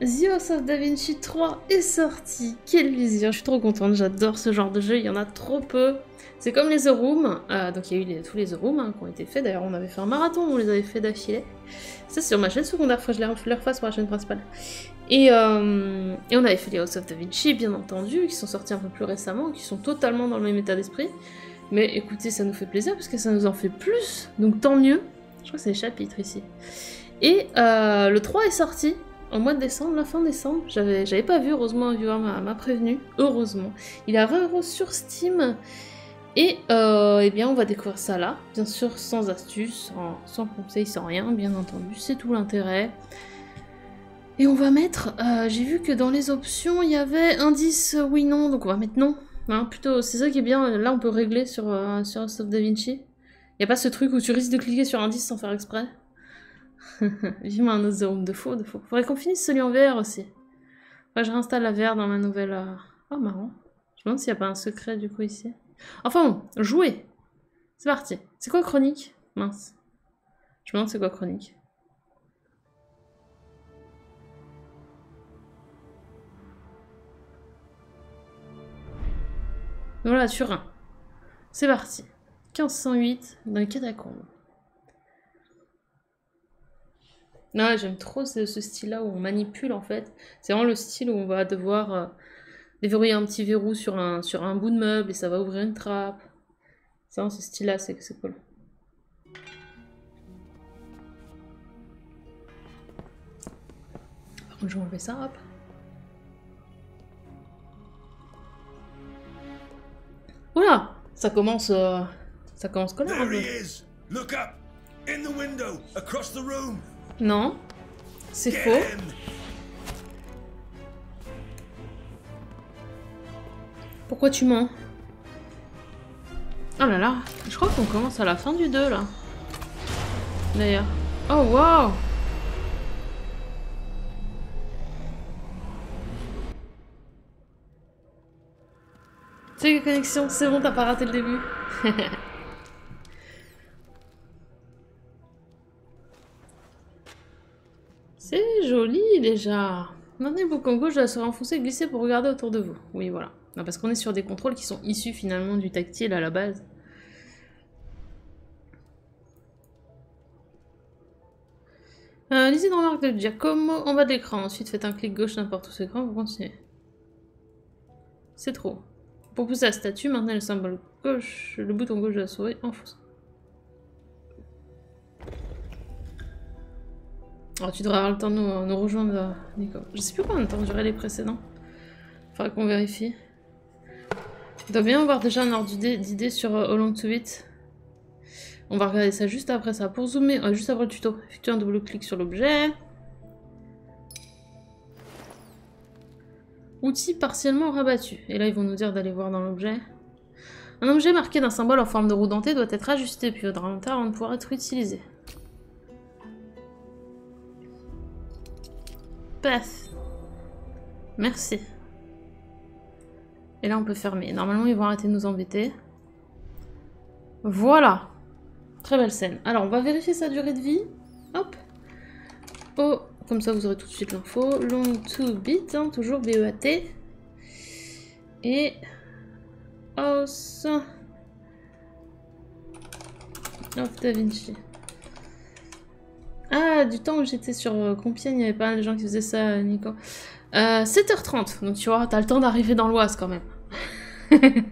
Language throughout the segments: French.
The House of Da Vinci 3 est sorti. Quel plaisir, je suis trop contente, j'adore ce genre de jeu, il y en a trop peu. C'est comme les The Room, euh, donc il y a eu tous les The Room hein, qui ont été faits, d'ailleurs on avait fait un marathon, on les avait fait d'affilée. Ça c'est sur ma chaîne secondaire, je les ref- les refasse pour la chaîne principale. Et, euh, et on avait fait les House of Da Vinci, bien entendu, qui sont sortis un peu plus récemment, qui sont totalement dans le même état d'esprit. Mais écoutez, ça nous fait plaisir parce que ça nous en fait plus, donc tant mieux. Je crois que c'est les chapitres ici. Et euh, le 3 est sorti au mois de décembre, la fin décembre. J'avais, pas vu, heureusement un viewer m'a, prévenu. Heureusement. Il est à 20 euros sur Steam. Et euh, eh bien, on va découvrir ça là. Bien sûr, sans astuce, sans, sans conseil, sans rien, bien entendu. C'est tout l'intérêt. Et on va mettre. euh, j'ai vu que dans les options, il y avait indice oui, non. Donc on va mettre non. Hein, plutôt, c'est ça qui est bien. Là, on peut régler sur, euh, sur House of Da Vinci. Il n'y a pas ce truc où tu risques de cliquer sur indice sans faire exprès? Vivement un autre Room de faux, de faux. Faudrait qu'on finisse celui en VR aussi. Faudrait je réinstalle la VR dans ma nouvelle... euh, Oh, marrant. Je me demande s'il n'y a pas un secret, du coup, ici. Enfin bon, jouer C'est parti. C'est quoi Chronique? Mince. Je me demande c'est quoi Chronique. Voilà, Turin. C'est parti. 1508, dans les catacombes. J'aime trop ce, style-là où on manipule en fait. C'est vraiment le style où on va devoir euh, déverrouiller un petit verrou sur un, sur un bout de meuble et ça va ouvrir une trappe. C'est vraiment ce style-là, c'est cool. Par contre, je vais enlever ça. Oula Ça commence... euh, Ça commence colère un! Look up! In the window! Across the room! Non. C'est faux. Pourquoi tu mens? Oh là là, je crois qu'on commence à la fin du 2 là. D'ailleurs. Oh waouh C'est une connexion, c'est bon, t'as pas raté le début. c'est joli déjà. Maintenez vos en gauche, se renfoncer et pour regarder autour de vous. Oui, voilà. Non, parce qu'on est sur des contrôles qui sont issus finalement du tactile à la base. Euh, lisez dans l'arc de Giacomo en bas de. Ensuite, faites un clic gauche n'importe où sur l'écran pour continuer. C'est trop. Pour pousser la statue, maintenez le symbole gauche, le bouton gauche de la souris enfoncé. Alors, tu devrais avoir le temps de nous, nous rejoindre, euh, Nico. Je sais plus combien de temps duraient les précédents. Faudrait qu'on vérifie. Il doit bien avoir déjà un ordre d'idée sur euh, How Long to Beat. On va regarder ça juste après ça. Pour zoomer, euh, juste après le tuto, effectuez un double clic sur l'objet. Outil partiellement rabattu. Et là, ils vont nous dire d'aller voir dans l'objet. Un objet marqué d'un symbole en forme de roue dentée doit être ajusté puis au l'inventaire avant de pouvoir être utilisé. Merci. Et là, on peut fermer. Normalement, ils vont arrêter de nous embêter. Voilà. Très belle scène. Alors, on va vérifier sa durée de vie. Hop. Oh, comme ça, vous aurez tout de suite l'info. Long to beat, hein, toujours BEAT. Et... House... of Da Vinci. Ah, du temps où j'étais sur euh, Compiègne, il y avait pas mal de gens qui faisaient ça, euh, Nico. Euh, 7h30, donc tu vois, t'as le temps d'arriver dans l'Oise quand même.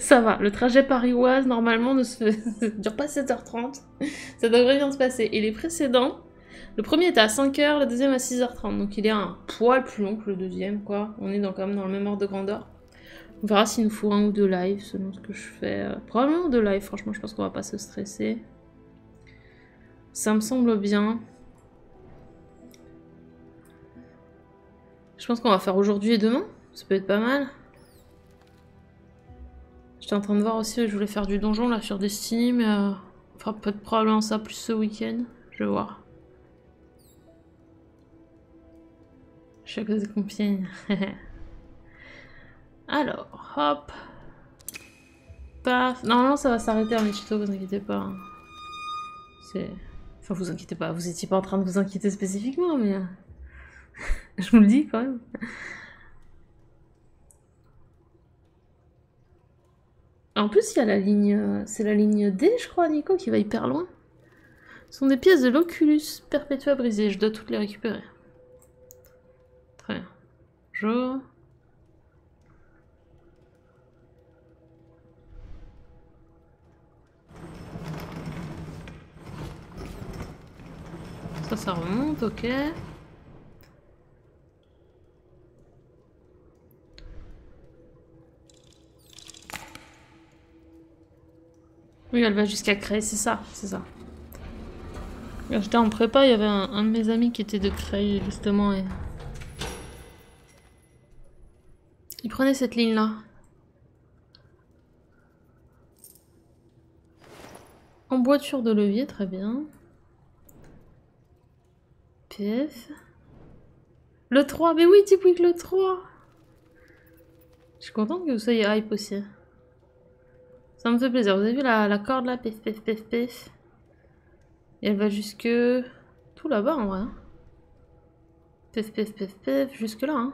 ça va, le trajet Paris-Oise, normalement, ne dure pas 7h30. Ça devrait bien se passer. Et les précédents, le premier était à 5h, le deuxième à 6h30. Donc il est un poil plus long que le deuxième, quoi. On est dans, quand même dans le même ordre de grandeur. On verra s'il nous faut un ou deux lives, selon ce que je fais. Euh, Probablement deux lives, franchement, je pense qu'on va pas se stresser. Ça me semble bien. Je pense qu'on va faire aujourd'hui et demain. Ça peut être pas mal. J'étais en train de voir aussi, je voulais faire du donjon là sur Destiny, mais euh, on fera peut-être probablement ça plus ce week-end. Je vais voir. Je suis à cause de. Alors, hop. Paf. Normalement, ça va s'arrêter en Michito, vous inquiétez pas. hein. C'est. Vous inquiétez pas, vous étiez pas en train de vous inquiéter spécifiquement, mais. euh, Je vous le dis quand même. En plus, il y a la ligne... euh, C'est la ligne D, je crois, Nico, qui va hyper loin. Ce sont des pièces de l'Oculus Perpetua brisées. Je dois toutes les récupérer. Très bien. Bonjour. Ça, ça remonte, ok. Oui, elle va jusqu'à Cray, c'est ça, c'est ça. J'étais en prépa, il y avait un, un de mes amis qui était de Cray, justement, et... Il prenait cette ligne-là. Emboîture de levier, très bien. Le 3, mais oui, Tipwick le 3 Je suis contente que vous soyez hype aussi. Ça me fait plaisir. Vous avez vu la, la corde là? Pef, pef, pef, pef. Et elle va jusque... Tout là-bas en vrai. Pef, pef, pef, pef. Jusque là. Hein.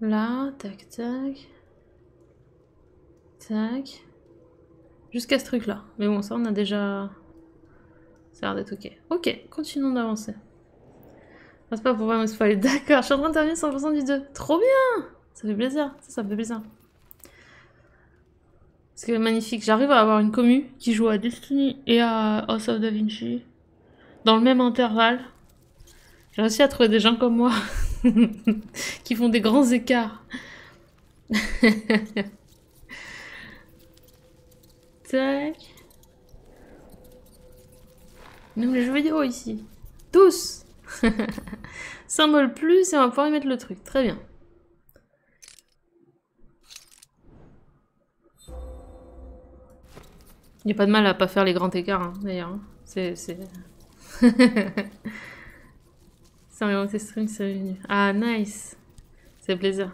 Là, tac, tac. Tac. Jusqu'à ce truc là. Mais bon, ça on a déjà... Ça a l'air d'être ok. Ok, continuons d'avancer. Ah, C'est pas pour vraiment me spoiler. D'accord, je suis en train de terminer 100% du 2. Trop bien Ça fait plaisir. Ça, ça me fait plaisir. C'est magnifique. J'arrive à avoir une commu qui joue à Destiny et à House of Da Vinci dans le même intervalle. J'ai réussi à trouver des gens comme moi qui font des grands écarts. Tac. Nous les jeux vidéo ici. Tous Symbole plus et on va pouvoir y mettre le truc. Très bien. Il n'y a pas de mal à pas faire les grands écarts, hein, d'ailleurs. hein. C'est... C'est C'est stream, c'est revenu. Ah, nice C'est plaisir.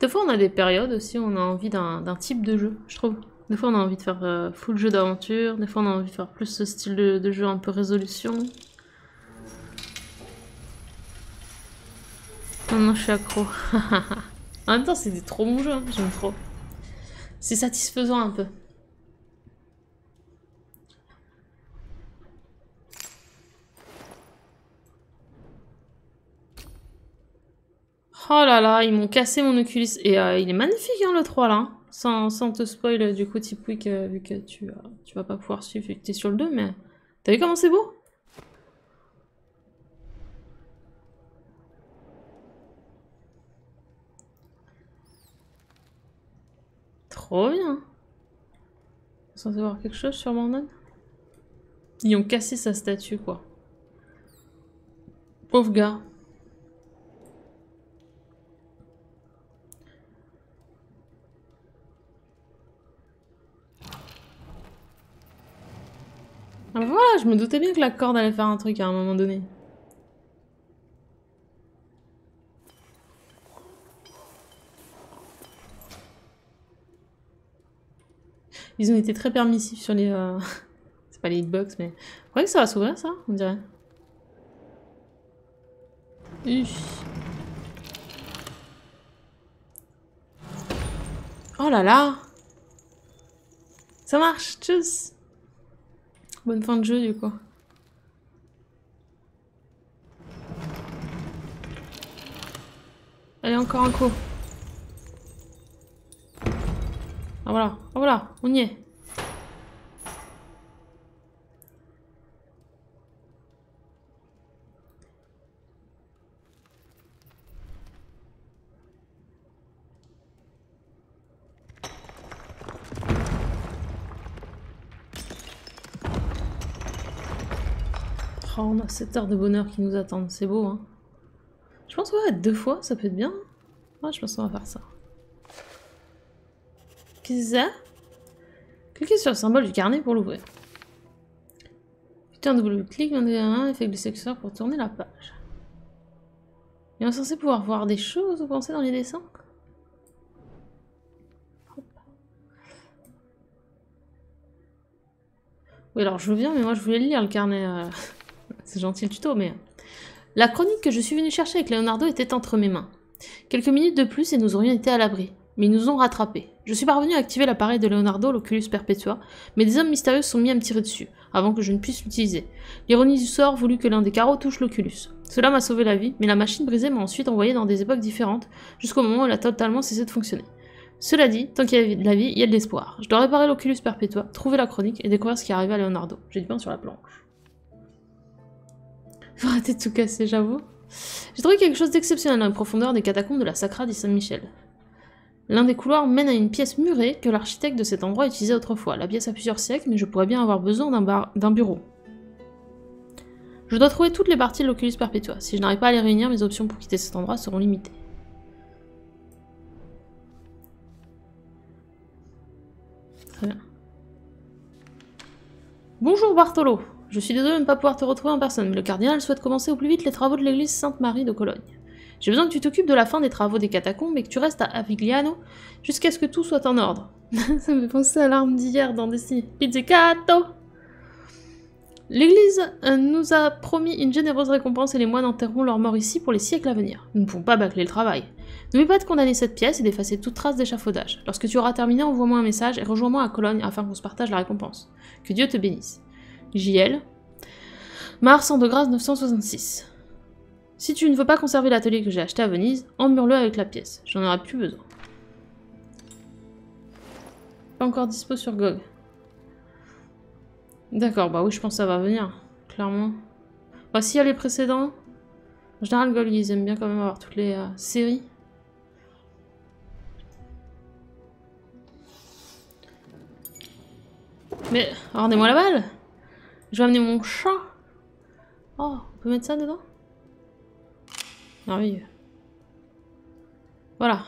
Des fois, on a des périodes aussi où on a envie d'un type de jeu, je trouve. Des fois, on a envie de faire euh, full jeu d'aventure. Des fois, on a envie de faire plus ce style de, de jeu un peu résolution. Maintenant, je suis accro. en même temps, c'est des trop bons jeux, hein, j'aime trop. C'est satisfaisant un peu. Oh là là, ils m'ont cassé mon Oculus. Et euh, il est magnifique, hein, le 3, là. hein. Sans, te spoil, euh, du coup, Tip Week, euh, vu que tu, tu vas pas pouvoir suivre vu que t'es sur le 2, mais... T'as vu comment c'est beau? Trop bien. Sans savoir quelque chose sur Mornan Ils ont cassé sa statue, quoi. Pauvre gars. Ah, voilà, je me doutais bien que la corde allait faire un truc à un moment donné. Ils ont été très permissifs sur les... euh, C'est pas les hitbox, mais... Vous croyez que ça va s'ouvrir, ça On dirait. Uff. Oh là là Ça marche, tchuss Bonne fin de jeu, du coup. Allez, encore un coup. Ah voilà, ah voilà, on y est. A 7 heures de bonheur qui nous attendent, c'est beau, hein. Je pense être deux fois, ça peut être bien. Ouais, je pense qu'on va faire ça. Qu'est-ce que c'est Cliquez sur le symbole du carnet pour l'ouvrir. Putain, double clic, on est un effet secteur pour tourner la page. Et on est censé pouvoir voir des choses, vous pensez, dans les dessins? Oui, alors je bien, mais moi je voulais lire, le carnet. euh. C'est gentil le tuto, mais... La chronique que je suis venue chercher avec Leonardo était entre mes mains. Quelques minutes de plus et nous aurions été à l'abri. Mais ils nous ont rattrapés. Je suis parvenu à activer l'appareil de Leonardo, l'Oculus Perpetua, mais des hommes mystérieux sont mis à me tirer dessus, avant que je ne puisse l'utiliser. L'ironie du sort voulut que l'un des carreaux touche l'Oculus. Cela m'a sauvé la vie, mais la machine brisée m'a ensuite envoyé dans des époques différentes, jusqu'au moment où elle a totalement cessé de fonctionner. Cela dit, tant qu'il y a de la vie, il y a de l'espoir. Je dois réparer l'Oculus Perpetua, trouver la chronique et découvrir ce qui est arrivé à Leonardo. J'ai du pain sur la planche. Faut arrêter de tout casser, j'avoue. J'ai trouvé quelque chose d'exceptionnel dans les profondeurs des catacombes de la Sacra di Saint-Michel. L'un des couloirs mène à une pièce murée que l'architecte de cet endroit utilisait autrefois. La pièce a plusieurs siècles, mais je pourrais bien avoir besoin d'un bureau. Je dois trouver toutes les parties de l'Oculus Perpetua. Si je n'arrive pas à les réunir, mes options pour quitter cet endroit seront limitées. Très bien. Bonjour Bartolo. Je suis désolé de ne pas pouvoir te retrouver en personne, mais le cardinal souhaite commencer au plus vite les travaux de l'église Sainte-Marie de Cologne. J'ai besoin que tu t'occupes de la fin des travaux des catacombes et que tu restes à Avigliano jusqu'à ce que tout soit en ordre. Ça me fait penser à l'arme d'hier dans Destiny. Pizzicato L'église euh, nous a promis une généreuse récompense et les moines enterreront leur mort ici pour les siècles à venir. Nous ne pouvons pas bâcler le travail. N'oublie pas de condamner cette pièce et d'effacer toute trace d'échafaudage. Lorsque tu auras terminé, envoie-moi un message et rejoins-moi à Cologne afin qu'on se partage la récompense. Que Dieu te bénisse. JL. Mars en de grâce 966. Si tu ne veux pas conserver l'atelier que j'ai acheté à Venise, emmure-le avec la pièce. J'en aurai plus besoin. Pas encore dispo sur GOG. D'accord, bah oui, je pense que ça va venir, clairement. Bah, s'il y a les précédents, en général, GOG, ils aiment bien quand même avoir toutes les euh, séries. Mais, rendez-moi la balle Je vais amener mon chat Oh, on peut mettre ça dedans? Merveilleux. Voilà.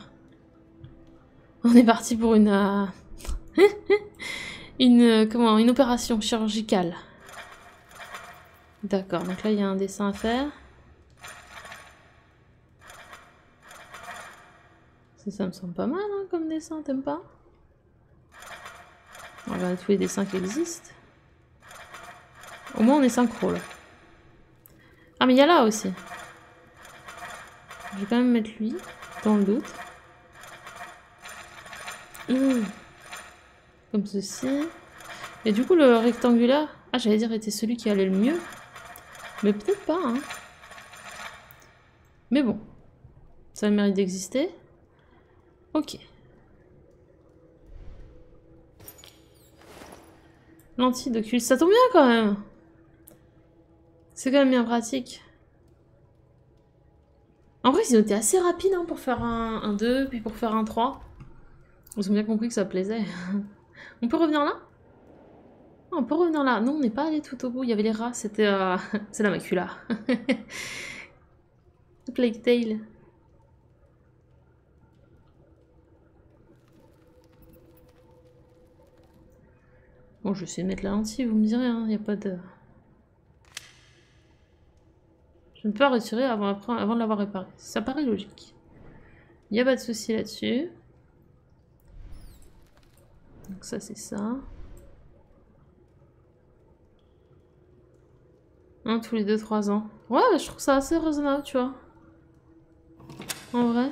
On est parti pour une... euh, une... euh, comment Une opération chirurgicale. D'accord, donc là il y a un dessin à faire. Ça, ça me semble pas mal hein, comme dessin, t'aimes pas? On va regarder tous les dessins qui existent. Au moins on est synchro là. Ah mais il y a là aussi. Je vais quand même mettre lui, dans le doute. Ouh. Comme ceci. Et du coup, le rectangulaire, ah, j'allais dire, était celui qui allait le mieux. Mais peut-être pas, hein. Mais bon. Ça mérite d'exister. Ok. Lentille ça tombe bien quand même. C'est quand même bien pratique. En vrai, ils ont été assez rapides hein, pour faire un, un 2, puis pour faire un 3. Ils ont bien compris que ça plaisait. on peut revenir là? On peut revenir là. Non, on n'est pas allé tout au bout. Il y avait les rats, c'était... euh, C'est la macula. Plague Tale. Bon, je vais essayer de mettre la lentille, vous me direz, il n'y a pas de... Je ne peux pas retirer avant, après- avant de l'avoir réparé. Ça paraît logique. Il n'y a pas de souci là-dessus. Donc ça, c'est ça. Un tous les 2-3 ans. Ouais, je trouve ça assez raisonnable, tu vois. En vrai.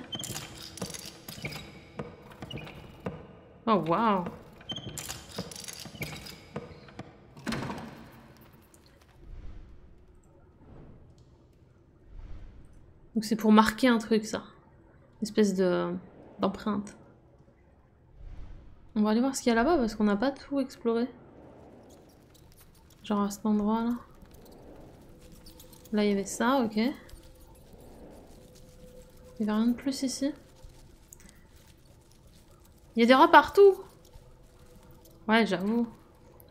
Oh, waouh. Donc c'est pour marquer un truc, ça. Espèce de d'empreinte. On va aller voir ce qu'il y a là-bas parce qu'on n'a pas tout exploré. Genre à cet endroit-là. Là, il y avait ça, ok. Il n'y avait rien de plus ici. Il y a des rats partout Ouais, j'avoue.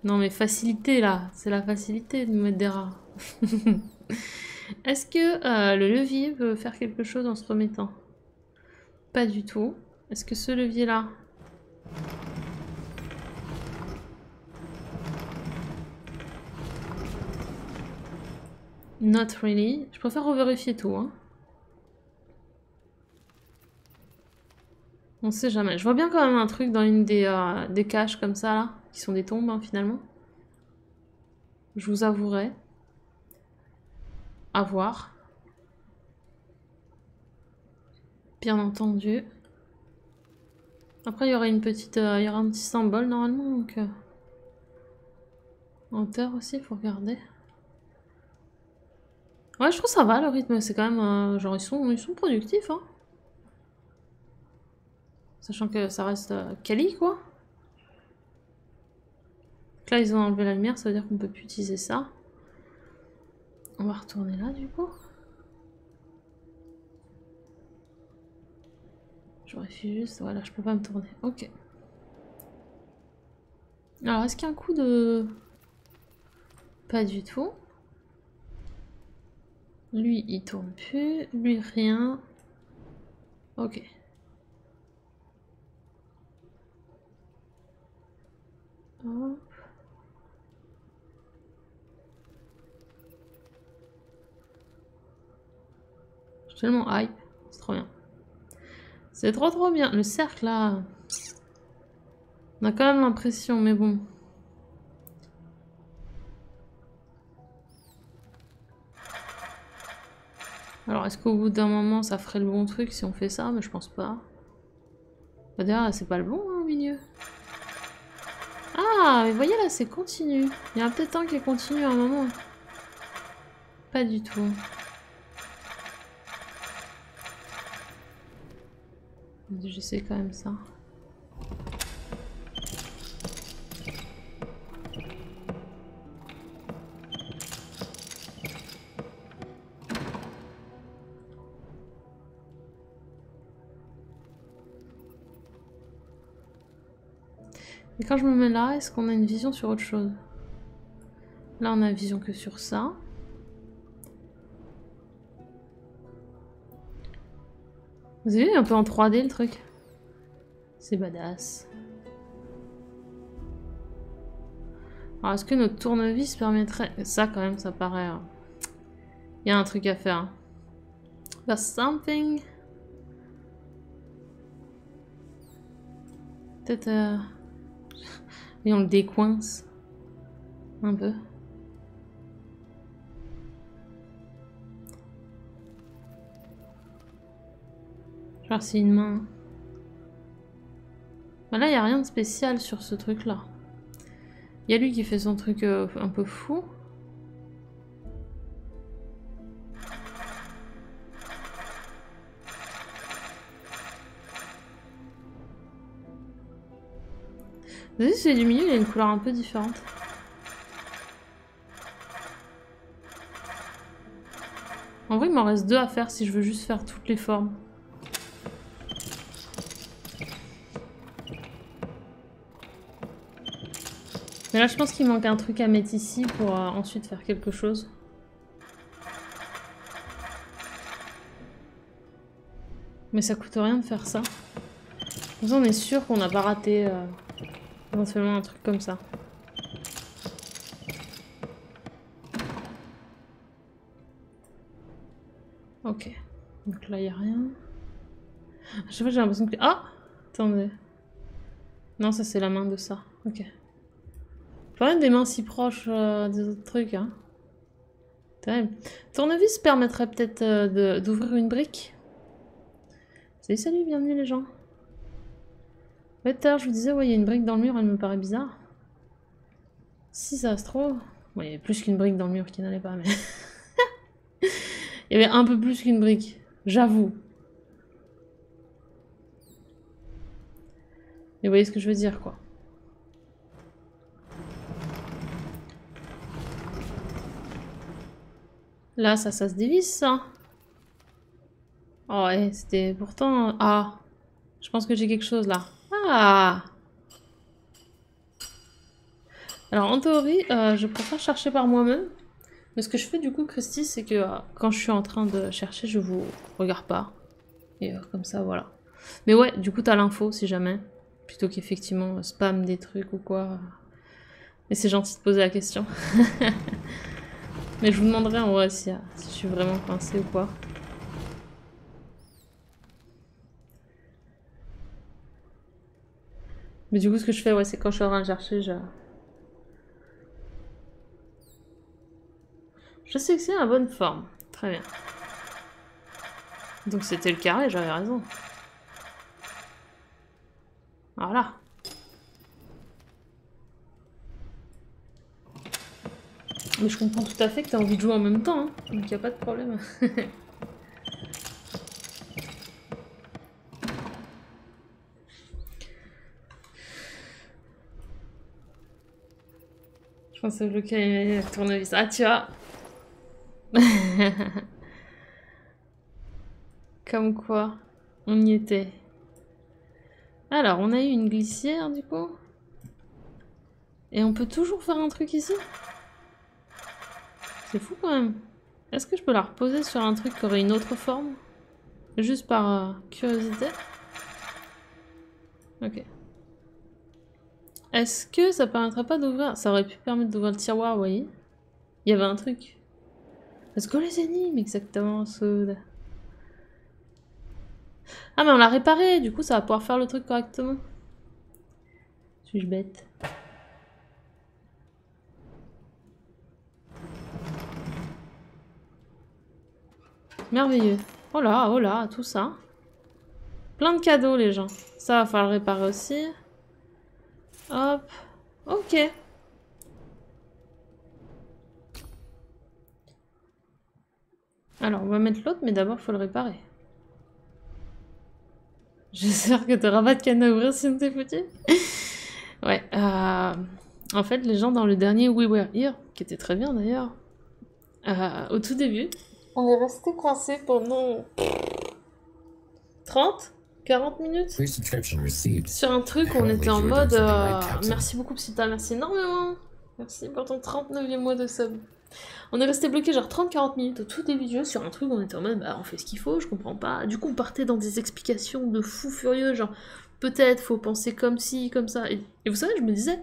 Non mais facilité là, c'est la facilité de mettre des rats. Est-ce que euh, le levier peut faire quelque chose en se remettant? Pas du tout. Est-ce que ce levier-là... Not really. Je préfère revérifier tout. Hein. On sait jamais. Je vois bien quand même un truc dans une des, euh, des caches comme ça là, qui sont des tombes hein, finalement. je vous avouerai. À voir. Bien entendu. Après, il y aura une petite, euh, il y aura un petit symbole normalement, donc euh, en hauteur aussi, il faut regarder. Ouais, je trouve ça va le rythme, c'est quand même, euh, genre ils sont, ils sont productifs, hein. Sachant que ça reste euh, quali, quoi. Donc là, ils ont enlevé la lumière, ça veut dire qu'on peut plus utiliser ça. On va retourner là, du coup. Je vérifie juste, voilà, je peux pas me tourner. Ok. Alors, est-ce qu'il y a un coup de... Pas du tout. Lui, il tourne plus. Lui, rien. Ok. Hop. Tellement hype. C'est trop bien. C'est trop trop bien. Le cercle là. On a quand même l'impression, mais bon. Alors, est-ce qu'au bout d'un moment, ça ferait le bon truc si on fait ça? Mais je pense pas. Bah, D'ailleurs, c'est pas le bon hein, au milieu. Ah, mais voyez là, c'est continu. Il y a peut-être un qui est continu à un moment. Pas du tout. J'essaie quand même ça. Et quand je me mets là, est-ce qu'on a une vision sur autre chose? Là, on a vision que sur ça. Vous avez vu un peu en 3D le truc C'est badass. Alors, est-ce que notre tournevis permettrait... Ça, quand même, ça paraît... hein. Il y a un truc à faire. There's something... Peut-être... euh, Et on le décoince. Un peu. Voir si une main. Là, il n'y a rien de spécial sur ce truc-là. Il y a lui qui fait son truc euh, un peu fou. Vous savez, celui du milieu, il a une couleur un peu différente. En vrai, il m'en reste deux à faire si je veux juste faire toutes les formes. Là, je pense qu'il manque un truc à mettre ici pour euh, ensuite faire quelque chose. Mais ça coûte rien de faire ça. Comme on est sûr qu'on n'a pas raté euh, éventuellement un truc comme ça. Ok. Donc là, il n'y a rien. À chaque fois, j'ai l'impression que... Ah Attendez. Non, ça, c'est la main de ça. Ok. Pas même des mains si proches euh, des autres trucs, hein. Tournevis permettrait peut-être euh, d'ouvrir une brique. Salut, salut, bienvenue les gens. Ouais, l'heure, je vous disais, ouais, il y a une brique dans le mur, elle me paraît bizarre. Si ça se trouve... Il y avait plus qu'une brique dans le mur qui n'allait pas, mais... il y avait un peu plus qu'une brique, j'avoue. Mais vous voyez ce que je veux dire, quoi. Là, ça, ça se dévisse, ça. Oh, ouais, c'était pourtant... Ah, je pense que j'ai quelque chose, là. Ah Alors, en théorie, euh, je préfère chercher par moi-même. Mais ce que je fais, du coup, Christy, c'est que euh, quand je suis en train de chercher, je vous regarde pas. Et euh, comme ça, voilà. Mais ouais, du coup, t'as l'info, si jamais. Plutôt qu'effectivement spam des trucs ou quoi. Mais c'est gentil de poser la question. Mais je vous demanderai en vrai si, euh, si je suis vraiment coincée ou quoi. Mais du coup, ce que je fais, ouais, c'est quand je suis en train de chercher, je... Je sélectionne la bonne forme. Très bien. Donc c'était le carré, j'avais raison. Voilà. Mais je comprends tout à fait que tu as envie de jouer en même temps, hein. donc n'y a pas de problème. je pense que le cas est tournevis. Ah, tu vois Comme quoi, on y était. Alors, on a eu une glissière, du coup. Et on peut toujours faire un truc ici? C'est fou quand même. Est-ce que je peux la reposer sur un truc qui aurait une autre forme? Juste par euh, curiosité? Ok. Est-ce que ça permettrait pas d'ouvrir? Ça aurait pu permettre d'ouvrir le tiroir, vous voyez? Il y avait un truc. Let's go les énigmes, exactement. Ah mais on l'a réparé, du coup ça va pouvoir faire le truc correctement. Suis-je bête Merveilleux. Oh là, oh là, tout ça. Plein de cadeaux, les gens. Ça va falloir réparer aussi. Hop. Ok. Alors, on va mettre l'autre, mais d'abord, faut le réparer. J'espère que t'auras pas de canne à ouvrir sinon t'es foutu. ouais. Euh, en fait, les gens dans le dernier We Were Here, qui était très bien d'ailleurs, euh, au tout début, on est resté coincé pendant 30 40 minutes sur un truc on était en mode euh, merci beaucoup Psita, merci énormément merci pour ton 39e mois de sub on est resté bloqué genre 30-40 minutes au tout début du jeu sur un truc on était en mode bah on fait ce qu'il faut, je comprends pas. Du coup on partait dans des explications de fou furieux, genre peut-être faut penser comme ci, comme ça. Et, et vous savez, je me disais,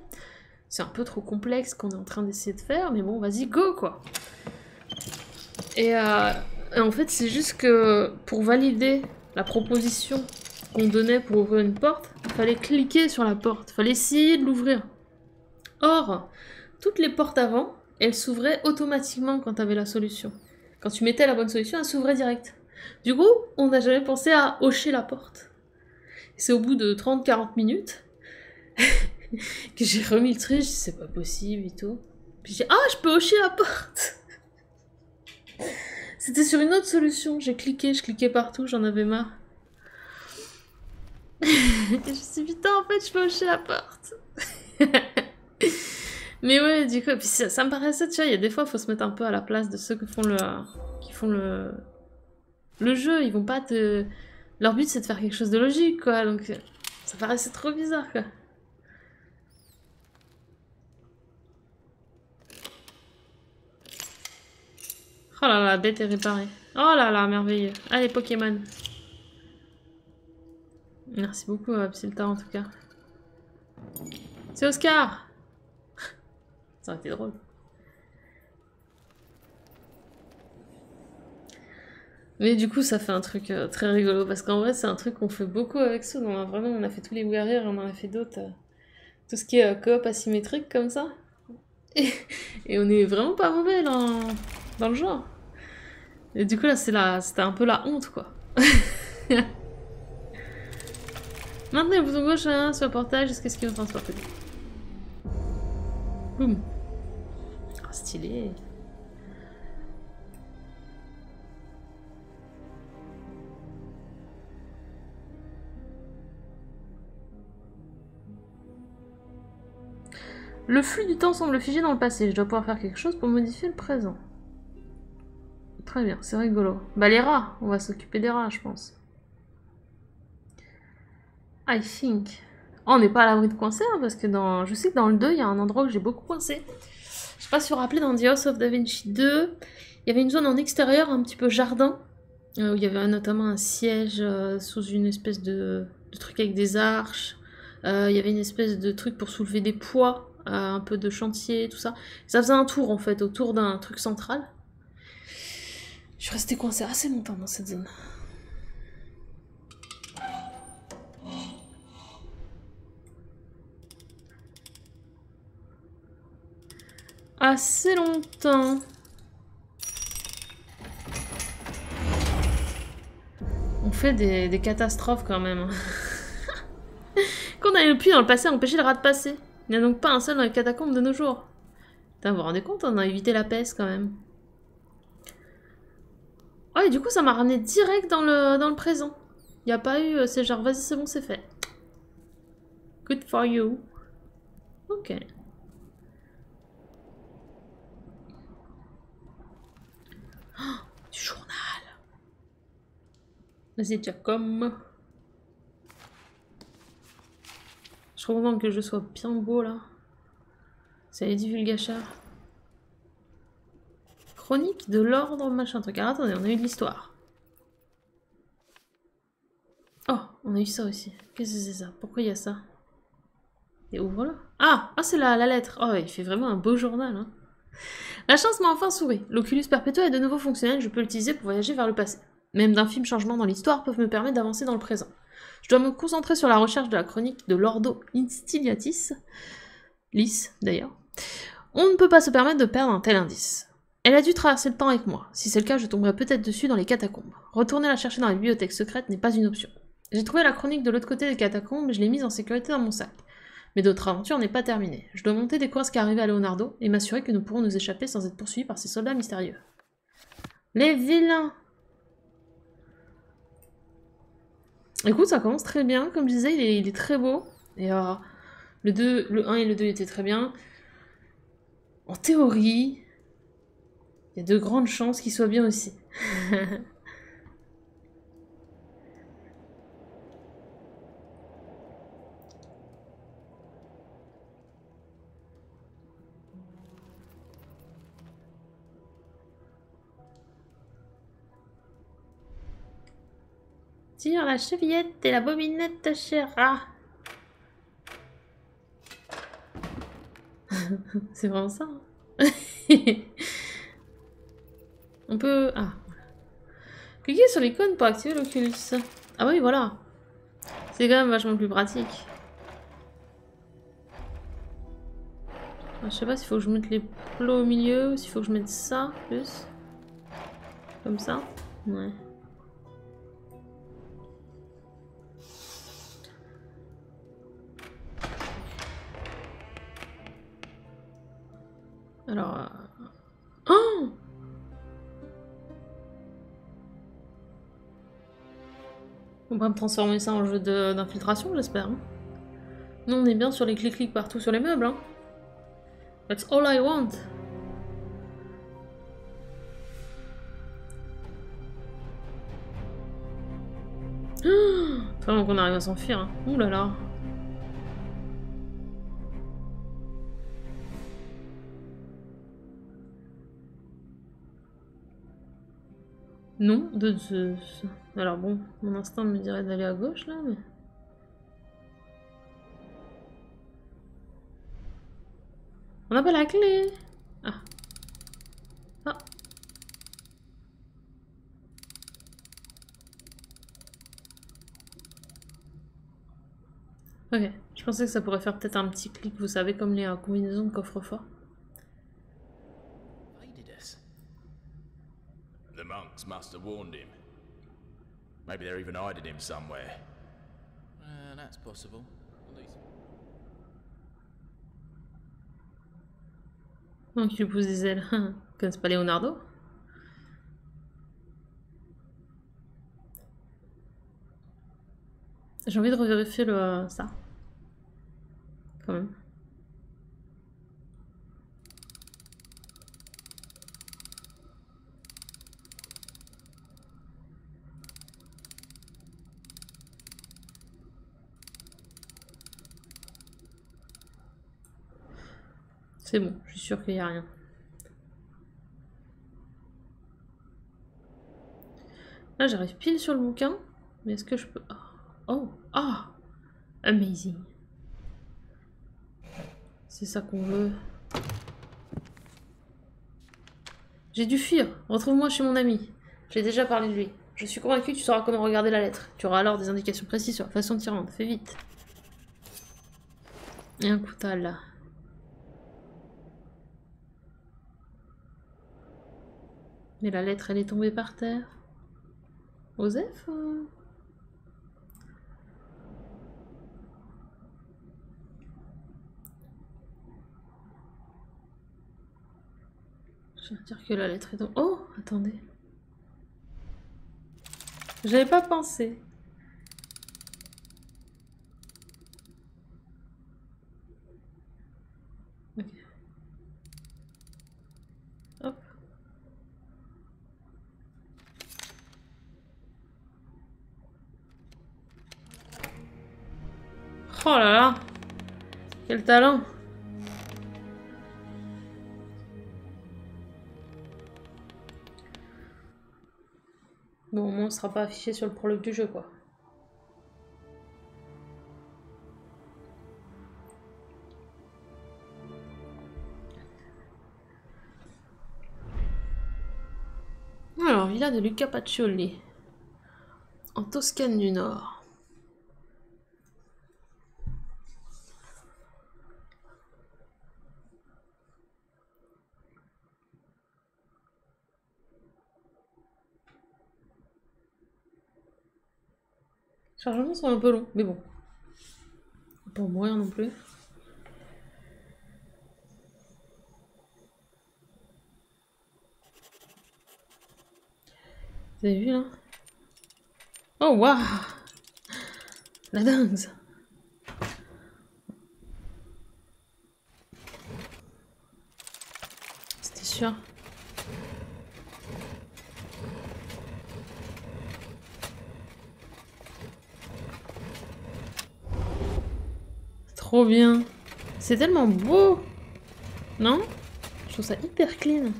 c'est un peu trop complexe qu'on est en train d'essayer de faire, mais bon vas-y go quoi. Euh, et, en fait, c'est juste que pour valider la proposition qu'on donnait pour ouvrir une porte, il fallait cliquer sur la porte, il fallait essayer de l'ouvrir. Or, toutes les portes avant, elles s'ouvraient automatiquement quand tu avais la solution. Quand tu mettais la bonne solution, elles s'ouvraient direct. Du coup, on n'a jamais pensé à hocher la porte. C'est au bout de 30-40 minutes que j'ai remis le truc, c'est pas possible et tout. Puis j'ai ah je peux hocher la porte c'était sur une autre solution. J'ai cliqué, je cliquais partout, j'en avais marre. Et je me suis dit, putain, en fait, je peux hocher la porte. Mais ouais, du coup, puis ça, me paraissait, tu vois, il y a des fois, il faut se mettre un peu à la place de ceux qui font le, qui font le, le jeu. Ils vont pas te... Leur but, c'est de faire quelque chose de logique, quoi. Donc, ça paraissait trop bizarre, quoi. Oh là là, la bête est réparée. Oh là là, merveilleux. Allez, Pokémon. Merci beaucoup, Psylta, en tout cas. C'est Oscar Ça aurait été drôle. Mais du coup, ça fait un truc euh, très rigolo, parce qu'en vrai, c'est un truc qu'on fait beaucoup avec ça. On a vraiment, on a fait tous les guerriers, on en a fait d'autres. Euh, tout ce qui est euh, coop asymétrique, comme ça. Et, on est vraiment pas mauvais, là dans le genre. Et du coup, là, c'était un peu la honte, quoi. Maintenez le bouton gauche hein, sur le portage jusqu'à ce qu'il vous transporte. Boum. Oh, stylé. Le flux du temps semble figé dans le passé. Je dois pouvoir faire quelque chose pour modifier le présent. Très bien, c'est rigolo. Bah les rats, on va s'occuper des rats, je pense. I think. Oh, on n'est pas à l'abri de coincer, parce que dans... je sais que dans le 2, il y a un endroit où j'ai beaucoup coincé. Je sais pas si vous vous rappelez, dans The House of Da Vinci 2, il y avait une zone en extérieur, un petit peu jardin, euh, où il y avait notamment un siège euh, sous une espèce de, truc avec des arches. Euh, il y avait une espèce de truc pour soulever des poids, un peu de chantier, tout ça. Ça faisait un tour, en fait, autour d'un truc central. Je suis restée coincée assez longtemps dans cette zone. Assez longtemps. On fait des, catastrophes quand même. Hein. Quand on a eu le puits dans le passé a empêché le rat de passer. Il n'y a donc pas un seul dans les catacombes de nos jours. Putain, vous vous rendez compte, on a évité la peste quand même. Oh, et du coup, ça m'a ramené direct dans le, dans le présent. Il a pas eu... euh, C'est genre, vas-y, c'est bon, c'est fait. Good for you. Ok. Du journal. Vas-y, Giacomo. Je suis que le jeu soit bien beau là. Ça y est, divulgachar. Chronique de l'ordre, machin attendez, on a eu de l'histoire. Oh, on a eu ça aussi. Qu'est-ce que c'est ça? Pourquoi il y a ça? Et ouvre là. Ah, ah c'est la, la lettre. Oh, il fait vraiment un beau journal. Hein. La chance m'a enfin souri. L'Oculus Perpetua est de nouveau fonctionnel, je peux l'utiliser pour voyager vers le passé. Même d'infimes changements dans l'histoire peuvent me permettre d'avancer dans le présent. Je dois me concentrer sur la recherche de la chronique de l'Ordo Instiliatis. Lys, d'ailleurs. On ne peut pas se permettre de perdre un tel indice. Elle a dû traverser le temps avec moi. Si c'est le cas, je tomberai peut-être dessus dans les catacombes. Retourner la chercher dans les bibliothèques secrètes n'est pas une option. J'ai trouvé la chronique de l'autre côté des catacombes et je l'ai mise en sécurité dans mon sac. Mais notre aventure n'est pas terminée. Je dois monter découvrir ce qui arrivé à Leonardo et m'assurer que nous pourrons nous échapper sans être poursuivis par ces soldats mystérieux. Les vilains Écoute, ça commence très bien. Comme je disais, il est, très beau. Et euh, le 2, le 1 et le 2 étaient très bien. En théorie, il y a de grandes chances qu'il soit bien aussi. Tire la chevillette et la bobinette chéra. C'est vraiment ça. hein. On peut... Ah. Cliquez sur l'icône pour activer l'Oculus. Ah oui, voilà. C'est quand même vachement plus pratique. Ah, je sais pas s'il faut que je mette les plots au milieu ou s'il faut que je mette ça plus. Comme ça. Ouais. Alors... euh, Oh On va me transformer ça en jeu d'infiltration, j'espère. hein. Nous, on est bien sur les clics-clics partout sur les meubles. Hein. That's all I want. Vraiment qu'on arrive à s'enfuir. Hein. Ouh là là. Non, de Zeus. Alors bon, mon instinct me dirait d'aller à gauche là, mais. On n'a pas la clé Ah. Ah. Ok, je pensais que ça pourrait faire peut-être un petit clic, vous savez, comme les euh, combinaisons de coffre-fort. Must have warned him. Maybe they're even hiding him somewhere. Uh, that's possible. At least. Donc il lui pousse des ailes. Comme c'est pas Leonardo. J'ai envie de revérifier le ça. Quand même. C'est bon, je suis sûre qu'il n'y a rien. Là, j'arrive pile sur le bouquin. Mais est-ce que je peux... Oh Ah Amazing C'est ça qu'on veut. J'ai dû fuir. Retrouve-moi chez mon ami. J'ai déjà parlé de lui. Je suis convaincue que tu sauras comment regarder la lettre. Tu auras alors des indications précises sur la façon de t'y rendre. Fais vite. Et un coutal là. Mais la lettre, elle est tombée par terre. Osef. Euh Je veux dire que la lettre est tombée... Oh Attendez. J'avais pas pensé. Oh là là Quel talent Bon, au moins, on sera pas affiché sur le prologue du jeu, quoi. Alors, villa de Luca Pacioli. En Toscane du Nord. Chargements sont un peu longs, mais bon. Pas mourir non plus. Vous avez vu là? Oh waouh La dingue C'était sûr. Trop bien. C'est tellement beau. Non? Je trouve ça hyper clean.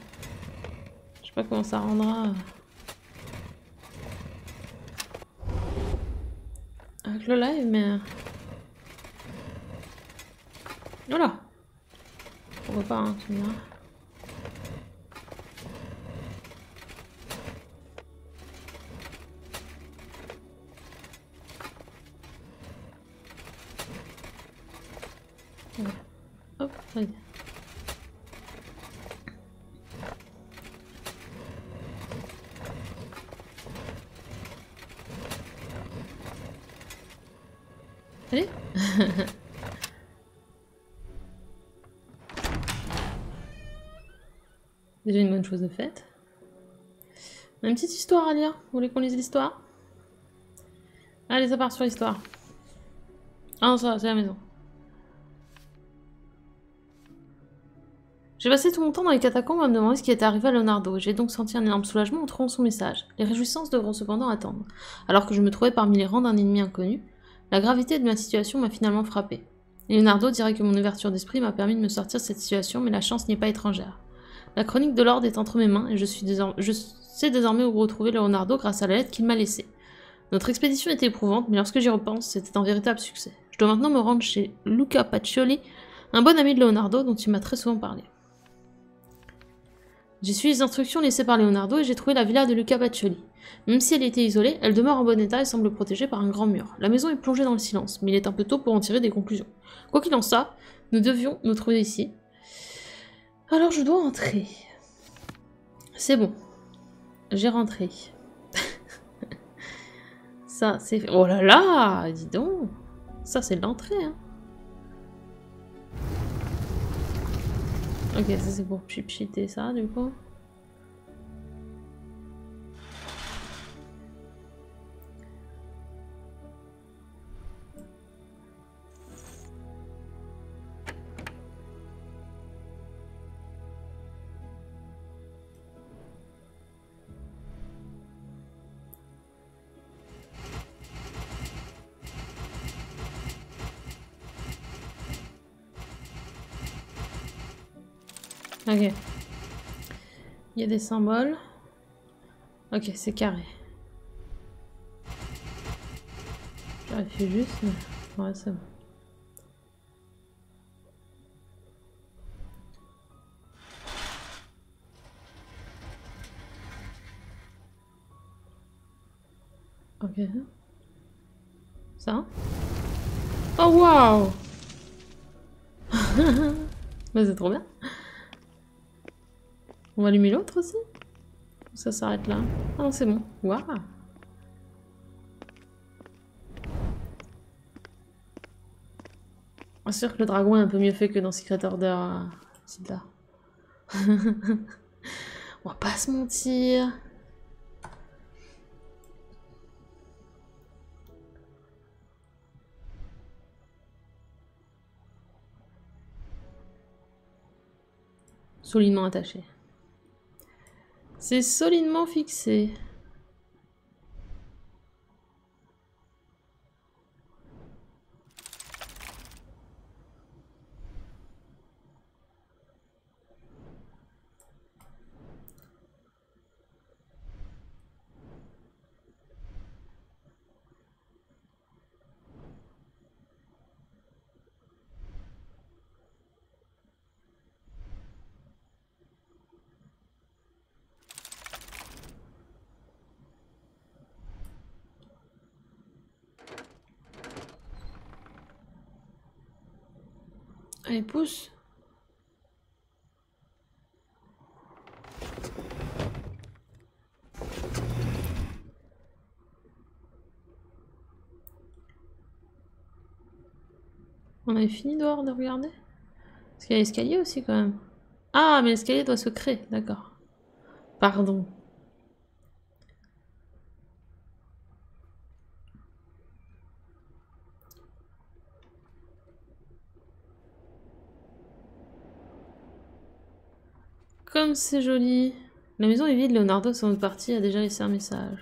Je sais pas comment ça rendra. Avec le live, mais... Voilà. Pourquoi pas, hein, tu me diras. Allez Déjà une bonne chose de faite. Une petite histoire à lire. Vous voulez qu'on lise l'histoire? Allez, ça part sur l'histoire. Ah non, ça c'est la maison. J'ai passé tout mon temps dans les catacombes à me demander ce qui était arrivé à Leonardo. J'ai donc senti un énorme soulagement en trouvant son message. Les réjouissances devront cependant attendre. Alors que je me trouvais parmi les rangs d'un ennemi inconnu, la gravité de ma situation m'a finalement frappé. Leonardo dirait que mon ouverture d'esprit m'a permis de me sortir de cette situation, mais la chance n'y est pas étrangère. La chronique de l'ordre est entre mes mains et je, je sais désormais où retrouver Leonardo grâce à la lettre qu'il m'a laissée. Notre expédition était éprouvante, mais lorsque j'y repense, c'était un véritable succès. Je dois maintenant me rendre chez Luca Pacioli, un bon ami de Leonardo dont il m'a très souvent parlé. J'ai suivi les instructions laissées par Leonardo et j'ai trouvé la villa de Luca Pacioli. Même si elle était isolée, elle demeure en bon état et semble protégée par un grand mur. La maison est plongée dans le silence, mais il est un peu tôt pour en tirer des conclusions. Quoi qu'il en soit, nous devions nous trouver ici. Alors je dois entrer. C'est bon. J'ai rentré. Ça, c'est... Oh là là Dis donc Ça, c'est l'entrée, hein. Ok, ça c'est pour chipchiter ça, du coup. Il y a des symboles. Ok, c'est carré. Vérifie juste, mais... Ouais, c'est bon. Ok. Ça Oh, waouh Mais c'est trop bien on va allumer l'autre aussi Ça s'arrête là. Ah non, c'est bon. Waouh C'est sûr que le dragon est un peu mieux fait que dans Secret Order euh, Zelda. On va pas se mentir. Solidement attaché. C'est solidement fixé. Allez, pousse. On avait fini dehors de regarder? Parce qu'il y a l'escalier aussi quand même. Ah, mais l'escalier doit se créer, d'accord. Pardon. Comme c'est joli. La maison est vide, Leonardo, son autre partie, a déjà laissé un message.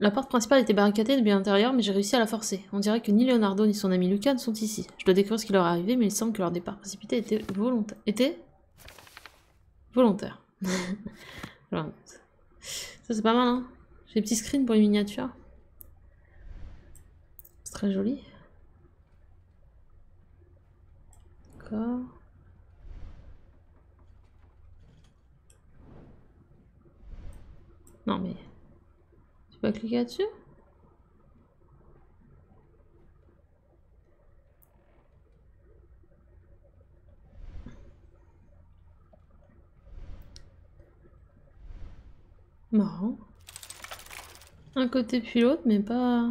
La porte principale était barricadée depuis l'intérieur, mais j'ai réussi à la forcer. On dirait que ni Leonardo ni son ami Lucas ne sont ici. Je dois découvrir ce qui leur est arrivé, mais il semble que leur départ précipité était volontaire. Ça c'est pas mal, hein J'ai des petits screens pour les miniatures. C'est très joli. D'accord. Non mais... Tu peux cliquer là-dessus? Marrant. Un côté puis l'autre, mais pas...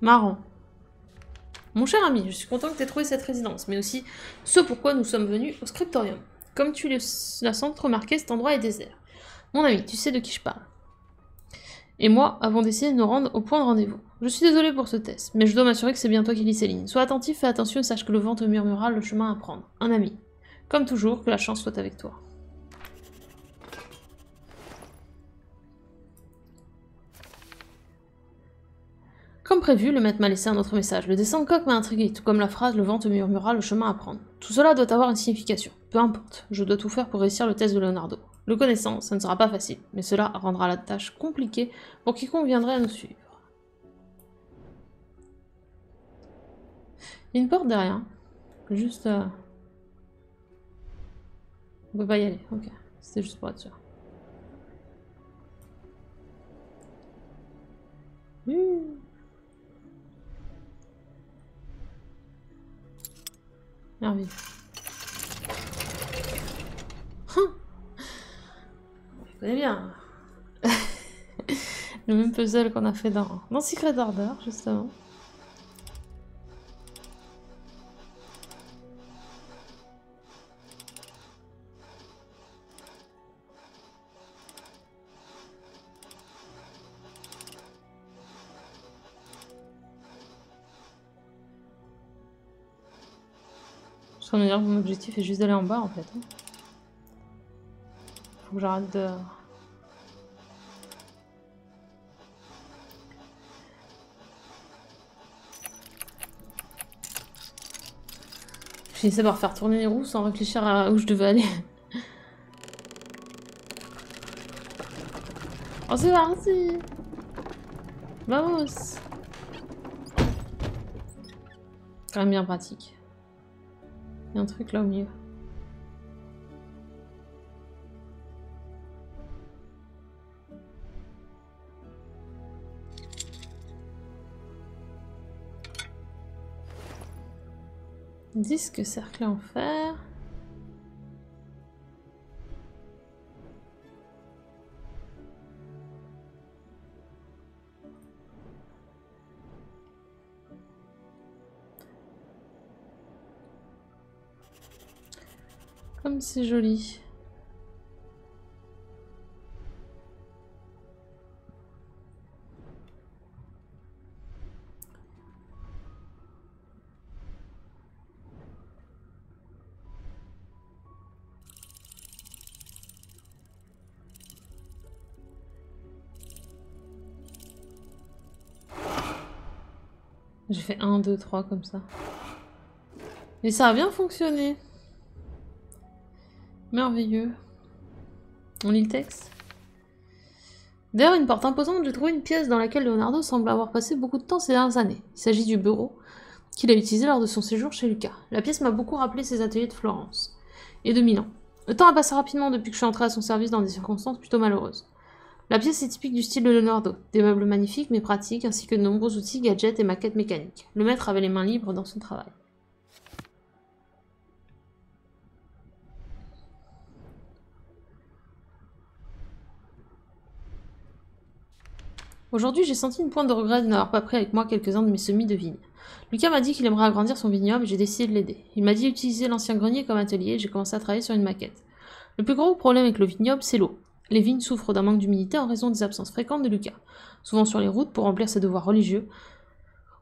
Marrant. Mon cher ami, je suis content que tu aies trouvé cette résidence, mais aussi ce pourquoi nous sommes venus au scriptorium. Comme tu l'as sans remarqué, cet endroit est désert. Mon ami, tu sais de qui je parle. Et moi, avons décidé de nous rendre au point de rendez-vous. Je suis désolée pour ce test, mais je dois m'assurer que c'est bien toi qui lis ces. Sois attentif, fais attention et sache que le vent te murmurera le chemin à prendre. Un ami. Comme toujours, que la chance soit avec toi. Comme prévu, le maître m'a laissé un autre message. Le dessin de coq m'a intrigué, tout comme la phrase Le vent te murmurera le chemin à prendre. Tout cela doit avoir une signification. Peu importe, je dois tout faire pour réussir le test de Leonardo. Le connaissant, ça ne sera pas facile, mais cela rendra la tâche compliquée pour quiconque viendrait à nous suivre. Il une porte derrière. Juste. euh, On peut pas y aller, ok. C'était juste pour être sûr. Mmh. Merveilleux. Connais bien. Le même puzzle qu'on a fait dans, dans Secret Order, justement. Dire que mon objectif est juste d'aller en bas en fait. Faut que j'arrête de. Je finissais par faire tourner les roues sans réfléchir à où je devais aller. Oh c'est parti Vamos Quand même bien pratique. Il y a un truc là au milieu. Disque cerclé en fer. Comme c'est joli. Fait 1, 2, 3 comme ça. Et ça a bien fonctionné. Merveilleux. On lit le texte. Derrière une porte imposante, j'ai trouvé une pièce dans laquelle Leonardo semble avoir passé beaucoup de temps ces dernières années. Il s'agit du bureau qu'il a utilisé lors de son séjour chez Lucas. La pièce m'a beaucoup rappelé ses ateliers de Florence et de Milan. Le temps a passé rapidement depuis que je suis entrée à son service dans des circonstances plutôt malheureuses. La pièce est typique du style de Leonardo, des meubles magnifiques mais pratiques, ainsi que de nombreux outils, gadgets et maquettes mécaniques. Le maître avait les mains libres dans son travail. Aujourd'hui, j'ai senti une pointe de regret de n'avoir pas pris avec moi quelques-uns de mes semis de vigne. Lucas m'a dit qu'il aimerait agrandir son vignoble et j'ai décidé de l'aider. Il m'a dit d'utiliser l'ancien grenier comme atelier et j'ai commencé à travailler sur une maquette. Le plus gros problème avec le vignoble, c'est l'eau. Les vignes souffrent d'un manque d'humidité en raison des absences fréquentes de Lucas, souvent sur les routes pour remplir ses devoirs religieux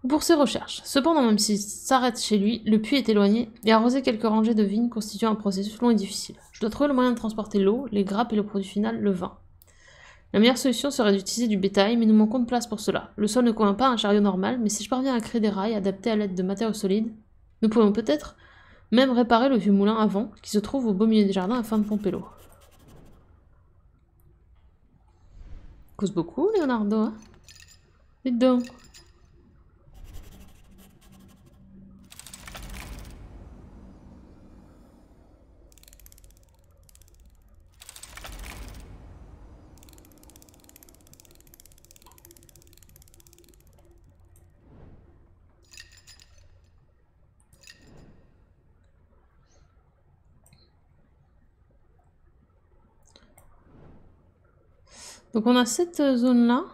ou pour ses recherches. Cependant, même s'il s'arrête chez lui, le puits est éloigné et arroser quelques rangées de vignes constitue un processus long et difficile. Je dois trouver le moyen de transporter l'eau, les grappes et le produit final, le vin. La meilleure solution serait d'utiliser du bétail, mais nous manquons de place pour cela. Le sol ne convient pas à un chariot normal, mais si je parviens à créer des rails adaptés à l'aide de matériaux solides, nous pouvons peut-être même réparer le vieux moulin à vent qui se trouve au beau milieu des jardins afin de pomper l'eau. Cause beaucoup, Leonardo, hein donc. Donc on a cette zone-là.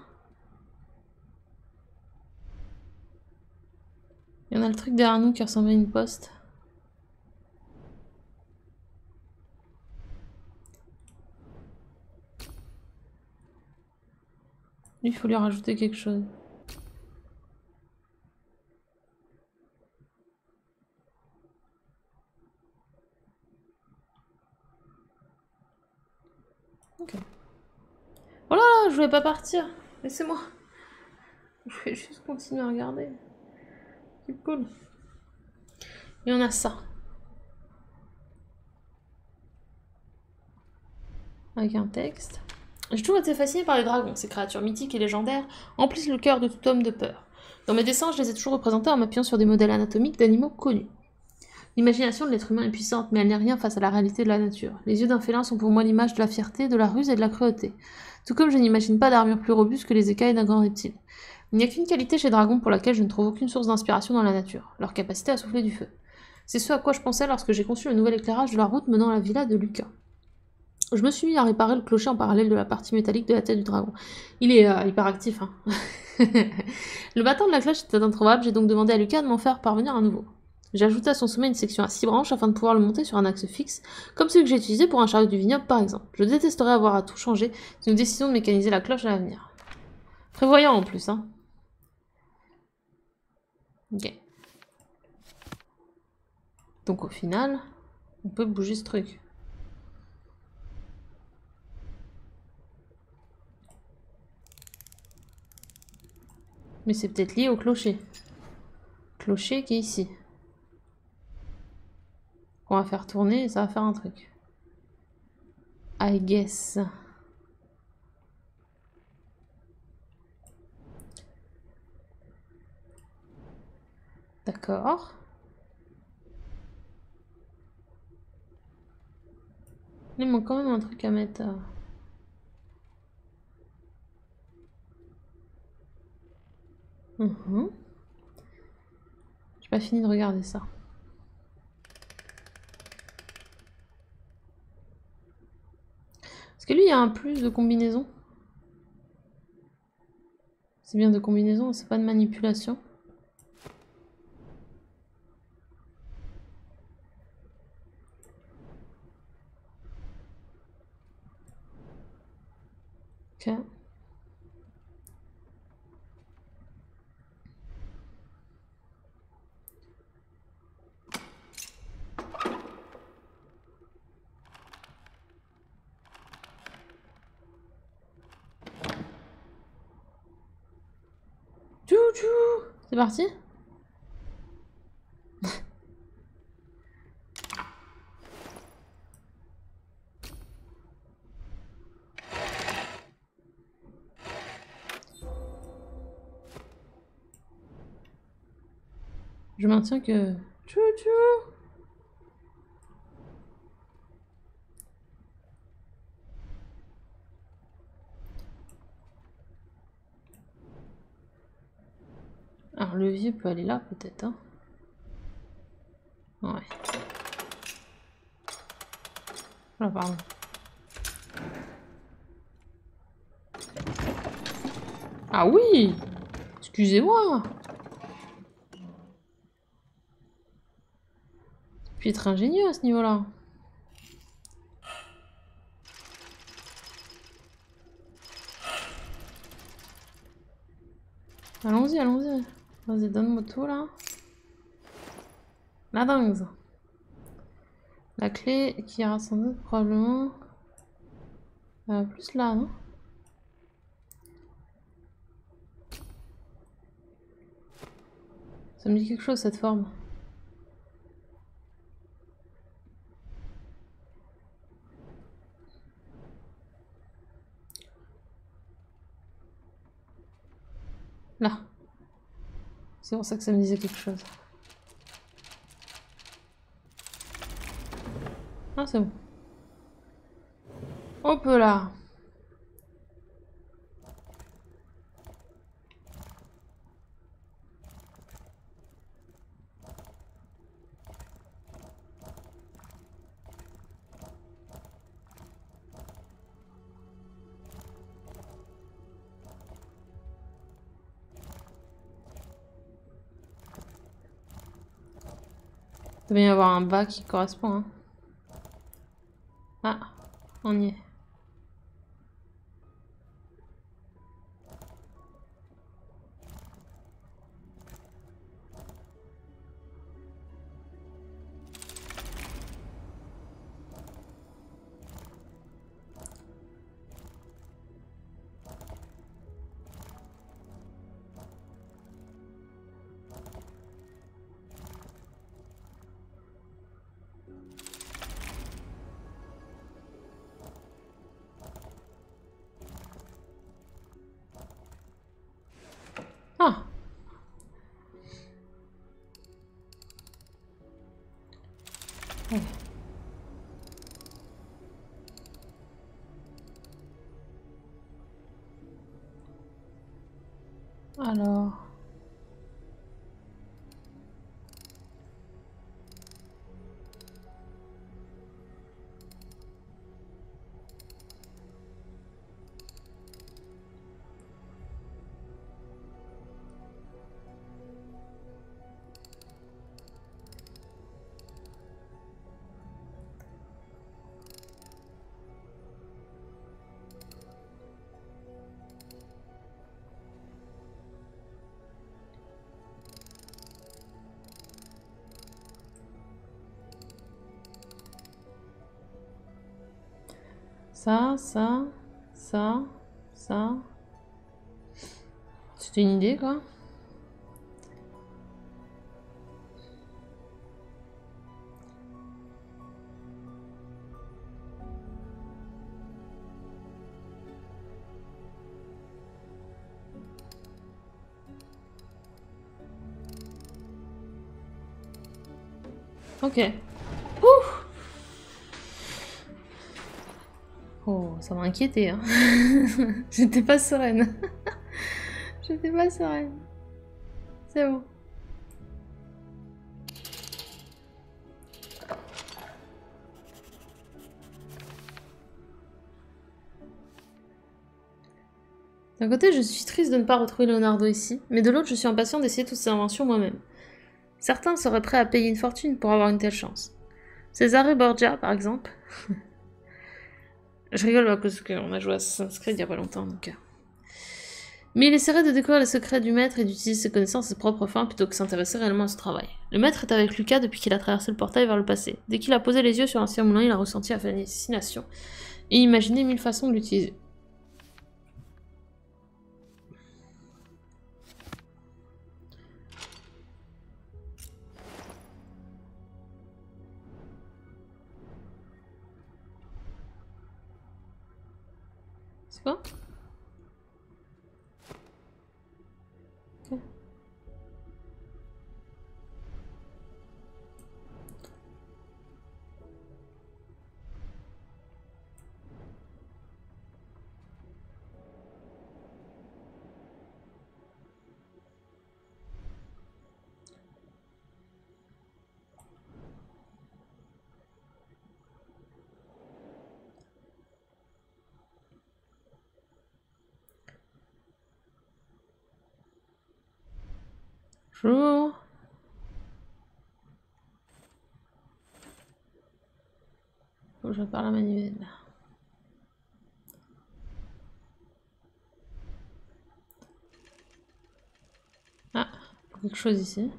Il y en a le truc derrière nous qui ressemble à une poste. Il faut lui rajouter quelque chose. Ok. Oh là là, je voulais pas partir. Laissez-moi. Je vais juste continuer à regarder. C'est cool. Et on a ça. Avec un texte. J'ai toujours été fascinée par les dragons. Ces créatures mythiques et légendaires emplissent le cœur de tout homme de peur. Dans mes dessins, je les ai toujours représentés en m'appuyant sur des modèles anatomiques d'animaux connus. L'imagination de l'être humain est puissante, mais elle n'est rien face à la réalité de la nature. Les yeux d'un félin sont pour moi l'image de la fierté, de la ruse et de la cruauté. Tout comme je n'imagine pas d'armure plus robuste que les écailles d'un grand reptile. Il n'y a qu'une qualité chez Dragon pour laquelle je ne trouve aucune source d'inspiration dans la nature, leur capacité à souffler du feu. C'est ce à quoi je pensais lorsque j'ai conçu le nouvel éclairage de la route menant à la villa de Lucas. Je me suis mis à réparer le clocher en parallèle de la partie métallique de la tête du dragon. Il est euh, hyper actif, hein. le battant de la cloche était introuvable, j'ai donc demandé à Lucas de m'en faire parvenir un nouveau. Ajouté à son sommet une section à six branches afin de pouvoir le monter sur un axe fixe, comme celui que j'ai utilisé pour un chariot du vignoble par exemple. Je détesterais avoir à tout changer si nous décidions de mécaniser la cloche à l'avenir. Prévoyant en plus, hein. Ok. Donc au final, on peut bouger ce truc. Mais c'est peut-être lié au clocher. Clocher qui est ici. On va faire tourner et ça va faire un truc. I guess. D'accord. Il manque quand même un truc à mettre. Mhm. J'ai pas fini de regarder ça. Lui, il y a un plus de combinaison C'est bien de combinaison, c'est pas de manipulation. Ok. Tchou tchou C'est parti Je maintiens que... Tchou tchou Le peut aller là, peut-être. Hein ouais. Ah, pardon. Ah oui Excusez-moi Puis être ingénieux à ce niveau-là. Allons-y, allons-y. Vas-y, donne-moi tout là. La dingue. La clé qui ira sans doute probablement. Euh, plus là, non? Ça me dit quelque chose cette forme. Là. C'est pour ça que ça me disait quelque chose. Ah, c'est bon. Hop là. Il va y avoir un bas qui correspond. Hein. Ah, on y est. Ça, ça, ça, ça. C'était une idée, quoi. Ok. Ça m'a inquiété. Hein. J'étais pas sereine. J'étais pas sereine. C'est bon. D'un côté, je suis triste de ne pas retrouver Leonardo ici, mais de l'autre, je suis impatient d'essayer toutes ces inventions moi-même. Certains seraient prêts à payer une fortune pour avoir une telle chance. Cesare Borgia, par exemple. je rigole parce qu'on a joué à Assassin's Creed il y a pas longtemps, donc... euh. Mais il essaierait de découvrir les secrets du maître et d'utiliser ses connaissances à ses propres fins plutôt que s'intéresser réellement à ce travail. Le maître est avec Lucas depuis qu'il a traversé le portail vers le passé. Dès qu'il a posé les yeux sur l'ancien moulin, il a ressenti la fascination et imaginé mille façons de l'utiliser. C'est Bonjour. Faut que je parle à manivelle. Ah, quelque chose ici.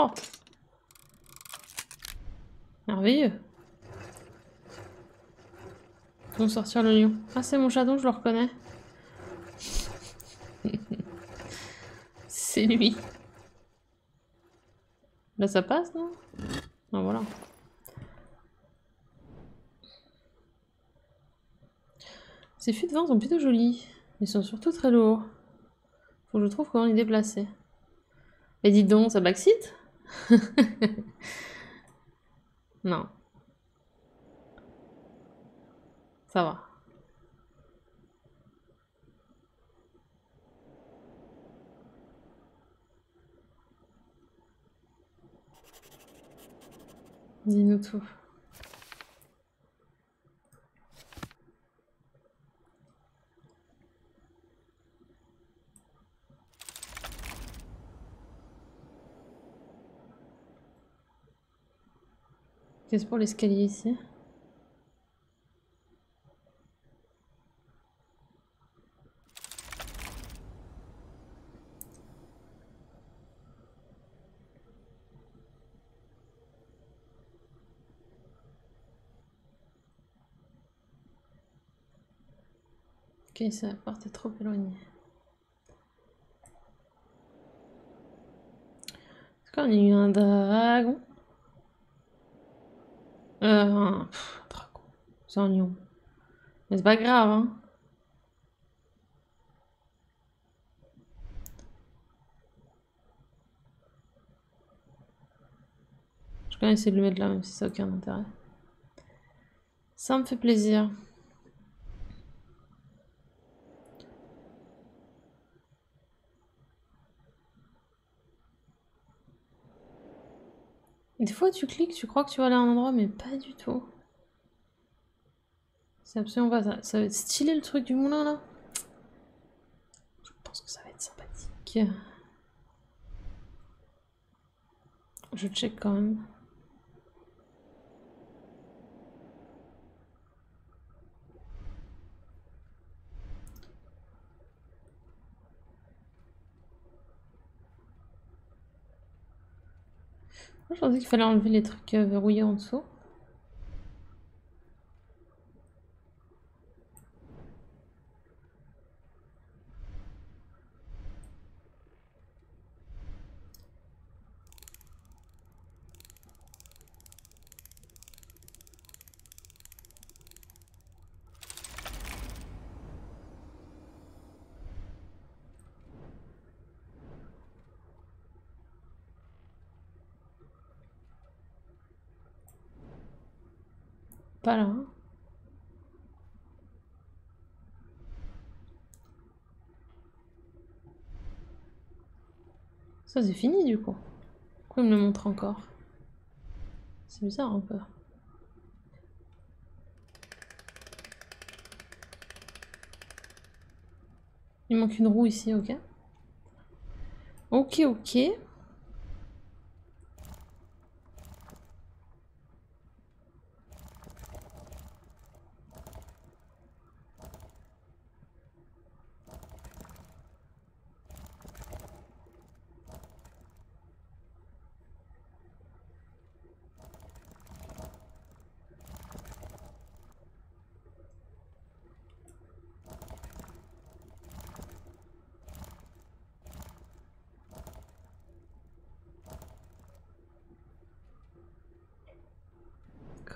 Oh. Merveilleux. Sortir le lion. Ah, c'est mon chaton, je le reconnais. c'est lui. Là, ça passe, non? Ah, voilà. Ces fûts de vin sont plutôt jolis. Ils sont surtout très lourds. Faut que je trouve comment les déplacer. Mais dis donc, ça backseat? Non. Ça va. Dis-nous tout. Qu'est-ce pour l'escalier ici? Ok, ça partait trop éloigné. Est-ce qu'on a eu un dragon? Euh, un un dragon. C'est un lion. Mais c'est pas grave, hein. Je vais quand même essayer de le mettre là, même si ça n'a aucun intérêt. Ça me fait plaisir. Des fois, tu cliques, tu crois que tu vas aller à un endroit, mais pas du tout. C'est absolument pas ça. Ça va être stylé le truc du moulin là? Je pense que ça va être sympathique. Je check quand même. Je pensais qu'il fallait enlever les trucs euh, verrouillés en dessous. Pas là. Ça c'est fini du coup. Pourquoi il me le montre encore? C'est bizarre un peu. Il manque une roue ici, ok. Ok, ok.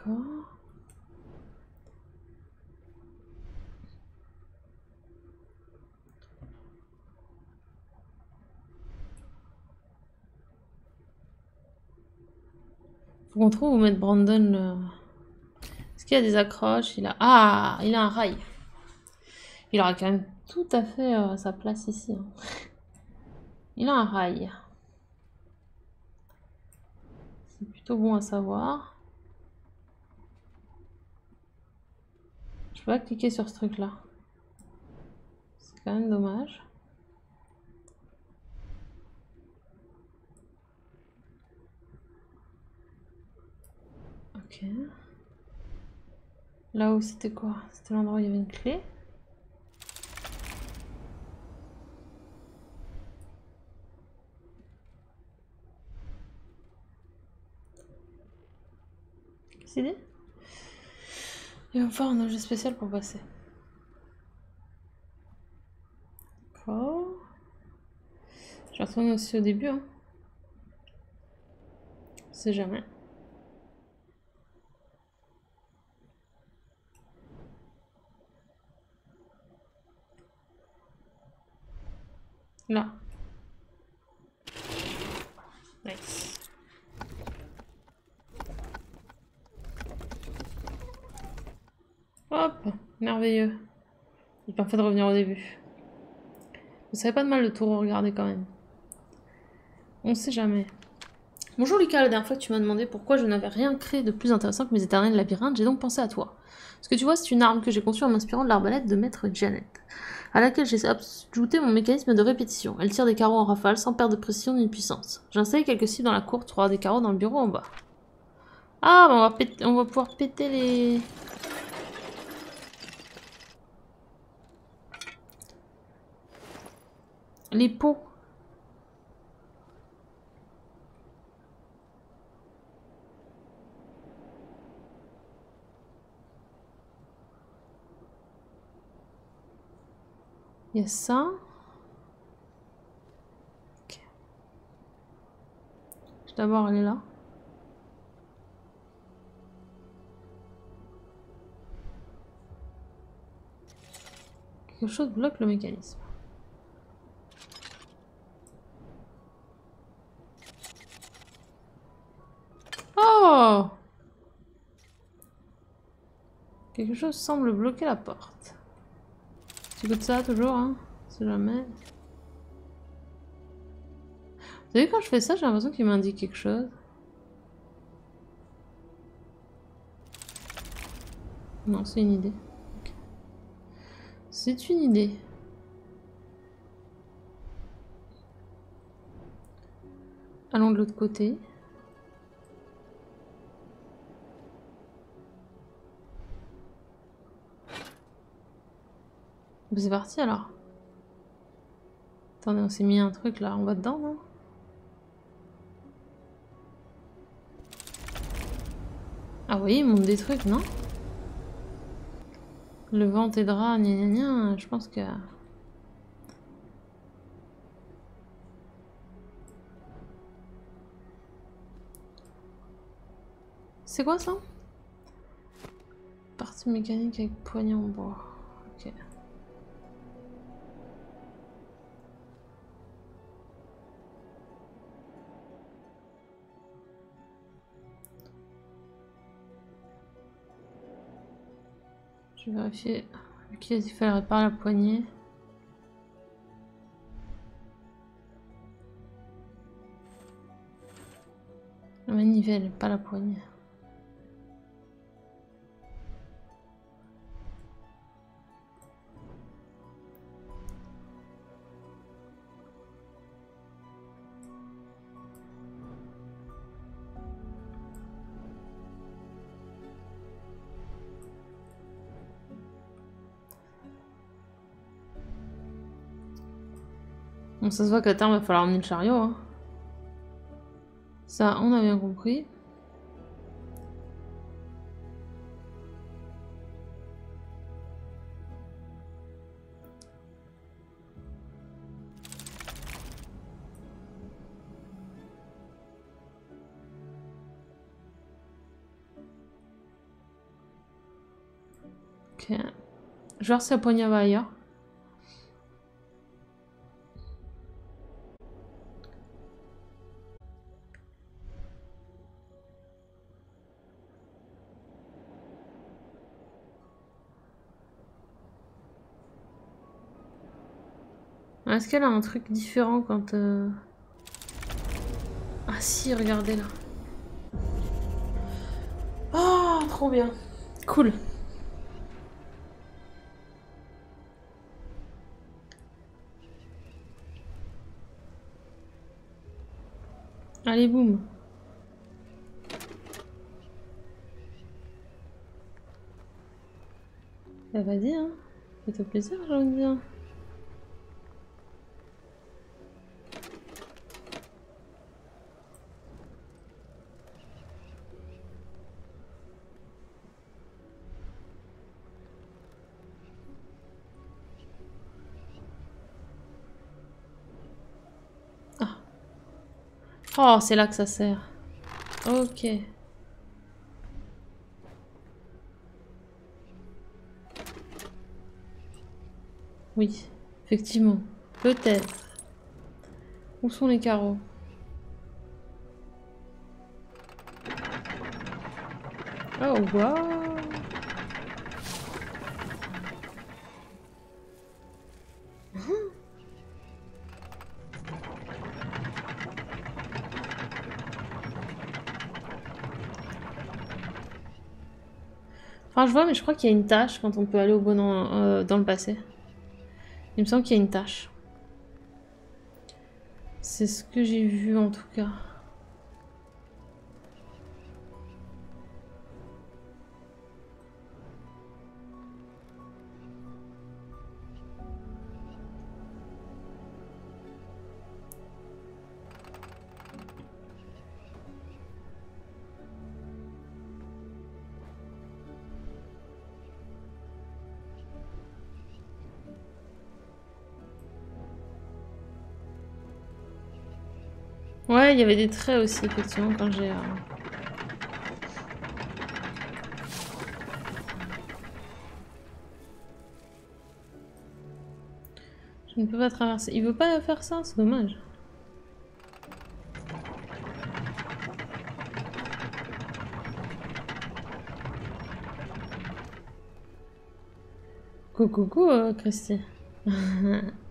D'accord. Faut trouve où mettre Brandon. le- Est-ce qu'il a des accroches? Il a. Ah Il a un rail. Il aura quand même tout à fait euh, sa place ici. hein. Il a un rail. C'est plutôt bon à savoir. Je peux pas cliquer sur ce truc là. C'est quand même dommage. Ok. Là où c'était quoi? C'était l'endroit où il y avait une clé? Qu'il dit? Il va me faire un objet spécial pour passer. D'accord. Je aussi au début. Hein. On sait jamais. Nice. Hop, merveilleux. Il fait de revenir au début. Vous savez pas de mal de tout regarder quand même. On sait jamais. Bonjour Lucas, la dernière fois tu m'as demandé pourquoi je n'avais rien créé de plus intéressant que mes éternels labyrinthes, j'ai donc pensé à toi. Ce que tu vois, c'est une arme que j'ai conçue en m'inspirant de l'arbalète de maître Janet, à laquelle j'ai ajouté mon mécanisme de répétition. Elle tire des carreaux en rafale sans perdre de précision ni de puissance. J'ai installé quelques cibles dans la cour, auras des carreaux dans le bureau en bas. Ah, bah on, va on va pouvoir péter les... Les pots. Il y a ça. Ok. Je d'abord aller là. Quelque chose bloque le mécanisme. Oh Quelque chose semble bloquer la porte. Goûtes ça toujours, hein jamais. Vous savez, quand je fais ça, j'ai l'impression qu'il m'indique quelque chose. Non, c'est une idée. C'est une idée. Allons de l'autre côté. Bah, C'est parti alors. Attendez, on s'est mis un truc là, on va dedans, non? Ah oui, il monte des trucs, non? Le vent t'aidera, gna gna gna, je pense que... C'est quoi ça? Partie mécanique avec poignée en bois. Je vais vérifier. Dit qu'il fallait réparer la poignée. La manivelle, pas la poignée. Bon, ça se voit qu'à terme, il va falloir emmener le chariot. hein. Ça, on a bien compris. Ok. Je vais voir si la poignée ailleurs. Est-ce qu'elle a un truc différent quand... euh, Ah si, regardez là. Oh, trop bien. Cool. Allez, boum. Bah vas-y, hein. Fais-toi plaisir, j'ai envie de dire. Oh, c'est là que ça sert. Ok. Oui, effectivement. Peut-être. Où sont les carreaux? Oh, wow Enfin, je vois, mais je crois qu'il y a une tâche quand on peut aller au bon en- euh, dans le passé. Il me semble qu'il y a une tâche. C'est ce que j'ai vu en tout cas. Il y avait des traits aussi, effectivement, quand j'ai... euh, Je ne peux pas traverser. Il veut pas faire ça, c'est dommage. Coucou, coucou, euh, Christy.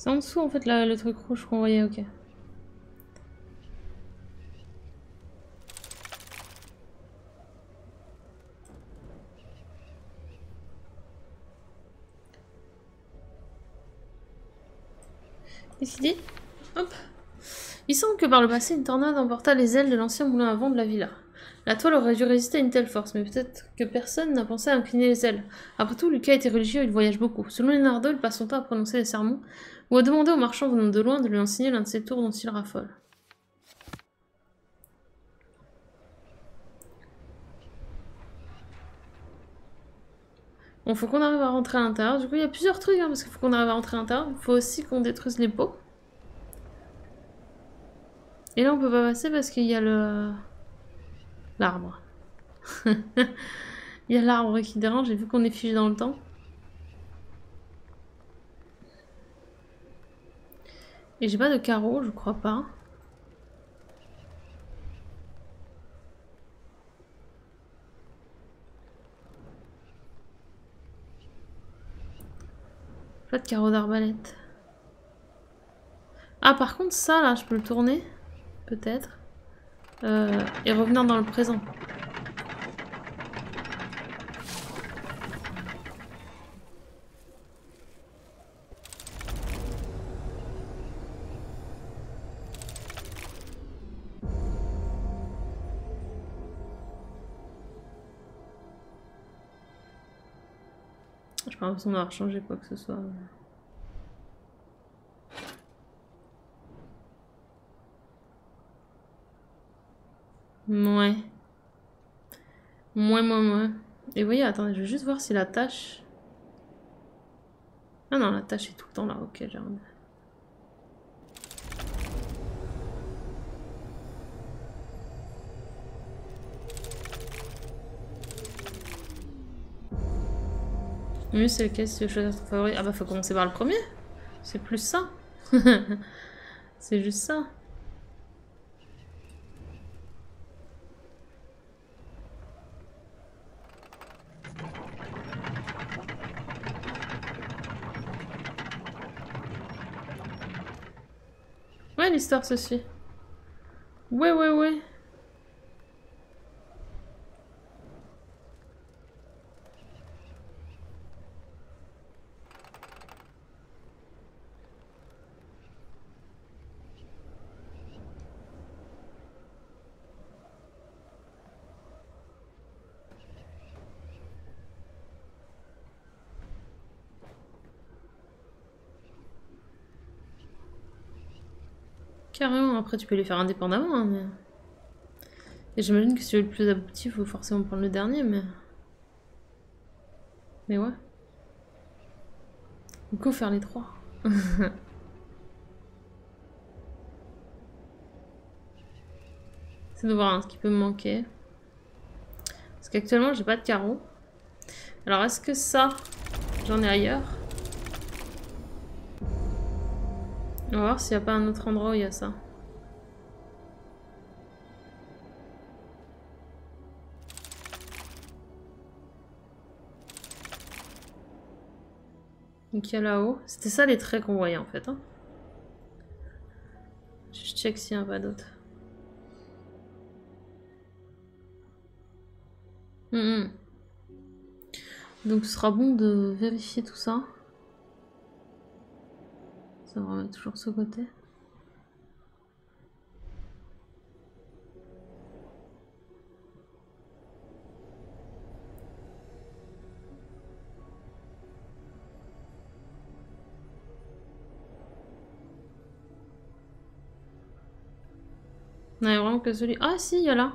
C'est en dessous, en fait, là, le truc rouge qu'on voyait, ok. Décidé Hop. Il semble que par le passé, une tornade emporta les ailes de l'ancien moulin à vent de la villa. La toile aurait dû résister à une telle force, mais peut-être que personne n'a pensé à incliner les ailes. Après tout, Lucas était religieux il voyage beaucoup. Selon Leonardo, il passe son temps à prononcer des sermons ou à demander aux marchands venant de loin de lui enseigner l'un de ces tours dont il raffole. Bon, faut qu'on arrive à rentrer à l'intérieur. Du coup, il y a plusieurs trucs, hein, parce qu'il faut qu'on arrive à rentrer à l'intérieur. Il faut aussi qu'on détruise les pots. Et là, on peut pas passer parce qu'il y a le... L'arbre. Il y a l'arbre qui dérange, et vu qu'on est figé dans le temps. Et j'ai pas de carreau, je crois pas. Pas de carreau d'arbalète. Ah, par contre, ça, là, je peux le tourner. Peut-être. Euh, et revenir dans le présent. J'ai pas l'impression d'avoir changé quoi que ce soit. Ouais. Moins, moins, moins. Et voyez, attendez, je vais juste voir si la tâche... Ah non, la tâche est tout le temps là. Ok, j'ai mieux c'est lequel si tu veux choisir ton favori Ah bah faut commencer par le premier. C'est plus ça. c'est juste ça. L'histoire suit. Ouais, ouais, ouais. Carrément, après tu peux les faire indépendamment, hein, mais... Et j'imagine que si tu veux le plus abouti, il faut forcément prendre le dernier, mais... Mais ouais. Du coup, faire les trois. C'est de voir hein, ce qui peut me manquer. Parce qu'actuellement, j'ai pas de carreau. Alors, est-ce que ça, j'en ai ailleurs? On va voir s'il n'y a pas un autre endroit où il y a ça. Donc il y a là-haut. C'était ça les traits qu'on voyait en fait. Hein. Je check s'il n'y a pas d'autre. Hum, hum. Donc ce sera bon de vérifier tout ça. Va remettre toujours ce côté. A vraiment que celui... Ah si, il y a là.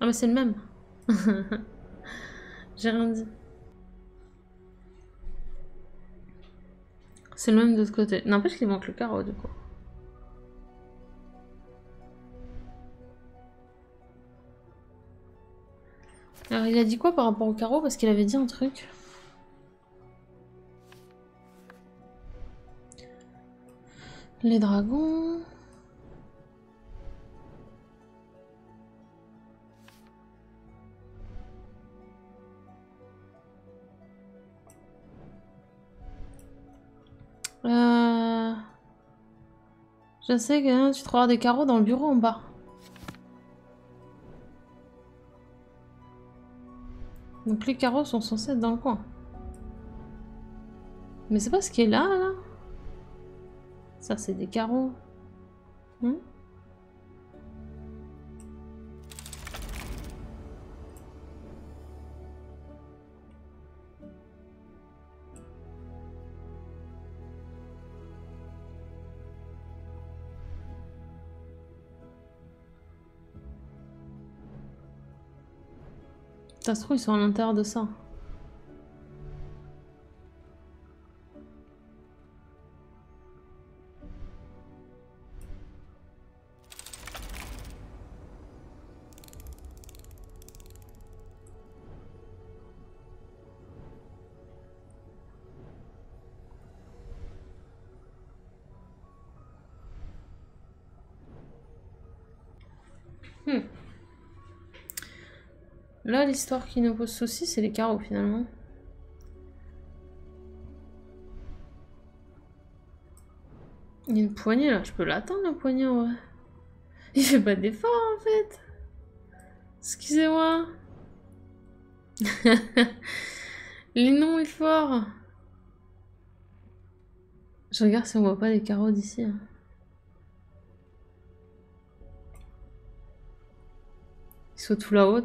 Ah mais c'est le même. J'ai rien dit. C'est le même de l'autre côté. N'empêche qu'il manque le carreau du coup. Alors il a dit quoi par rapport au carreau? Parce qu'il avait dit un truc. Les dragons... Euh... Je sais que hein, tu trouveras des carreaux dans le bureau en bas. Donc les carreaux sont censés être dans le coin. Mais c'est pas ce qui est là, là Ça, c'est des carreaux. Hmm? Ça se trouve, ils sont à l'intérieur de ça. L'histoire qui nous pose souci, c'est les carreaux finalement. Il y a une poignée là, je peux l'atteindre la poignée en vrai. Il fait pas d'effort en fait. Excusez-moi. Les noms est fort. Je regarde si on voit pas les carreaux d'ici. hein. Ils sont tout là-haut.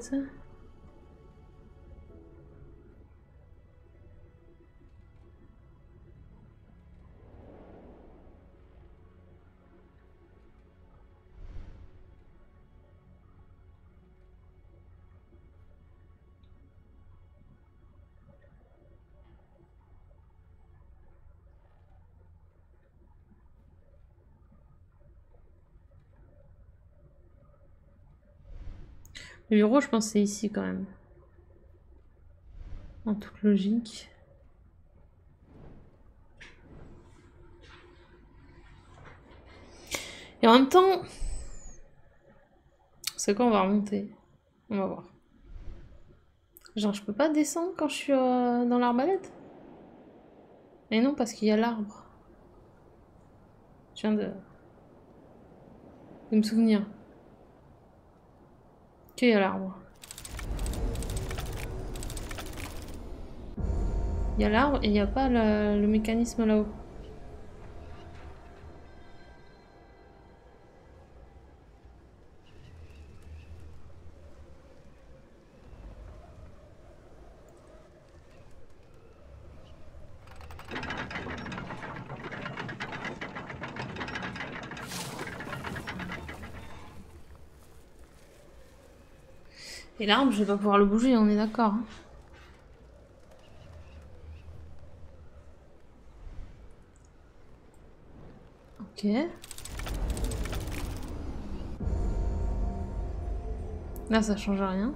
Le bureau, je pense c'est ici quand même. En toute logique. Et en même temps, c'est quoi on va remonter? On va voir. Genre, je peux pas descendre quand je suis euh, dans l'arbalète? Mais non, parce qu'il y a l'arbre. Je viens de... de me souvenir. Qu'il y a l'arbre. Il y a l'arbre et il n'y a pas le mécanisme là-haut. Et l'arbre, je vais pas pouvoir le bouger, on est d'accord. hein. Ok. Là, ça change rien.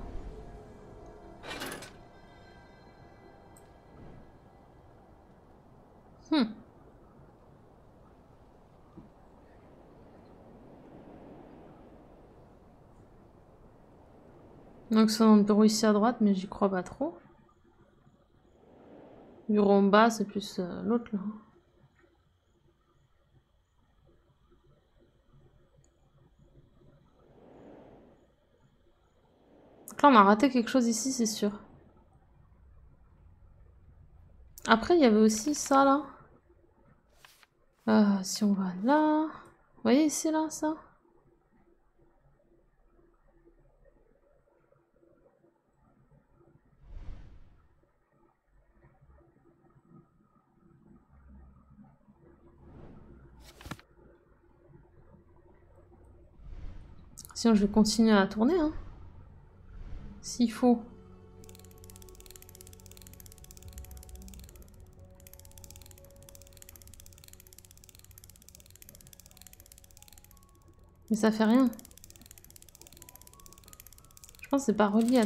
Donc c'est un bureau ici à droite, mais j'y crois pas trop. Bureau en bas, c'est plus euh, l'autre là. Là, on a raté quelque chose ici, c'est sûr. Après, il y avait aussi ça là. Euh, si on va là. Vous voyez ici là, ça? Sinon, je vais continuer à tourner, hein. S'il faut. Mais ça fait rien. Je pense que c'est pas relié à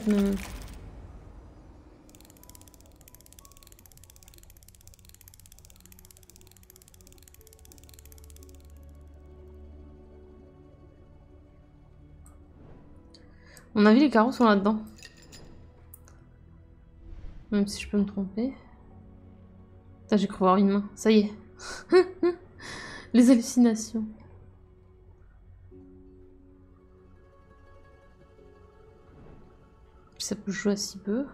me... On a vu les carreaux sont là-dedans. Même si je peux me tromper. Putain, j'ai cru voir une main. Ça y est. les hallucinations. Ça peut jouer à si peu.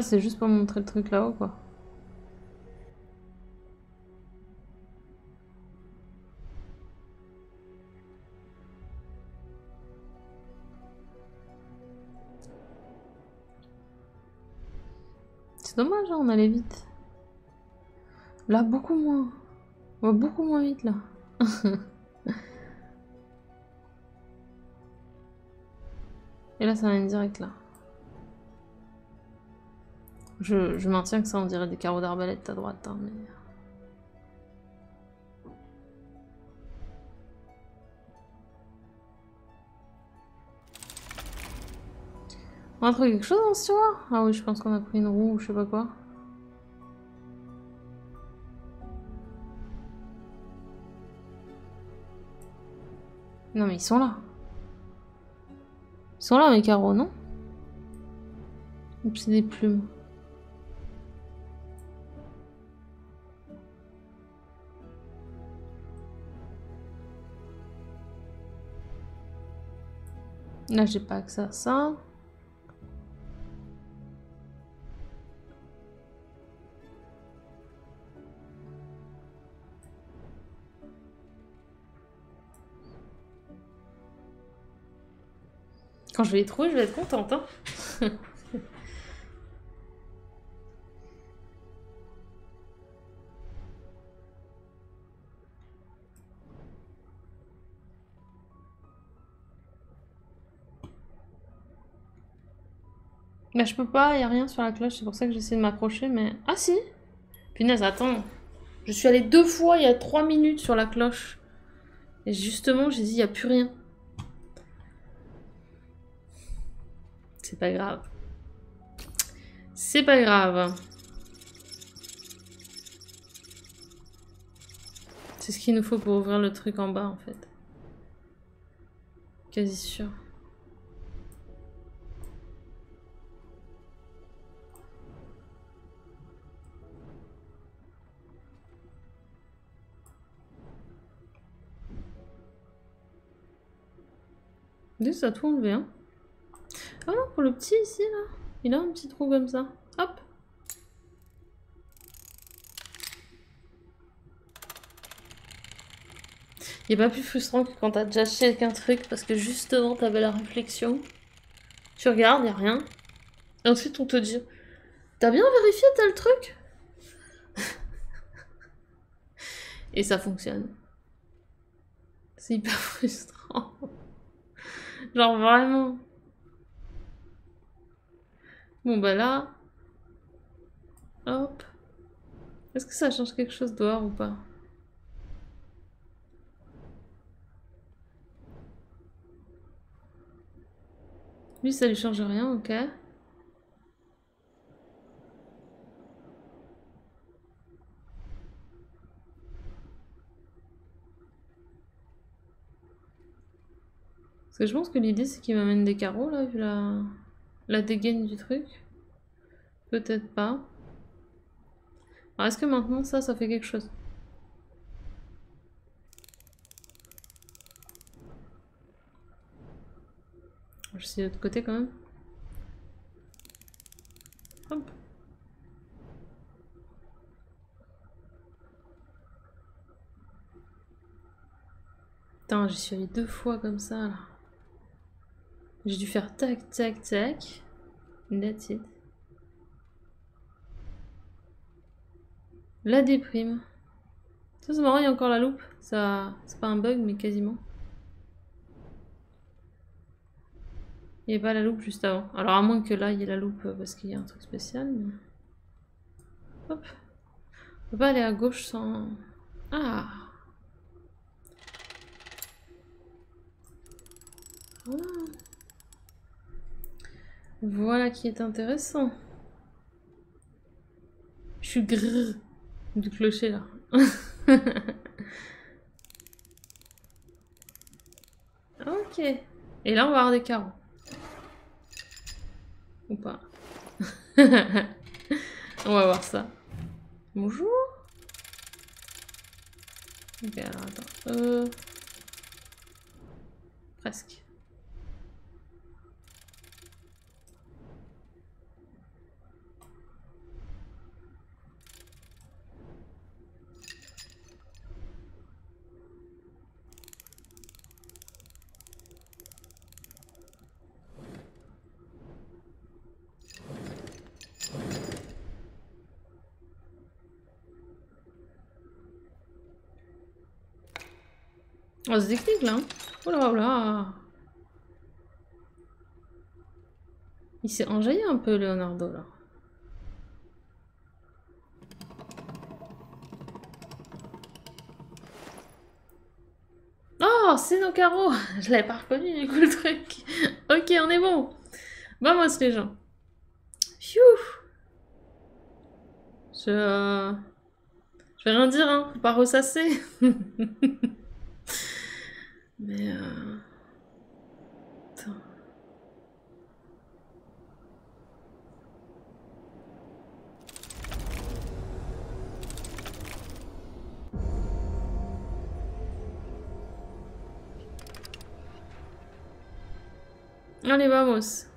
C'est juste pour montrer le truc là-haut, quoi. C'est dommage, hein, on allait vite. Là, beaucoup moins. On va beaucoup moins vite, là. Et là, ça mène direct, là. Je, maintiens que ça, on dirait des carreaux d'arbalète à droite. Hein, on a trouvé quelque chose dans ce tiroir? Ah oui, je pense qu'on a pris une roue ou je sais pas quoi. Non mais ils sont là. Ils sont là mes carreaux, non? C'est des plumes? Là j'ai pas accès à ça. Quand je vais les trouver, je vais être contente. Hein Bah je peux pas, y a rien sur la cloche, c'est pour ça que j'essaie de m'accrocher, mais... Ah si Punaise, attends. Je suis allée deux fois il y a trois minutes sur la cloche. Et justement, j'ai dit, il y a plus rien. C'est pas grave. C'est pas grave. C'est ce qu'il nous faut pour ouvrir le truc en bas, en fait. Quasi sûr. Ça a tout enlevé, hein. Ah pour le petit ici, là. Il a un petit trou comme ça. Hop. Il a pas plus frustrant que quand t'as déjà acheté qu'un truc parce que justement t'avais la réflexion. Tu regardes, y a rien. Et ensuite on te dit T'as bien vérifié tel truc? Et ça fonctionne. C'est hyper frustrant. Genre vraiment. Bon bah là. Hop. Est-ce que ça change quelque chose dehors ou pas? Lui ça lui change rien, ok. Parce que je pense que l'idée c'est qu'il m'amène des carreaux là, vu la, dégaine du truc. Peut-être pas. Alors est-ce que maintenant ça, ça fait quelque chose? Je essayer de l'autre côté quand même. Hop. Putain, j'y suis allée deux fois comme ça là. J'ai dû faire tac, tac, tac. That's it. La déprime. Ça c'est marrant, il y a encore la loupe. Ça, c'est pas un bug, mais quasiment. Il n'y avait pas la loupe juste avant. Alors à moins que là, il y ait la loupe parce qu'il y a un truc spécial. Hop. On peut pas aller à gauche sans... Ah Voilà. Voilà qui est intéressant. Je suis grrr du clocher là. ok. Et là on va avoir des carreaux. Ou pas. on va voir ça. Bonjour. Ok alors attends. Euh... Presque. C'est technique là. Hein. Oh là là. Il s'est enjaillé un peu, Leonardo là. Oh, c'est nos carreaux Je l'avais pas reconnu du coup le truc. ok, on est bon. Vamos les gens. Pfiou Je... euh, Je vais rien dire, hein. Faut pas ressasser. Mais... Euh... Attends. Allez, vamos.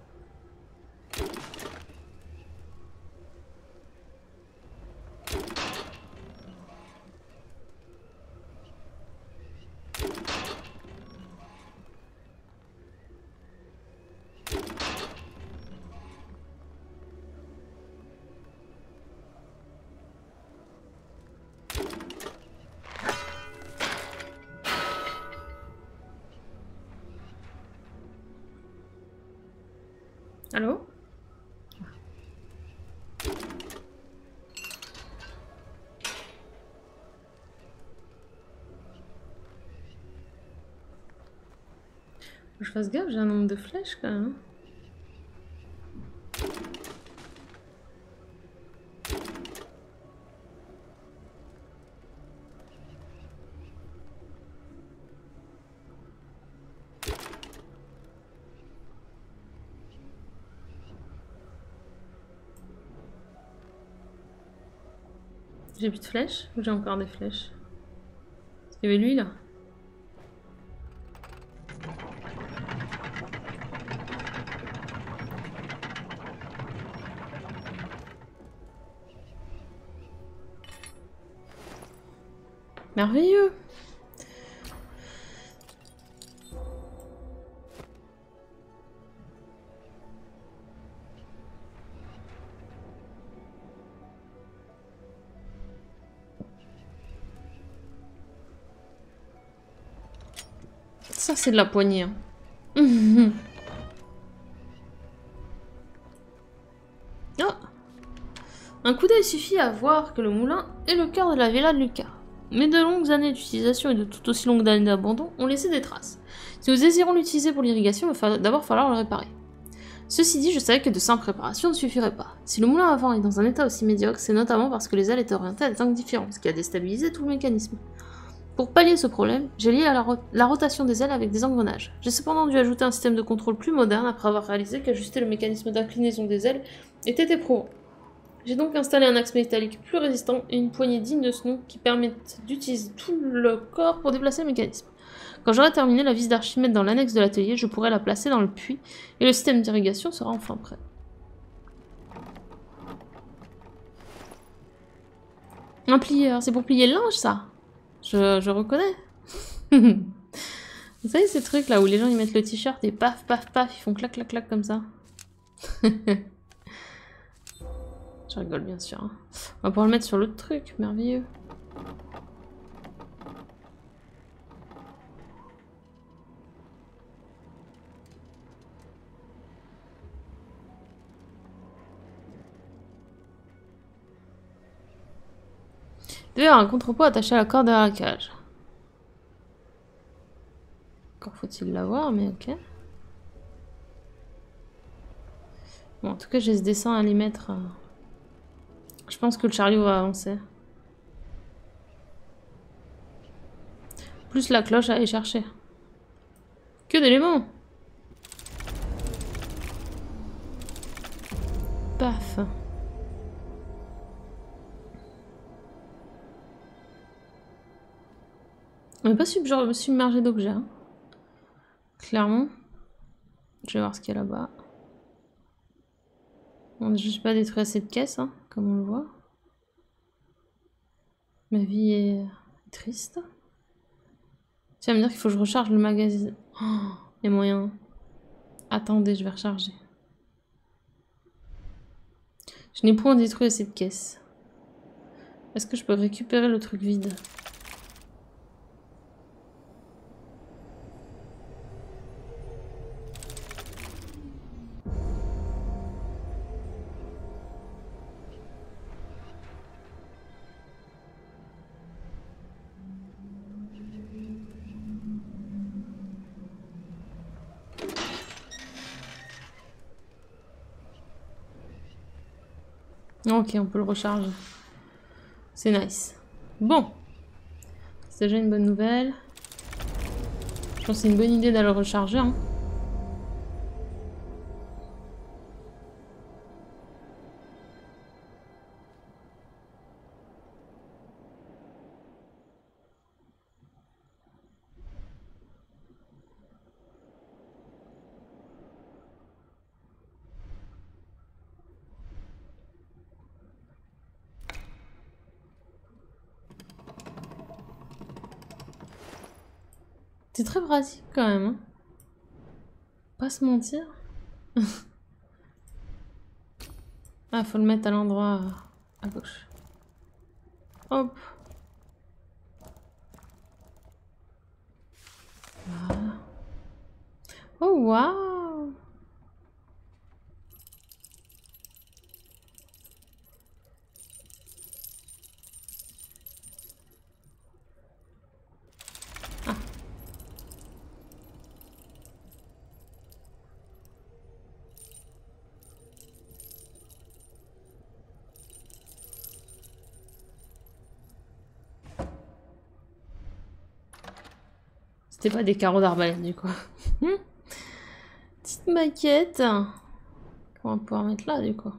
Fasse gaffe, j'ai un nombre de flèches quand même. J'ai plus de flèches ou j'ai encore des flèches? Il y avait lui là. Ça, c'est de la poignée. hein. oh Un coup d'œil suffit à voir que le moulin est le cœur de la villa de Lucas. Mais de longues années d'utilisation et de tout aussi longues années d'abandon ont laissé des traces. Si nous désirons l'utiliser pour l'irrigation, il va d'abord falloir le réparer. Ceci dit, je savais que de simples réparations ne suffiraient pas. Si le moulin à vent est dans un état aussi médiocre, c'est notamment parce que les ailes étaient orientées à des angles différents, ce qui a déstabilisé tout le mécanisme. Pour pallier ce problème, j'ai lié la rotation des ailes avec des engrenages. J'ai cependant dû ajouter un système de contrôle plus moderne après avoir réalisé qu'ajuster le mécanisme d'inclinaison des ailes était éprouvant. J'ai donc installé un axe métallique plus résistant et une poignée digne de ce nom qui permettent d'utiliser tout le corps pour déplacer le mécanisme. Quand j'aurai terminé la vis d'Archimède dans l'annexe de l'atelier, je pourrai la placer dans le puits et le système d'irrigation sera enfin prêt. Un plieur, c'est pour plier le linge ça je, je reconnais. Vous savez ces trucs là où les gens ils mettent le t-shirt et paf paf paf ils font clac clac clac comme ça? je rigole bien sûr. On va pouvoir le mettre sur l'autre truc, merveilleux. Avoir un contrepoids attaché à la corde derrière la. Encore faut-il l'avoir, mais ok. Bon, en tout cas, j'ai ce dessin à les mettre. Je pense que le chariot va avancer. Plus la cloche à aller chercher. Que d'éléments Paf. On n'est pas submergé d'objets. hein. Clairement. Je vais voir ce qu'il y a là-bas. Bon, je n'ai pas détruit assez de caisses, hein, comme on le voit. Ma vie est triste. Tu vas me dire qu'il faut que je recharge le magazine. Oh, il y a moyen. Attendez, je vais recharger. Je n'ai point détruit assez de caisses. Est-ce que je peux récupérer le truc vide? Ok, on peut le recharger. C'est nice. Bon. C'est déjà une bonne nouvelle. Je pense que c'est une bonne idée d'aller le recharger. Hein. Très pratique quand même. Hein. Pas se mentir. ah, faut le mettre à l'endroit à gauche. Hop. Oh, waouh Pas des carreaux d'arbalète du coup. Hmm. Petite maquette. Qu'on va pouvoir mettre là du coup?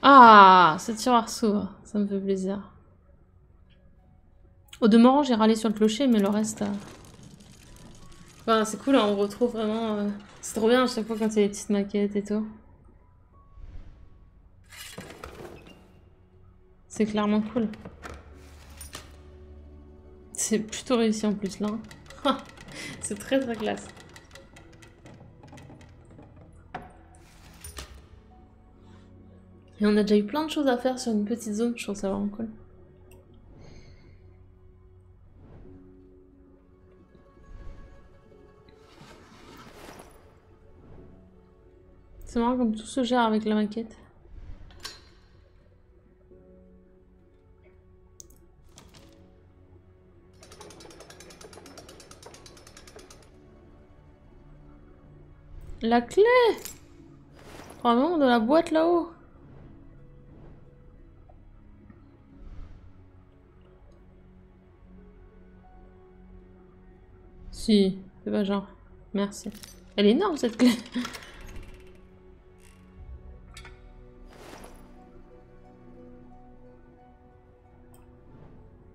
Ah, ce tiroir s'ouvre. Ça me fait plaisir. Au demeurant, j'ai râlé sur le clocher, mais le reste... Euh, c'est cool, hein, on retrouve vraiment... Euh, c'est trop bien à chaque fois quand il y a des petites maquettes et tout. C'est clairement cool. C'est plutôt réussi en plus là. C'est très très classe. Et on a déjà eu plein de choses à faire sur une petite zone, je trouve ça vraiment cool. C'est marrant comme tout se gère avec la maquette. La clé Vraiment, de la boîte là-haut Si, c'est pas genre. Merci. Elle est énorme cette clé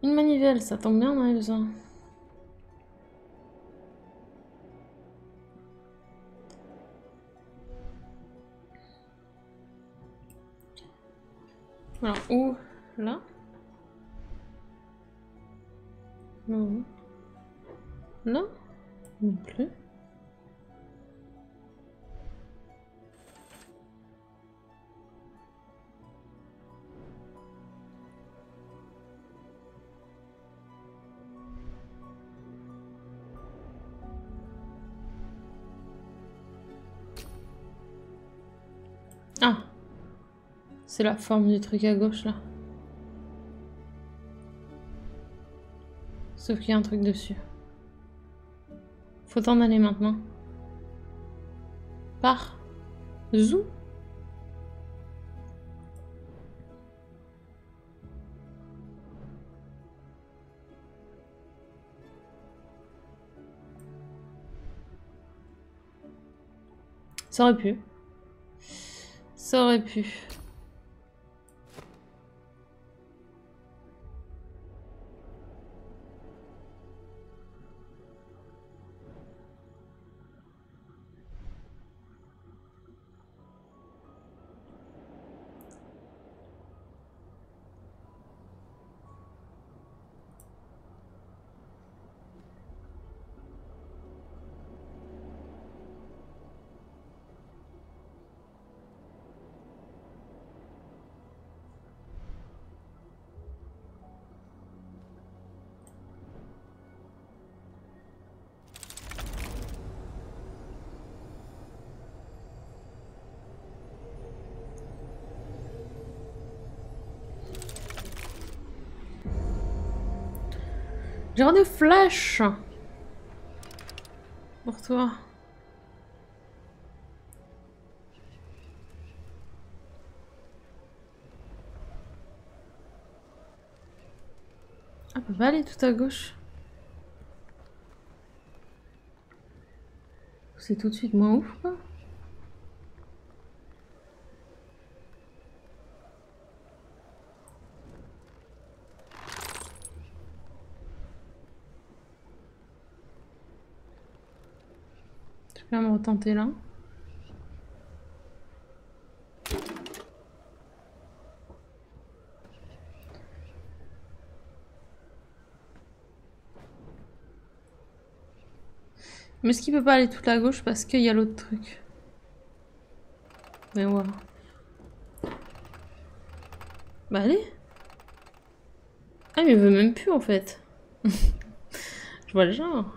Une manivelle, ça tombe bien, on a besoin. Alors, où Là Non. Là Non plus. C'est la forme du truc à gauche là. Sauf qu'il y a un truc dessus. Faut t'en aller maintenant. Pars. Zou. Ça aurait pu. Ça aurait pu. avoir des flèches pour toi. Ah, peut aller tout à gauche. C'est tout de suite moins ouf, quoi. Retenter là. Mais est-ce qu'il peut pas aller tout à gauche parce qu'il y a l'autre truc Mais ouais. Bah allez Ah mais il veut même plus en fait. Je vois le genre.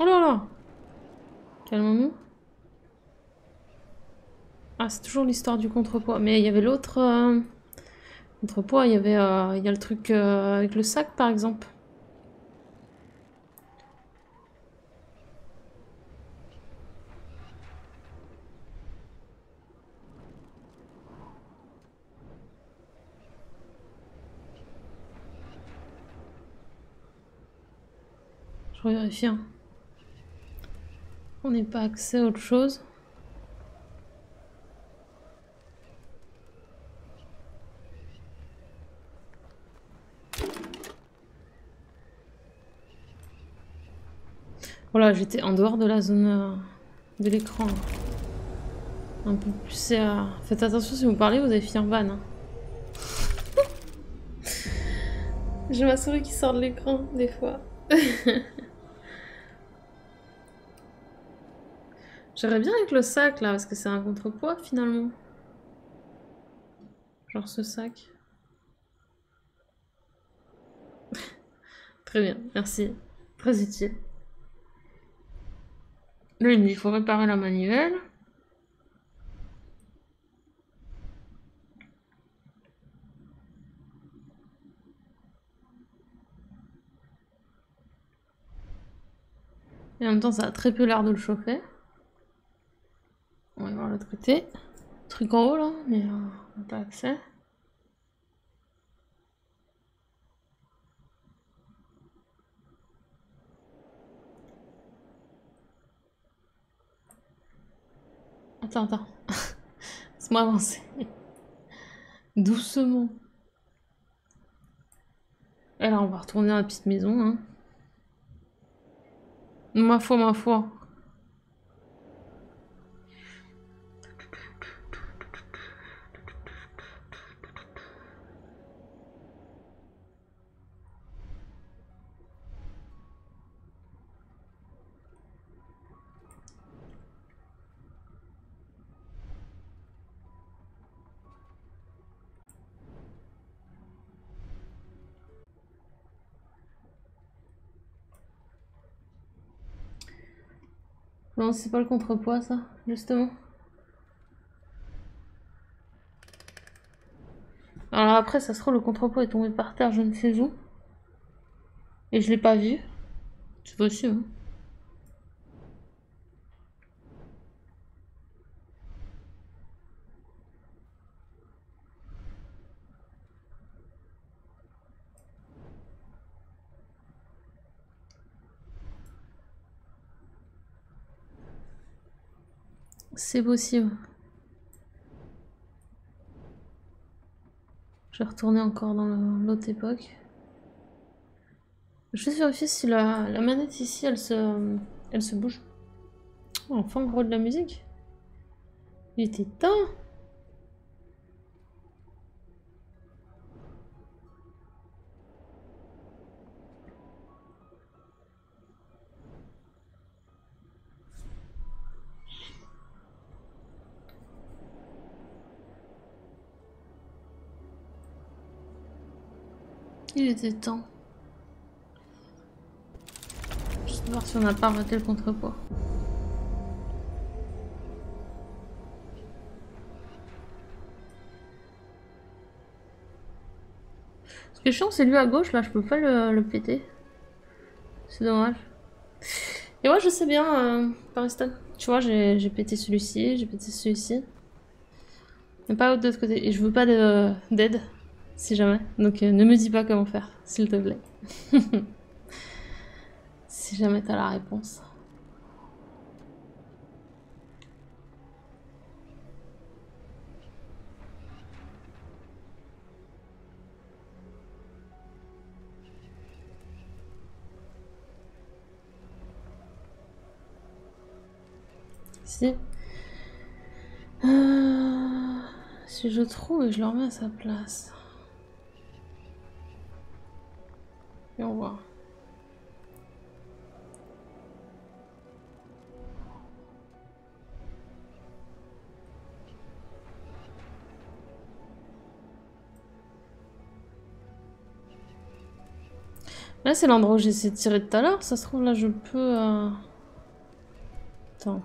Oh là là Calmons-nous. Ah, c'est toujours l'histoire du contrepoids. Mais il y avait l'autre euh, contrepoids, il y avait euh, il y a le truc euh, avec le sac par exemple. Je vérifie. Hein. On n'est pas accès à autre chose. Voilà, j'étais en dehors de la zone euh, de l'écran. Un peu plus... Euh... Faites attention si vous parlez, vous allez finir van. Hein. J'ai ma souris qui sort de l'écran, des fois. J'aimerais bien avec le sac là, parce que c'est un contrepoids finalement. Genre ce sac. Très bien, merci. Très utile. Là, il faut réparer la manivelle. Et en même temps, ça a très peu l'air de le chauffer. On va voir l'autre côté. Truc en haut là, mais euh, on n'a pas accès. Attends, attends. Laisse-moi avancer. Doucement. Et là, on va retourner à la petite maison. Hein. Ma foi, ma foi. Non, c'est pas le contrepoids, ça, justement. Alors après, ça se trouve, le contrepoids est tombé par terre, je ne sais où. Et je l'ai pas vu. C'est possible. Hein. C'est possible. Je vais retourner encore dans l'autre époque. Je vais vérifier si la, manette ici, elle se, elle se bouge. Oh, enfin, gros de la musique. Il était temps. Il était temps. Juste voir si on n'a pas raté le contrepoids. Ce qui est chiant, c'est lui à gauche, là, je peux pas le, le péter. C'est dommage. Et ouais, je sais bien, euh. Tu vois, j'ai pété celui-ci, j'ai pété celui-ci. Mais pas de l'autre côté. Et je veux pas de- d'aide, si jamais. Donc euh, ne me dis pas comment faire, s'il te plaît. si jamais t'as la réponse. Si. Euh, Si je trouve et je le remets à sa place. Et on voit. Là, c'est l'endroit où j'ai essayé de tirer tout à l'heure. Ça se trouve, là, je peux... euh, Attends.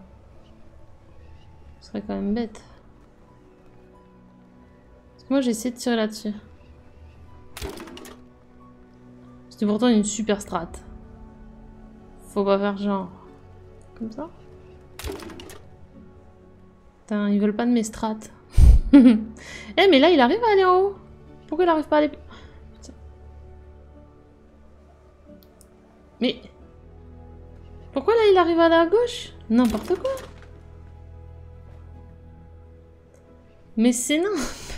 Ce serait quand même bête. Parce que moi, j'ai essayé de tirer là-dessus. C'était pourtant une super strat. Faut pas faire genre. Comme ça. Putain, ils veulent pas de mes strats. Eh, mais là, il arrive à aller en haut. Pourquoi il arrive pas à aller... Putain. Mais... Pourquoi là, il arrive à aller à gauche? N'importe quoi. Mais c'est non.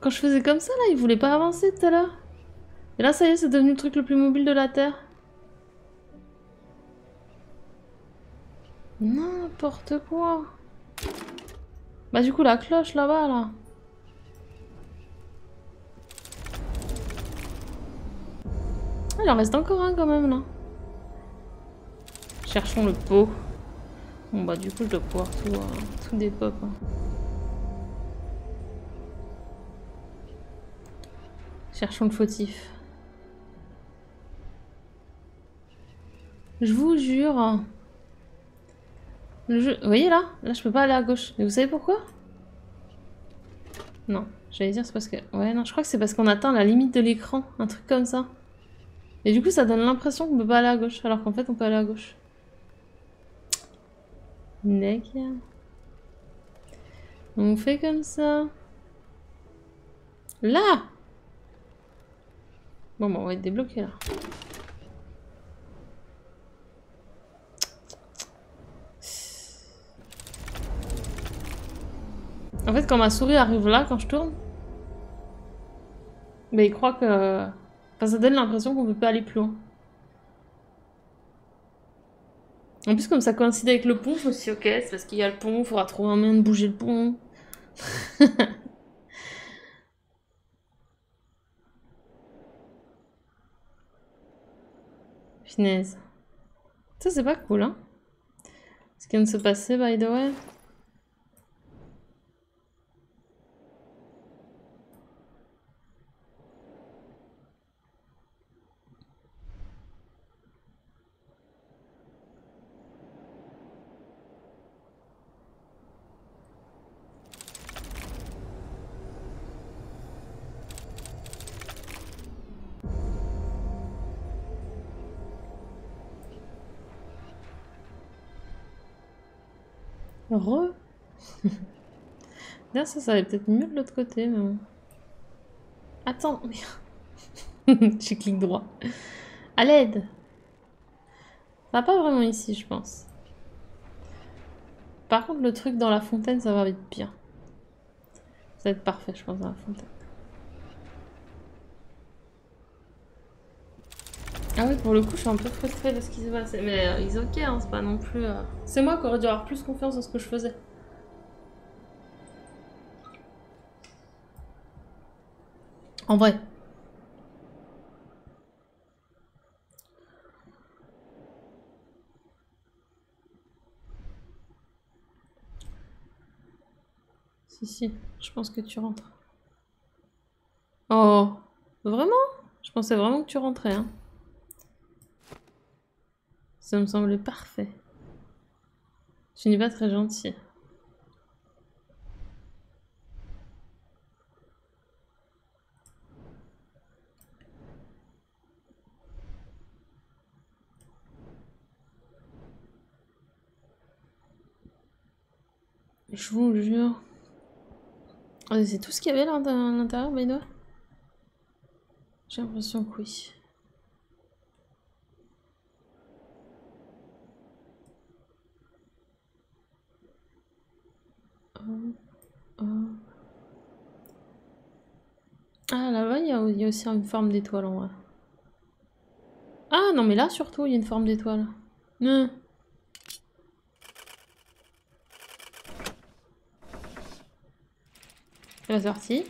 Quand je faisais comme ça, là, il voulait pas avancer tout à l'heure. Et là, ça y est, c'est devenu le truc le plus mobile de la Terre. N'importe quoi. Bah du coup, la cloche là-bas, là. Ah, il en reste encore un quand même, là. Cherchons le pot. Bon bah du coup, je dois pouvoir tout, euh, tout dépop. Cherchons le fautif. Je vous jure. Vous voyez là? Là, je peux pas aller à gauche. Mais vous savez pourquoi? Non. J'allais dire c'est parce que... Ouais, non, je crois que c'est parce qu'on atteint la limite de l'écran. Un truc comme ça. Et du coup, ça donne l'impression qu'on peut pas aller à gauche. Alors qu'en fait, on peut aller à gauche. D'accord. On fait comme ça. Là Bon, bah, on va être débloqué là. En fait, quand ma souris arrive là, quand je tourne, mais il croit que... Enfin, ça donne l'impression qu'on peut pas aller plus loin. En plus, comme ça coïncide avec le pont, je me suis dit, ok, c'est parce qu'il y a le pont, il faudra trouver un moyen de bouger le pont. Ça, c'est pas cool, hein Ce qui vient de se passer, by the way. Re. Ça, ça va peut-être mieux de l'autre côté, mais. Attends, merde. J'ai clic droit. À l'aide. Ça va pas vraiment ici, je pense. Par contre, le truc dans la fontaine, ça va être bien. Ça va être parfait, je pense, dans la fontaine. Ah oui, pour le coup, je suis un peu frustrée de ce qui se passe. Mais euh, ils ok, hein, c'est pas non plus... euh, C'est moi qui aurais dû avoir plus confiance dans ce que je faisais. En vrai. Si, si, je pense que tu rentres. Oh, vraiment? Je pensais vraiment que tu rentrais, hein. Ça me semble parfait. Tu n'es pas très gentil. Je vous jure. Ah, c'est tout ce qu'il y avait là à l'intérieur, mes doigts J'ai l'impression que oui. Ah là-bas, il y, a- aussi une forme d'étoile en vrai. Ah non, mais là surtout, il y a une forme d'étoile. Hum. C'est la sortie.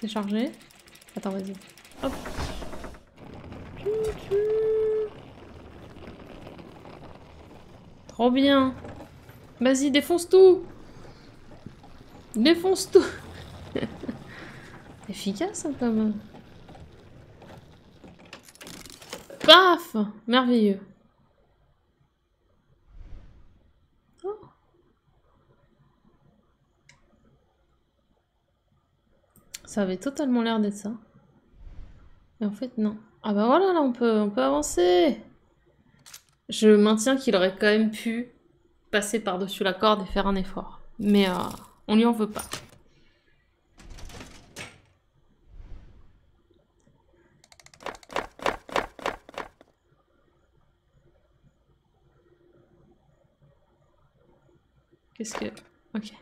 C'est chargé. Attends, vas-y. Hop. Trop bien. Vas-y, défonce tout. Défonce tout. Efficace hein, quand même. Paf Merveilleux. Oh. Ça avait totalement l'air d'être ça. Et en fait, non. Ah bah voilà, là, on peut, on peut avancer. Je maintiens qu'il aurait quand même pu passer par-dessus la corde et faire un effort. Mais euh, on lui en veut pas. Qu'est-ce que... Ok.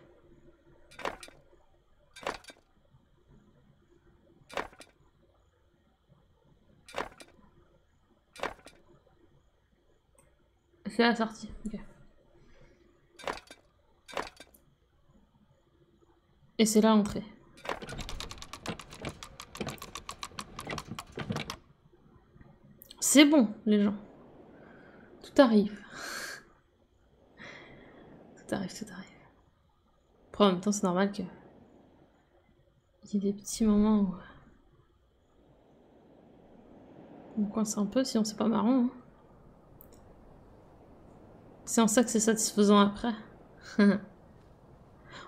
C'est la sortie. Et c'est là l'entrée. C'est bon, les gens. Tout arrive. Tout arrive, tout arrive. Après, en même temps, c'est normal que. Il y ait des petits moments où. On coince un peu, sinon c'est pas marrant. hein. C'est en ça que c'est satisfaisant après.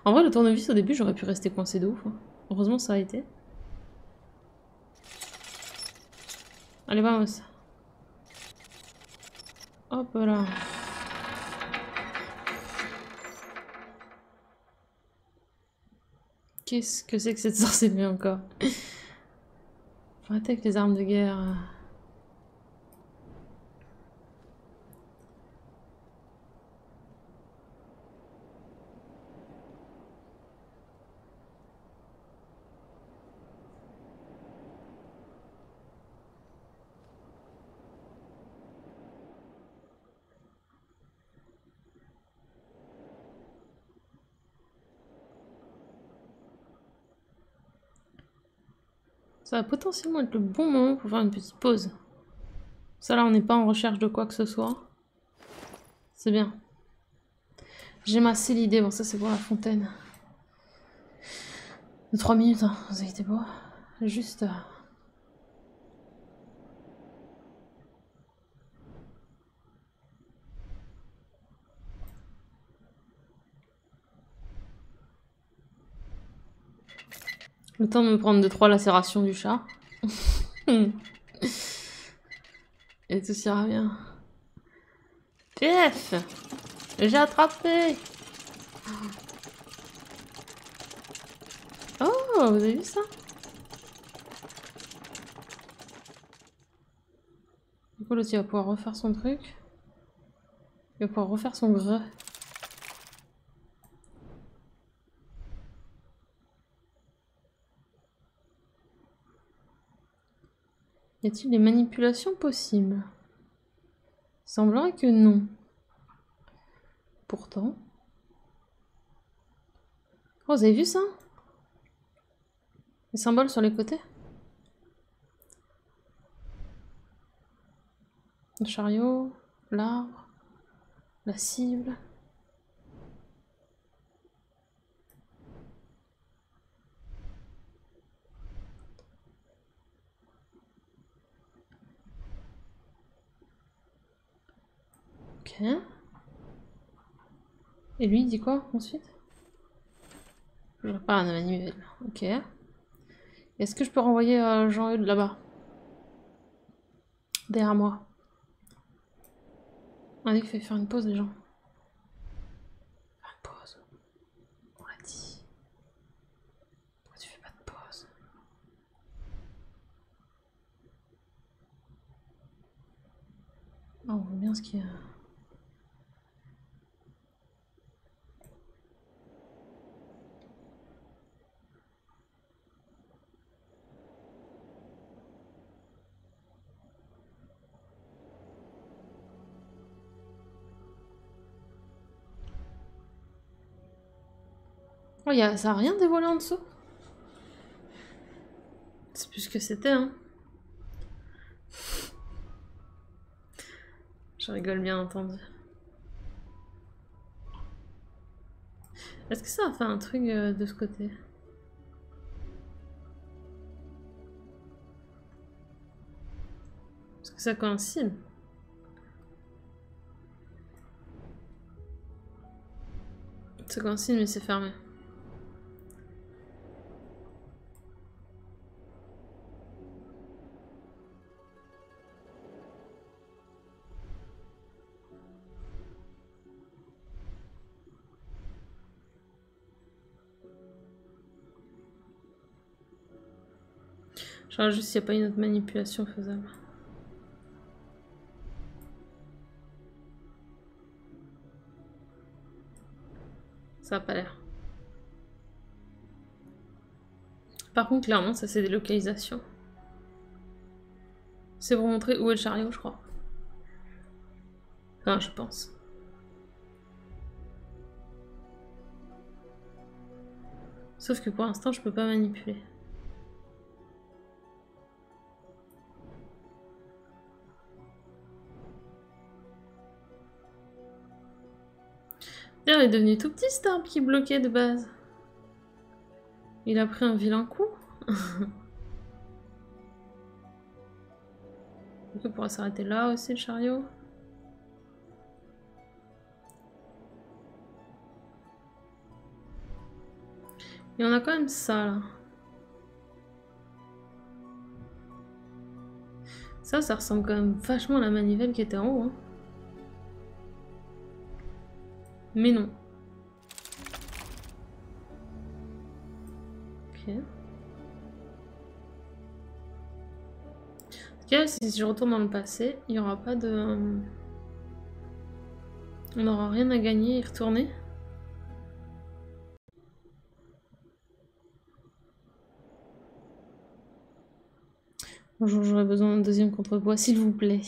en vrai, le tournevis au début, j'aurais pu rester coincé de ouf. hein. Heureusement, ça a été. Allez, vamos. Hop là. Qu'est-ce que c'est que cette sorcellerie encore? Faut arrêter avec les armes de guerre. Ça va potentiellement être le bon moment pour faire une petite pause. Ça là, on n'est pas en recherche de quoi que ce soit. C'est bien. J'ai massé l'idée. Bon, ça c'est pour la fontaine. De 3 minutes, hein. vous inquiétez pas. Juste... euh, Le temps de me prendre 2-3 lacérations du chat. Et tout ira bien. PF J'ai attrapé Oh, vous avez vu ça? Du coup, l'autre, il va pouvoir refaire son truc. Il va pouvoir refaire son greu. Y a-t-il des manipulations possibles? Semblerait que non. Pourtant. Oh, vous avez vu ça? Les symboles sur les côtés? Le chariot, l'arbre, la cible. Et lui, il dit quoi ensuite? Je repars un animal. Ok. Est-ce que je peux renvoyer euh, Jean-Eudes là-bas? Derrière moi. On a dit qu'il fallait faire une pause, les gens. Faire une pause. On l'a dit. Pourquoi tu fais pas de pause? Ah, on voit bien ce qu'il y a. Oh, y ça a rien dévoilé en dessous C'est plus ce que c'était, hein. Je rigole bien entendu. Est-ce que ça a fait un truc euh, de ce côté? Est-ce que ça coïncide? Ça coïncide mais c'est fermé. Je regarde juste s'il n'y a pas une autre manipulation faisable. Ça n'a pas l'air. Par contre, clairement, ça c'est des localisations. C'est pour montrer où est le chariot, je crois. Enfin, je pense. Sauf que pour l'instant, je peux pas manipuler. Il est devenu tout petit cet arbre qui bloquait de base. Il a pris un vilain coup. Il pourra s'arrêter là aussi le chariot. Et on a quand même ça là. Ça, ça ressemble quand même vachement à la manivelle qui était en haut. Hein. Mais non. Ok. Ok, si je retourne dans le passé, il n'y aura pas de... Euh, on n'aura rien à gagner et retourner. Bonjour, j'aurais besoin d'un deuxième contrepoids, s'il vous plaît.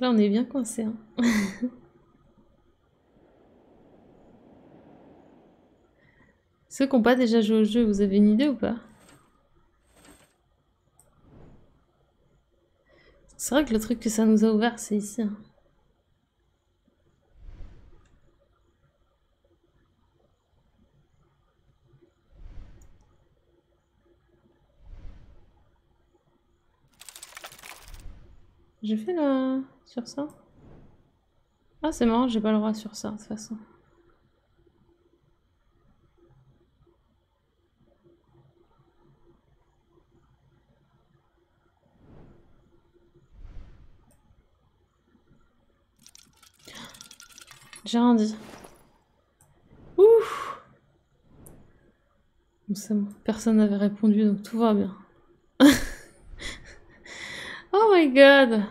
Là, on est bien coincé. Hein. Ceux qui n'ont pas déjà joué au jeu, vous avez une idée ou pas? C'est vrai que le truc que ça nous a ouvert, c'est ici. Hein. J'ai fait la... sur ça Ah, c'est marrant, j'ai pas le droit sur ça, de toute façon. J'ai rien dit. Ouf Personne n'avait répondu, donc tout va bien. oh my god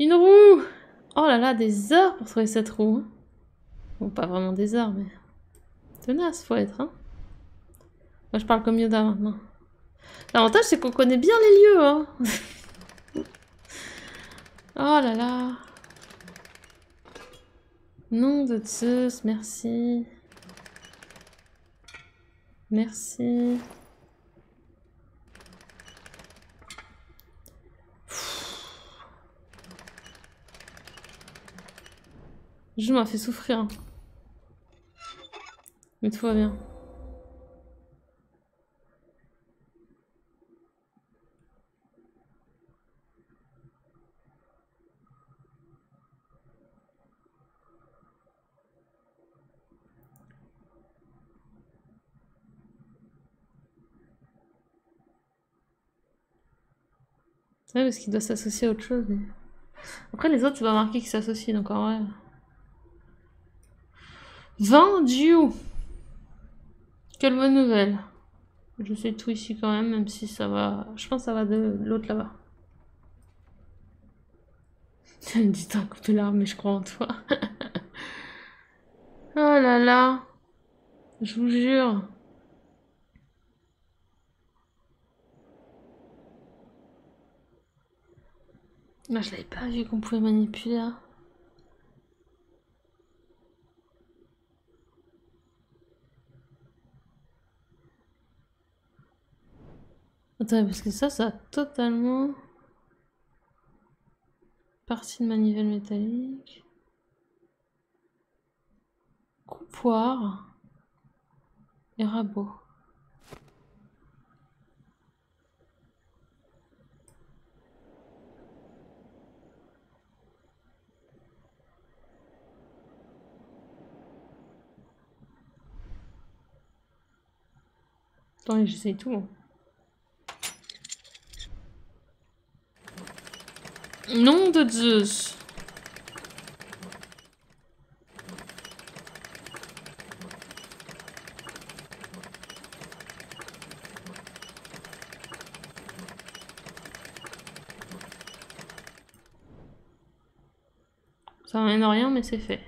une roue Oh là là, des heures pour trouver cette roue. Bon, pas vraiment des heures, mais... Tenace, faut être, hein. Moi, je parle comme Yoda maintenant. L'avantage, c'est qu'on connaît bien les lieux, hein. oh là là. Nom de Zeus, merci. Merci. Je m'a fait souffrir. Mais tout va bien. Ouais, parce qu'il doit s'associer à autre chose. Après, les autres, c'est pas marqué qu'ils s'associent, donc en vrai. Vendu Quelle bonne nouvelle. Je sais tout ici quand même, même si ça va. Je pense que ça va de l'autre là-bas. Dis un coup de larmes, mais je crois en toi. oh là là. Je vous jure. Là, je l'avais pas vu qu'on pouvait manipuler là. Attends, parce que ça, ça a totalement... Partie de manivelle métallique. Coupoir. Et rabot. Attends, j'essaye tout. hein. Nom de Zeus. Ça n'amène à rien, mais c'est fait.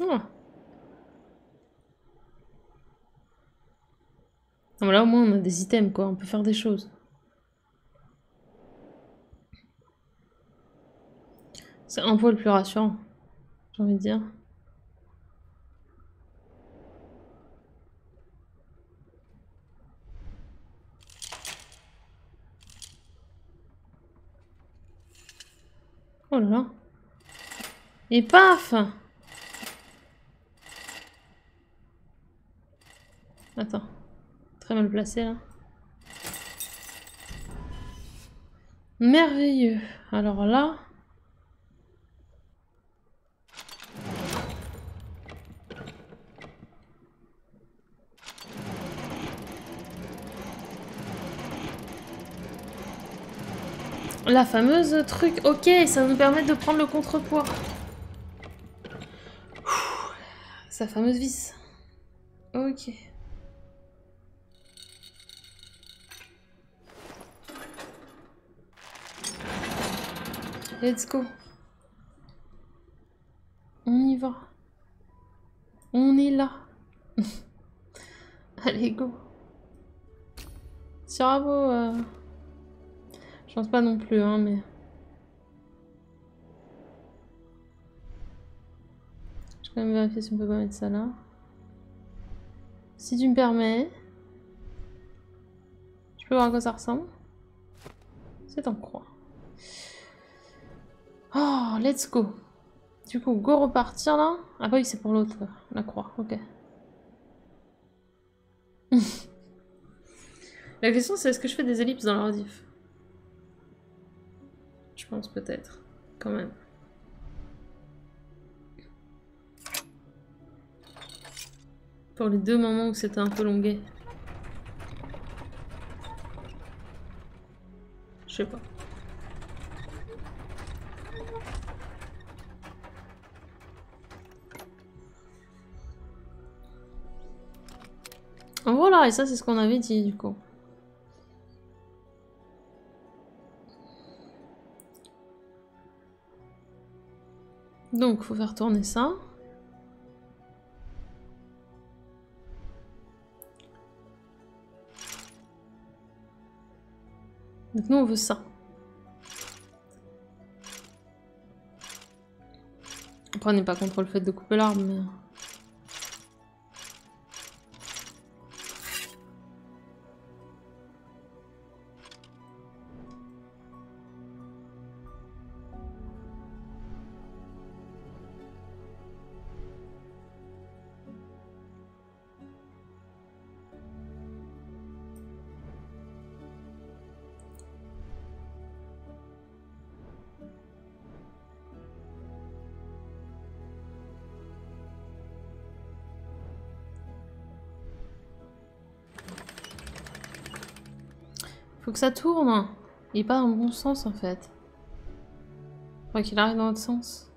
Ah. Non, mais là, au moins, on a des items, quoi. On peut faire des choses. C'est un poil plus rassurant, j'ai envie de dire. Oh là là. Et paf Attends. Très mal placé là. Merveilleux. Alors là. La fameuse truc. Ok, ça nous permet de prendre le contrepoids. Sa fameuse vis. Ok. Let's go. On y va. On est là. Allez, go. Bravo. Euh... Je pense pas non plus, hein, mais... Je vais quand même vérifier si on peut pas mettre ça là. Si tu me permets... Je peux voir à quoi ça ressemble C'est en croix. Oh, let's go. Du coup, go repartir là. Ah bah oui, c'est pour l'autre, la croix, ok. la question c'est est-ce que je fais des ellipses dans la Je pense peut-être, quand même. Pour les deux moments où c'était un peu longué. Je sais pas. Voilà, et ça c'est ce qu'on avait dit du coup. Donc, faut faire tourner ça. Donc nous, on veut ça. Après, on n'est pas contre le fait de couper l'arbre, mais... Ça tourne. Il est pas dans le bon sens en fait. Faut qu'il arrive dans l'autre sens.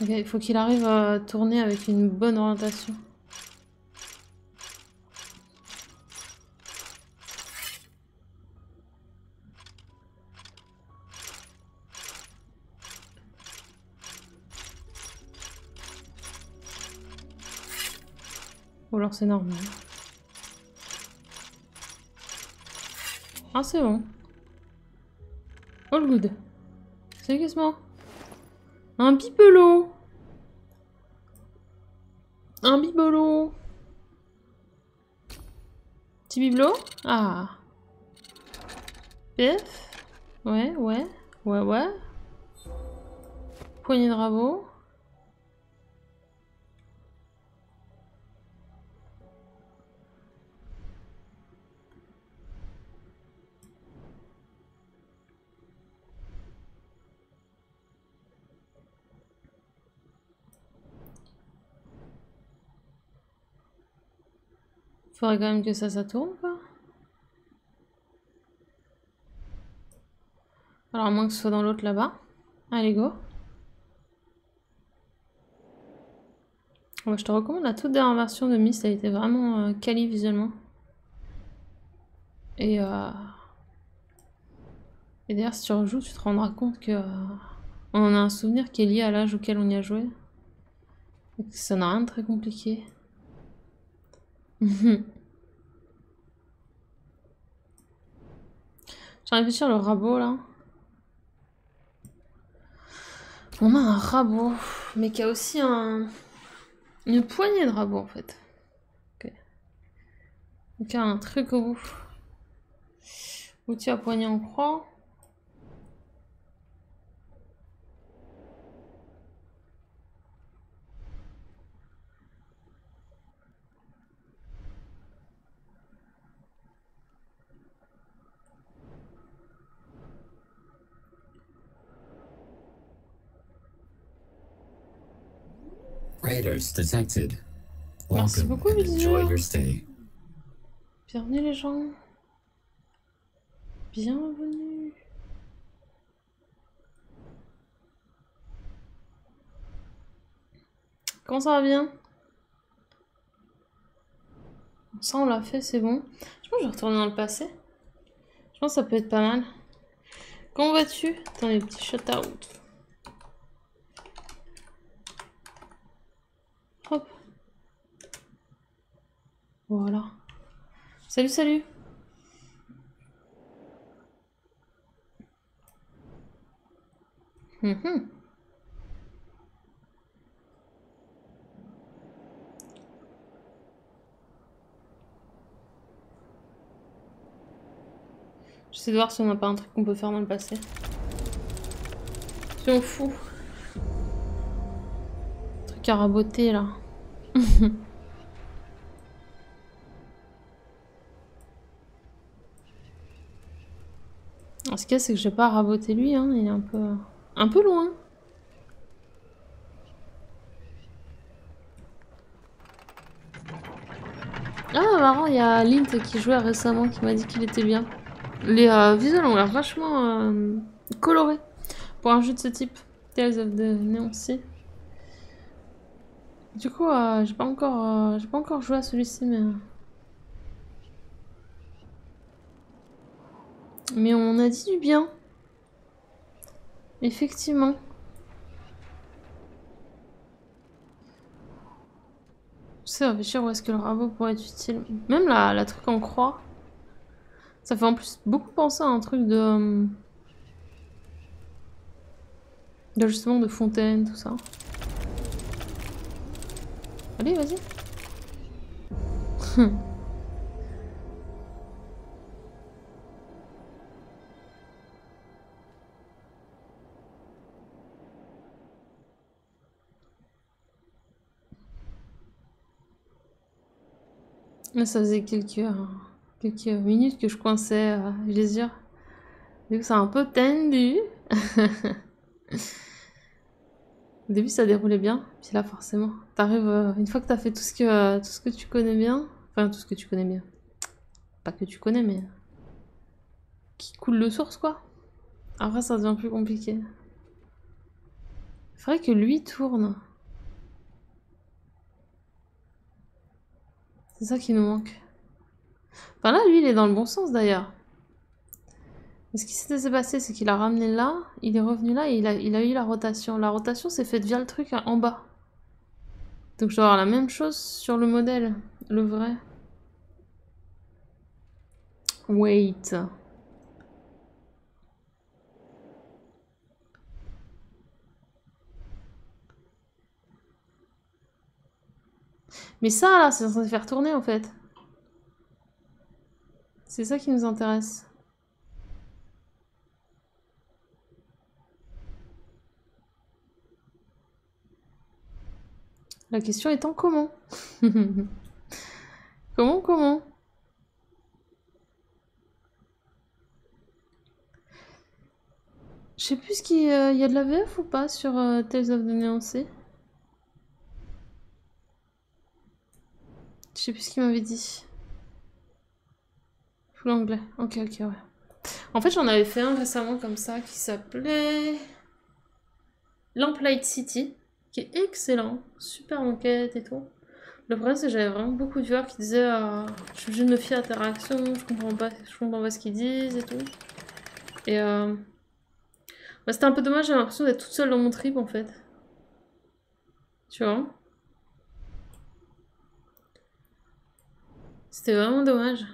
Il faut qu'il arrive à tourner avec une bonne orientation. C'est normal. Ah c'est bon. All good. Que Un bibelot Un bibelot Petit bibelot? Ah. Pif Ouais, ouais. Ouais, ouais. Poignée de rabot. Faudrait quand même que ça, ça tourne. Alors, à moins que ce soit dans l'autre là-bas. Allez, go. Je te recommande la toute dernière version de Myst, elle était vraiment euh, visuellement. Et, euh... D'ailleurs, si tu rejoues, tu te rendras compte que... Euh, on a un souvenir qui est lié à l'âge auquel on y a joué. Que ça n'a rien de très compliqué. J'ai réfléchi le rabot là. On a un rabot, mais qui a aussi un... une poignée de rabot en fait. Ok. Donc il y a un truc au bout. Outil à poignée en croix. Raiders detected. Merci Welcome beaucoup, and enjoy Vizio. your stay. Bienvenue les gens. Bienvenue. Comment ça va bien? Ça on l'a fait, c'est bon. Je pense que je vais retourner dans le passé. Je pense que ça peut être pas mal. Comment vas-tu? Attends les petits shout-out. Hop. Voilà. Salut, salut. Mhm. J'essaie de voir si on n'a pas un truc qu'on peut faire dans le passé. Si on fout. Truc à raboter là. Ce a, c'est que je vais pas raboter lui, hein. il est un peu, un peu loin. Ah, marrant, il y a Lint qui jouait récemment qui m'a dit qu'il était bien. Les euh, visuels ont l'air vachement euh, colorés pour un jeu de ce type. Tales of the Neon Sea. Du coup, euh, j'ai pas j'ai pas encore joué à celui-ci, mais mais on a dit du bien. Effectivement. sais réfléchir où est-ce que le rabot pourrait être utile. Même la, la truc en croix. Ça fait en plus beaucoup penser à un truc de... euh, De justement de fontaine, tout ça. Allez, vas-y. ça faisait quelques, quelques minutes que je coinçais euh, les yeux. Du coup, c'est un peu tendu. Au début, ça déroulait bien. Puis là, forcément, t'arrives... euh, une fois que t'as fait tout ce que, euh, tout ce que tu connais bien... Enfin, tout ce que tu connais bien. Pas que tu connais, mais... Qui coule de source, quoi. Après, ça devient plus compliqué. Il faudrait que lui tourne. C'est ça qui nous manque. Enfin là, lui, il est dans le bon sens d'ailleurs. Mais ce qui s'était passé, c'est qu'il a ramené là, il est revenu là et il a, il a eu la rotation. La rotation s'est faite via le truc en bas. Donc je dois avoir la même chose sur le modèle, le vrai. Wait. Mais ça, là, c'est censé faire tourner, en fait. C'est ça qui nous intéresse. La question étant comment Comment, comment Je sais plus qu'il y a de la VF ou pas sur euh, Tales of the Neon Je sais plus ce qu'il m'avait dit. Full anglais. Ok, ok, ouais. En fait, j'en avais fait un récemment comme ça qui s'appelait Lamplight City, qui est excellent. Super enquête et tout. Le problème, c'est que j'avais vraiment beaucoup de joueurs qui disaient euh, Je suis obligée de me fier à ta réaction, je comprends pas, je comprends pas ce qu'ils disent et tout. Et euh... bah, c'était un peu dommage, j'ai l'impression d'être toute seule dans mon trip en fait. Tu vois? C'était vraiment dommage.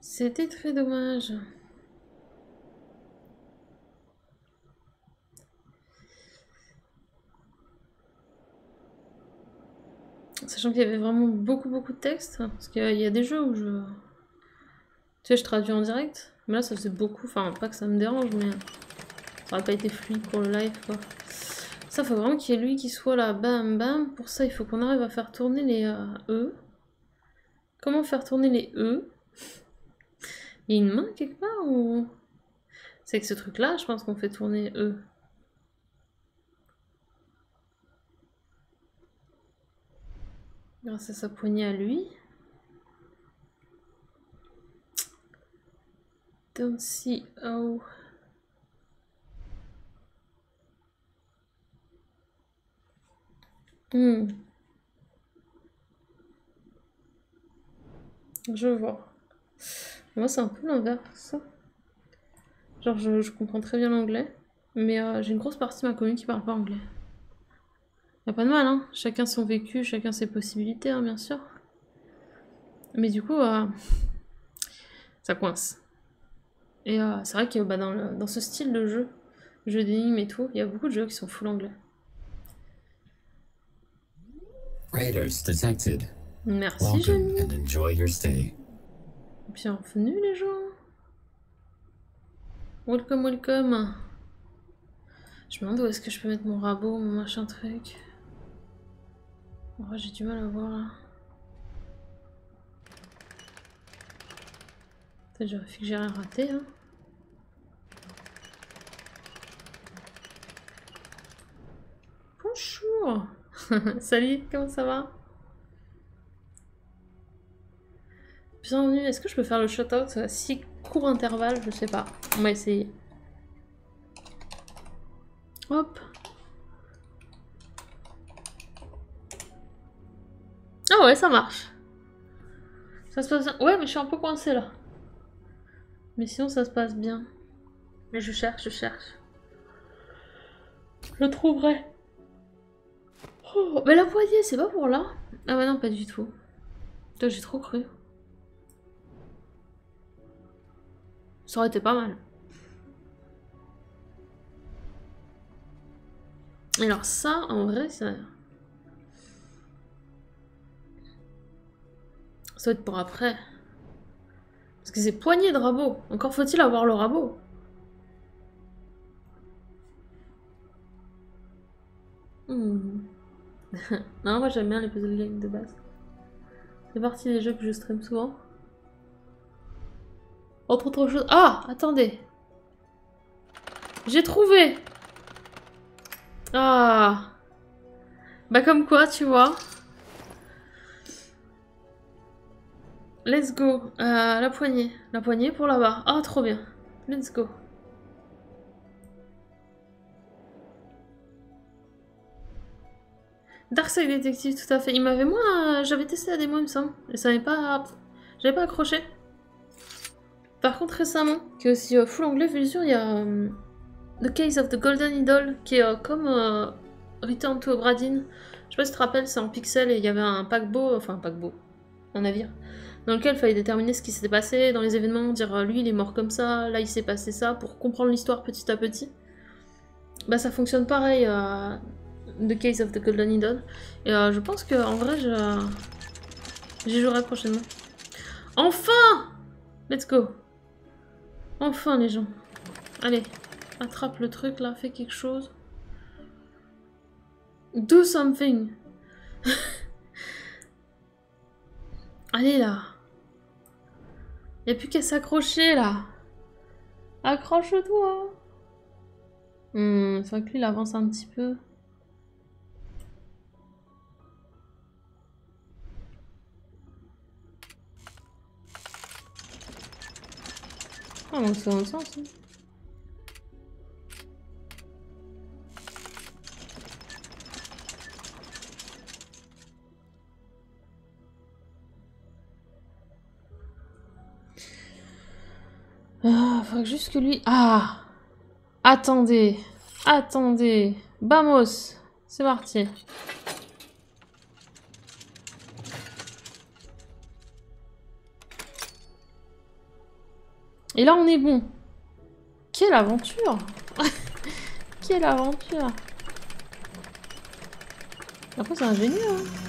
C'était très dommage. Sachant qu'il y avait vraiment beaucoup beaucoup de texte, parce qu'il y a des jeux où je... Tu sais, je traduis en direct, mais là ça faisait beaucoup, enfin pas que ça me dérange, mais ça aurait pas été fluide pour le live quoi. Ça, faut vraiment qu'il y ait lui qui soit là, bam bam. Pour ça, il faut qu'on arrive à faire tourner les euh, E. Comment faire tourner les E? Il y a une main quelque part ou... C'est que ce truc-là, je pense qu'on fait tourner E. Grâce à sa poignée à lui. Don't see how... Hmm. Je vois. Moi, c'est un peu l'inverse. Genre, je, comprends très bien l'anglais, mais euh, j'ai une grosse partie de ma commune qui parle pas anglais. Y a pas de mal, hein. Chacun son vécu, chacun ses possibilités, hein, bien sûr. Mais du coup, euh, ça coince. Et euh, c'est vrai que bah, dans, dans ce style de jeu, jeu d'énigmes et tout, il y a beaucoup de jeux qui sont full anglais. Raiders detected. Merci. Welcome and enjoy your stay. Bienvenue les gens. Welcome, welcome. Je me demande où est-ce que je peux mettre mon rabot, mon machin truc. Vrai, j'ai du mal à voir là. Peut-être j'aurais fait que j'ai rien raté. Hein. Bonjour. Salut, comment ça va? Bienvenue, est-ce que je peux faire le shout-out à si court intervalle Je sais pas. On va essayer. Hop. Ah ouais, ça marche. Ça se passe bien. Ouais, mais je suis un peu coincée là. Mais sinon, ça se passe bien. Mais je cherche, je cherche. Je trouverai. Oh, mais la poignée, c'est pas pour là Ah bah non, pas du tout. Putain, j'ai trop cru. Ça aurait été pas mal. Alors ça, en vrai, ça... Ça va être pour après. Parce que c'est poignée de rabot. Encore faut-il avoir le rabot. Hmm. non, moi j'aime bien les puzzle games de base. C'est partie des jeux que je stream souvent. Entre autres choses. Ah Attendez J'ai trouvé Ah Bah comme quoi, tu vois. Let's go. Euh, la poignée. La poignée pour barre. Ah, trop bien. Let's go. Darkside Detective, tout à fait. Il m'avait moi, j'avais testé la démo, il me semble. Et ça n'avait pas, j'avais pas accroché. Par contre, récemment, qui est aussi euh, full anglais, vu il y a euh, The Case of the Golden Idol, qui est euh, comme Return to Obradin. Je sais pas si tu te rappelles, c'est en pixel et il y avait un paquebot, enfin un paquebot, un navire, dans lequel il fallait déterminer ce qui s'était passé dans les événements, dire lui il est mort comme ça, là il s'est passé ça, pour comprendre l'histoire petit à petit. Bah ça fonctionne pareil, The Case of the Golden Idol. Et euh, je pense que en vrai, j'y jouerai prochainement. Enfin Let's go Enfin les gens. Allez, attrape le truc là, fais quelque chose. Do something Allez là Y'a plus qu'à s'accrocher là Accroche-toi c'est vrai que lui il avance un petit peu. Ah, hein. Ah, faut juste que lui... Ah. Attendez. Attendez. Vamos C'est parti Et là, on est bon. Quelle aventure Quelle aventure Après, c'est ingénieux, hein.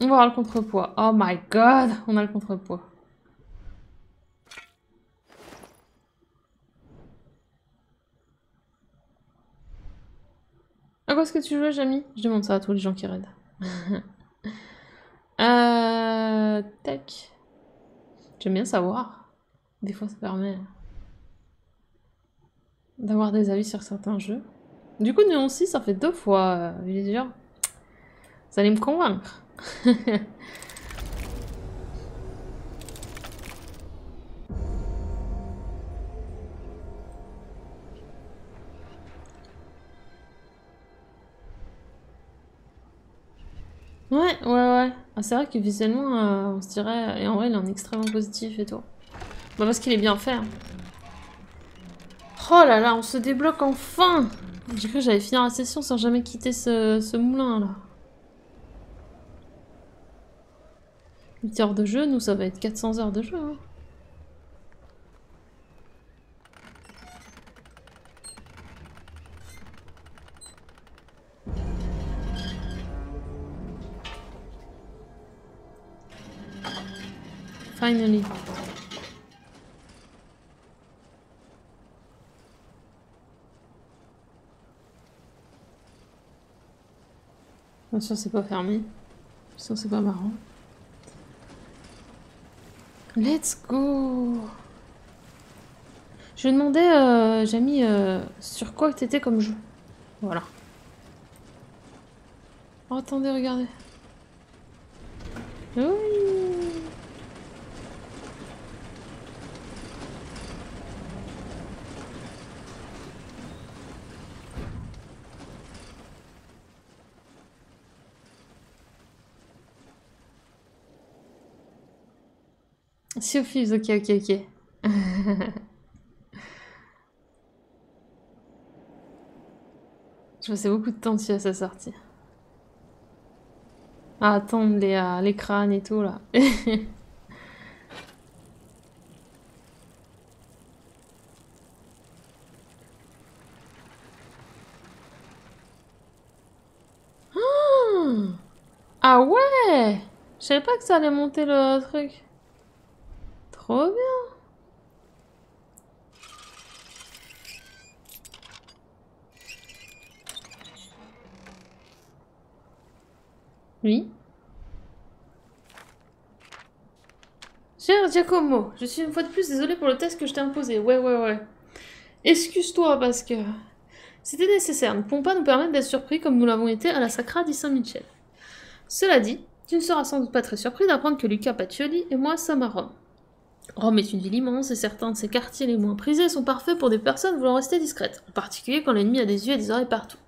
On va avoir le contrepoids. Oh my god, on a le contrepoids. À quoi est-ce que tu joues, Jamie? Je demande ça à tous les gens qui raident. Euh, tac. J'aime bien savoir. Des fois, ça permet d'avoir des avis sur certains jeux. Du coup, Néon 6, ça fait deux fois, euh. Vous allez me convaincre. Ah, c'est vrai que visuellement, euh, on se dirait. Et en vrai, il est en extrêmement positif et tout. Bah, parce qu'il est bien fait. hein. Oh là là, on se débloque enfin J'ai cru que j'allais finir la session sans jamais quitter ce, moulin là. 8 heures de jeu, nous ça va être 400 heures de jeu. hein. Finally. Sûr, c'est pas fermé. Sinon, c'est pas marrant. Let's go Je demandais, euh, Jamie, euh, sur quoi t'étais comme jeu. Voilà. Oh, attendez, regardez. Oui Thieves, ok, ok, ok. Je passais beaucoup de temps dessus à sa sortie. À attendre les, euh, les crânes et tout, là. Ah ouais Je savais pas que ça allait monter le truc. Trop bien. Oui. Cher Giacomo, je suis une fois de plus désolée pour le test que je t'ai imposé. Ouais, ouais, ouais. Excuse-toi parce que c'était nécessaire. Ne pouvons pas nous permettre d'être surpris comme nous l'avons été à la Sacra di Saint-Michel. Cela dit, tu ne seras sans doute pas très surpris d'apprendre que Luca Pacioli et moi sommes à Rome. Rome est une ville immense et certains de ses quartiers les moins prisés sont parfaits pour des personnes voulant rester discrètes, en particulier quand l'ennemi a des yeux et des oreilles partout.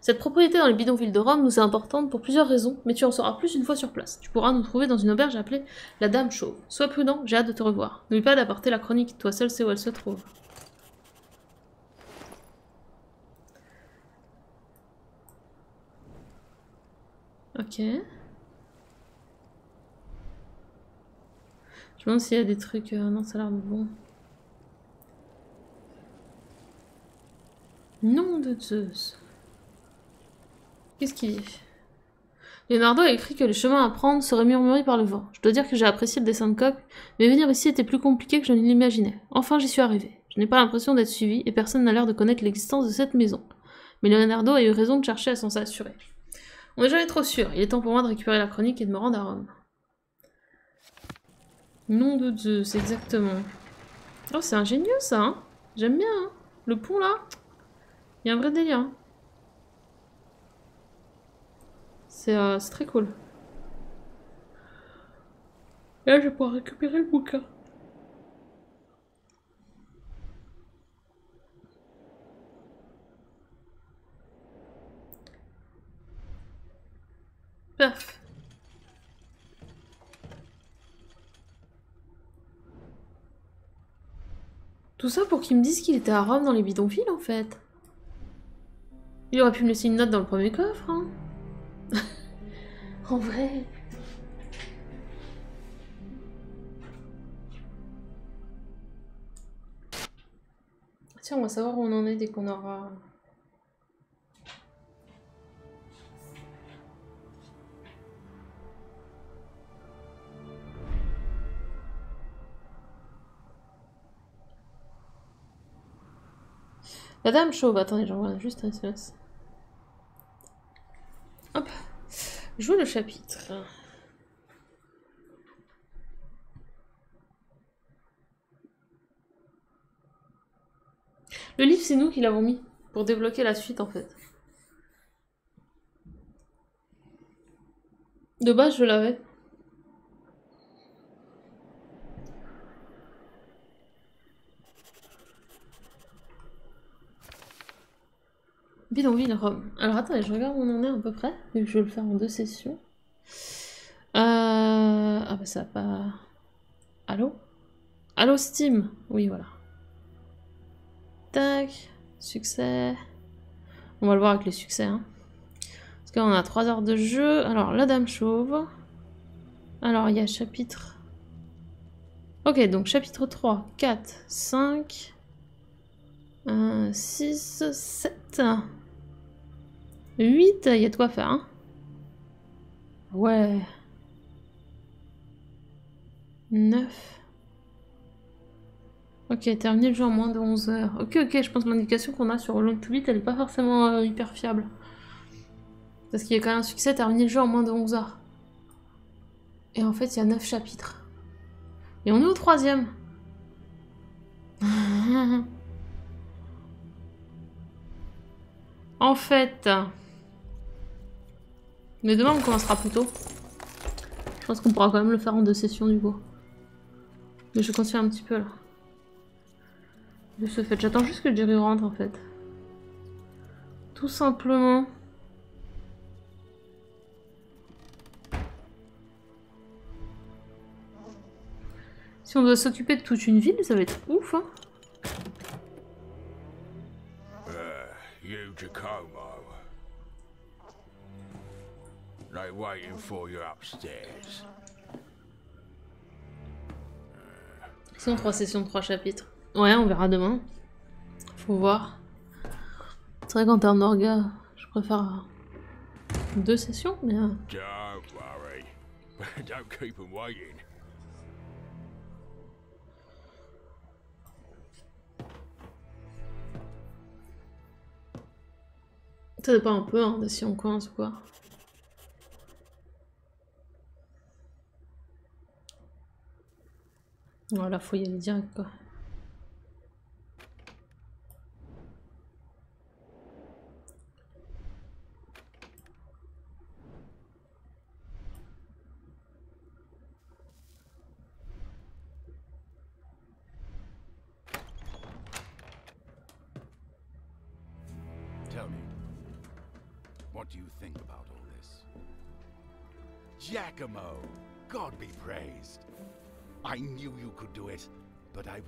Cette propriété dans les bidonvilles de Rome nous est importante pour plusieurs raisons, mais tu en sauras plus une fois sur place. Tu pourras nous trouver dans une auberge appelée la Dame Chauve. Sois prudent, j'ai hâte de te revoir. N'oublie pas d'apporter la chronique, toi seul sais où elle se trouve. Ok. Je me demande s'il y a des trucs... euh, non, ça a l'air bon. Nom de Zeus. Qu'est-ce qu'il dit? Leonardo a écrit que les chemins à prendre seraient murmurés par le vent. Je dois dire que j'ai apprécié le dessin de coq, mais venir ici était plus compliqué que je ne l'imaginais. Enfin, j'y suis arrivé. Je n'ai pas l'impression d'être suivi et personne n'a l'air de connaître l'existence de cette maison. Mais Leonardo a eu raison de chercher à s'en assurer. On n'est jamais trop sûr. Il est temps pour moi de récupérer la chronique et de me rendre à Rome. Nom de Zeus, exactement. Oh, c'est ingénieux ça, hein J'aime bien, hein Le pont là, il y a un vrai délire. hein. C'est euh, c'est très cool. Et là, je vais pouvoir récupérer le bouquin. Paf. Tout ça pour qu'ils me disent qu'il était à Rome dans les bidonvilles en fait. Il aurait pu me laisser une note dans le premier coffre, hein. en vrai. Tiens, on va savoir où on en est dès qu'on aura. La dame chauve, attendez, j'envoie juste un SMS. Hop. Jouer le chapitre. Le livre, c'est nous qui l'avons mis pour débloquer la suite en fait. De base, je l'avais. Bidonville, Rome. Alors attendez, je regarde où on en est à peu près, vu que je vais le faire en deux sessions. Euh... Ah bah ça va pas... Allô? Allô Steam? Oui, voilà. Tac, succès. On va le voir avec les succès. Hein. Parce qu'on a 3 heures de jeu. Alors, la dame chauve. Alors, il y a chapitre... Ok, donc chapitre 3, 4, 5, 6, 7, 8, il y a de quoi faire. Hein. Ouais. 9. Ok, terminer le jeu en moins de 11 heures. Ok, ok, je pense que l'indication qu'on a sur Long to elle est pas forcément euh, hyper fiable. Parce qu'il y a quand même un succès, terminer le jeu en moins de 11 heures. Et en fait, il y a 9 chapitres. Et on est au troisième. en fait... Mais demain, on commencera plus tôt. Je pense qu'on pourra quand même le faire en deux sessions, du coup. Mais je continue un petit peu, là. De ce fait, j'attends juste que Jerry rentre en fait. Tout simplement. Si on doit s'occuper de toute une ville, ça va être ouf, hein. Jacomo. They waiting for you upstairs. Sinon, trois sessions trois chapitres. Ouais, on verra demain. Faut voir. C'est vrai qu'en termes d'orga, je préfère deux sessions, mais... euh, Don't worry. Don't keep 'em waiting. Ça dépend un peu hein, de si on coince ou quoi. Voilà, faut y aller direct quoi.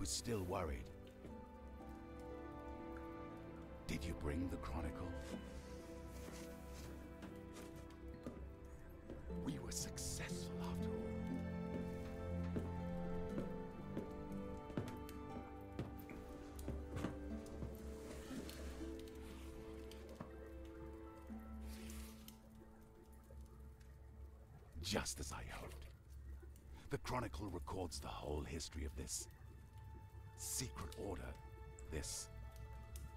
Was still worried. Did you bring the Chronicle? We were successful after all. Just as I hoped. The Chronicle records the whole history of this secret order. This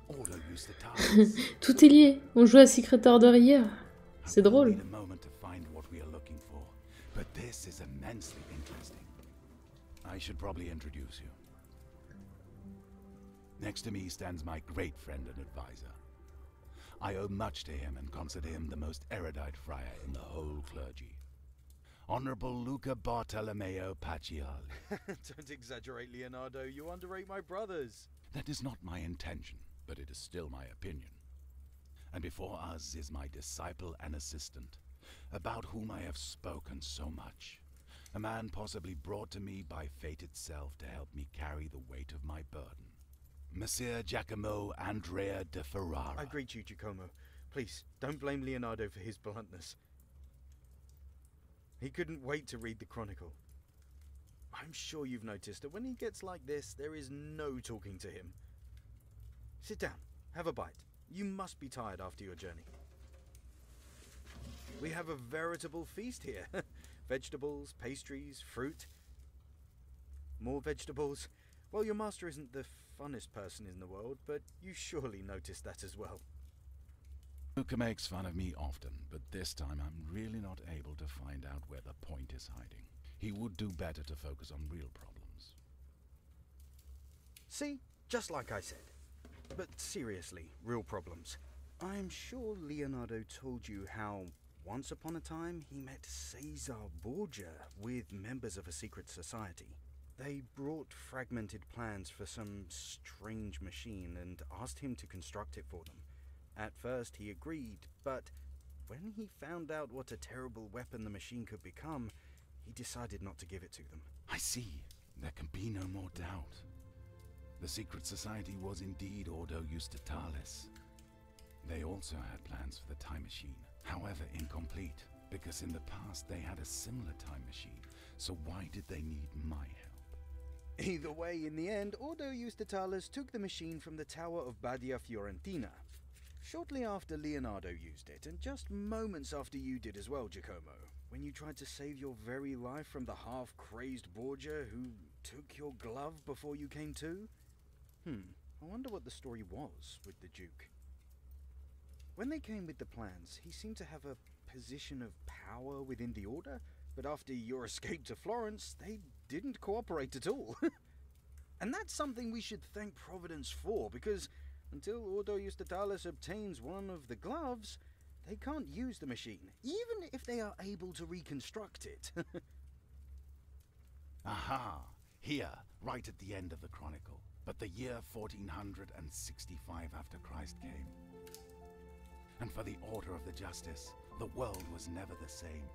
order used to target. Tout est lié. On jouait à Secret Order hier. C'est drôle. a moment to find what we are looking for, but this is immensely interesting. I should probably introduce you. Next to me stands my great friend and advisor. I owe much to him and consider him the most erudite friar in the whole clergy. Honorable Luca Bartolomeo Paciali. Don't exaggerate, Leonardo. You underrate my brothers. That is not my intention, but it is still my opinion. And before us is my disciple and assistant, about whom I have spoken so much. A man possibly brought to me by fate itself to help me carry the weight of my burden. Messer Giacomo Andrea de Ferrara. I greet you, Giacomo. Please, don't blame Leonardo for his bluntness. He couldn't wait to read the Chronicle. I'm sure you've noticed that when he gets like this, there is no talking to him. Sit down, have a bite. You must be tired after your journey. We have a veritable feast here vegetables, pastries, fruit. More vegetables. Well, your master isn't the funnest person in the world, but you surely noticed that as well. Luca makes fun of me often, but this time I'm really not able to find out where the point is hiding. He would do better to focus on real problems. See? Just like I said. But seriously, real problems. I'm sure Leonardo told you how, once upon a time, he met Caesar Borgia with members of a secret society. They brought fragmented plans for some strange machine and asked him to construct it for them. At first, he agreed, but when he found out what a terrible weapon the machine could become, he decided not to give it to them. I see. There can be no more doubt. The secret society was indeed Ordo Justitalis. They also had plans for the time machine, however incomplete, because in the past they had a similar time machine. So why did they need my help? Either way, in the end, Ordo Justitalis took the machine from the Tower of Badia Fiorentina. Shortly after Leonardo used it, and just moments after you did as well, Giacomo, when you tried to save your very life from the half crazed Borgia who took your glove before you came to? Hmm, I wonder what the story was with the Duke. When they came with the plans, he seemed to have a position of power within the Order, but after your escape to Florence, they didn't cooperate at all. and that's something we should thank Providence for, because until Ordo Justitalis obtains one of the gloves, they can't use the machine, even if they are able to reconstruct it. Aha! Here, right at the end of the chronicle. But the year 1465 after Christ came. And for the order of the justice, the world was never the same.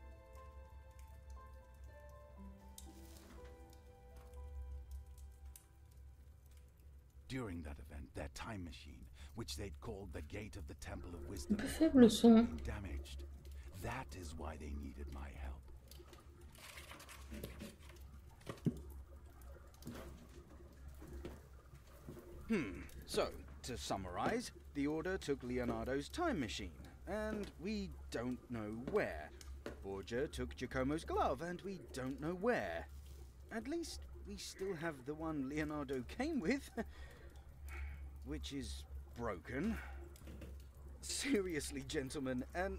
During that event, their time machine, which they'd called the Gate of the Temple of Wisdom, peu faible le son. hein. been damaged. That is why they needed my help. Hmm. So, to summarize, the Order took Leonardo's time machine, and we don't know where. Borgia took Giacomo's glove, and we don't know where. At least we still have the one Leonardo came with, which is broken. Seriously, gentlemen, and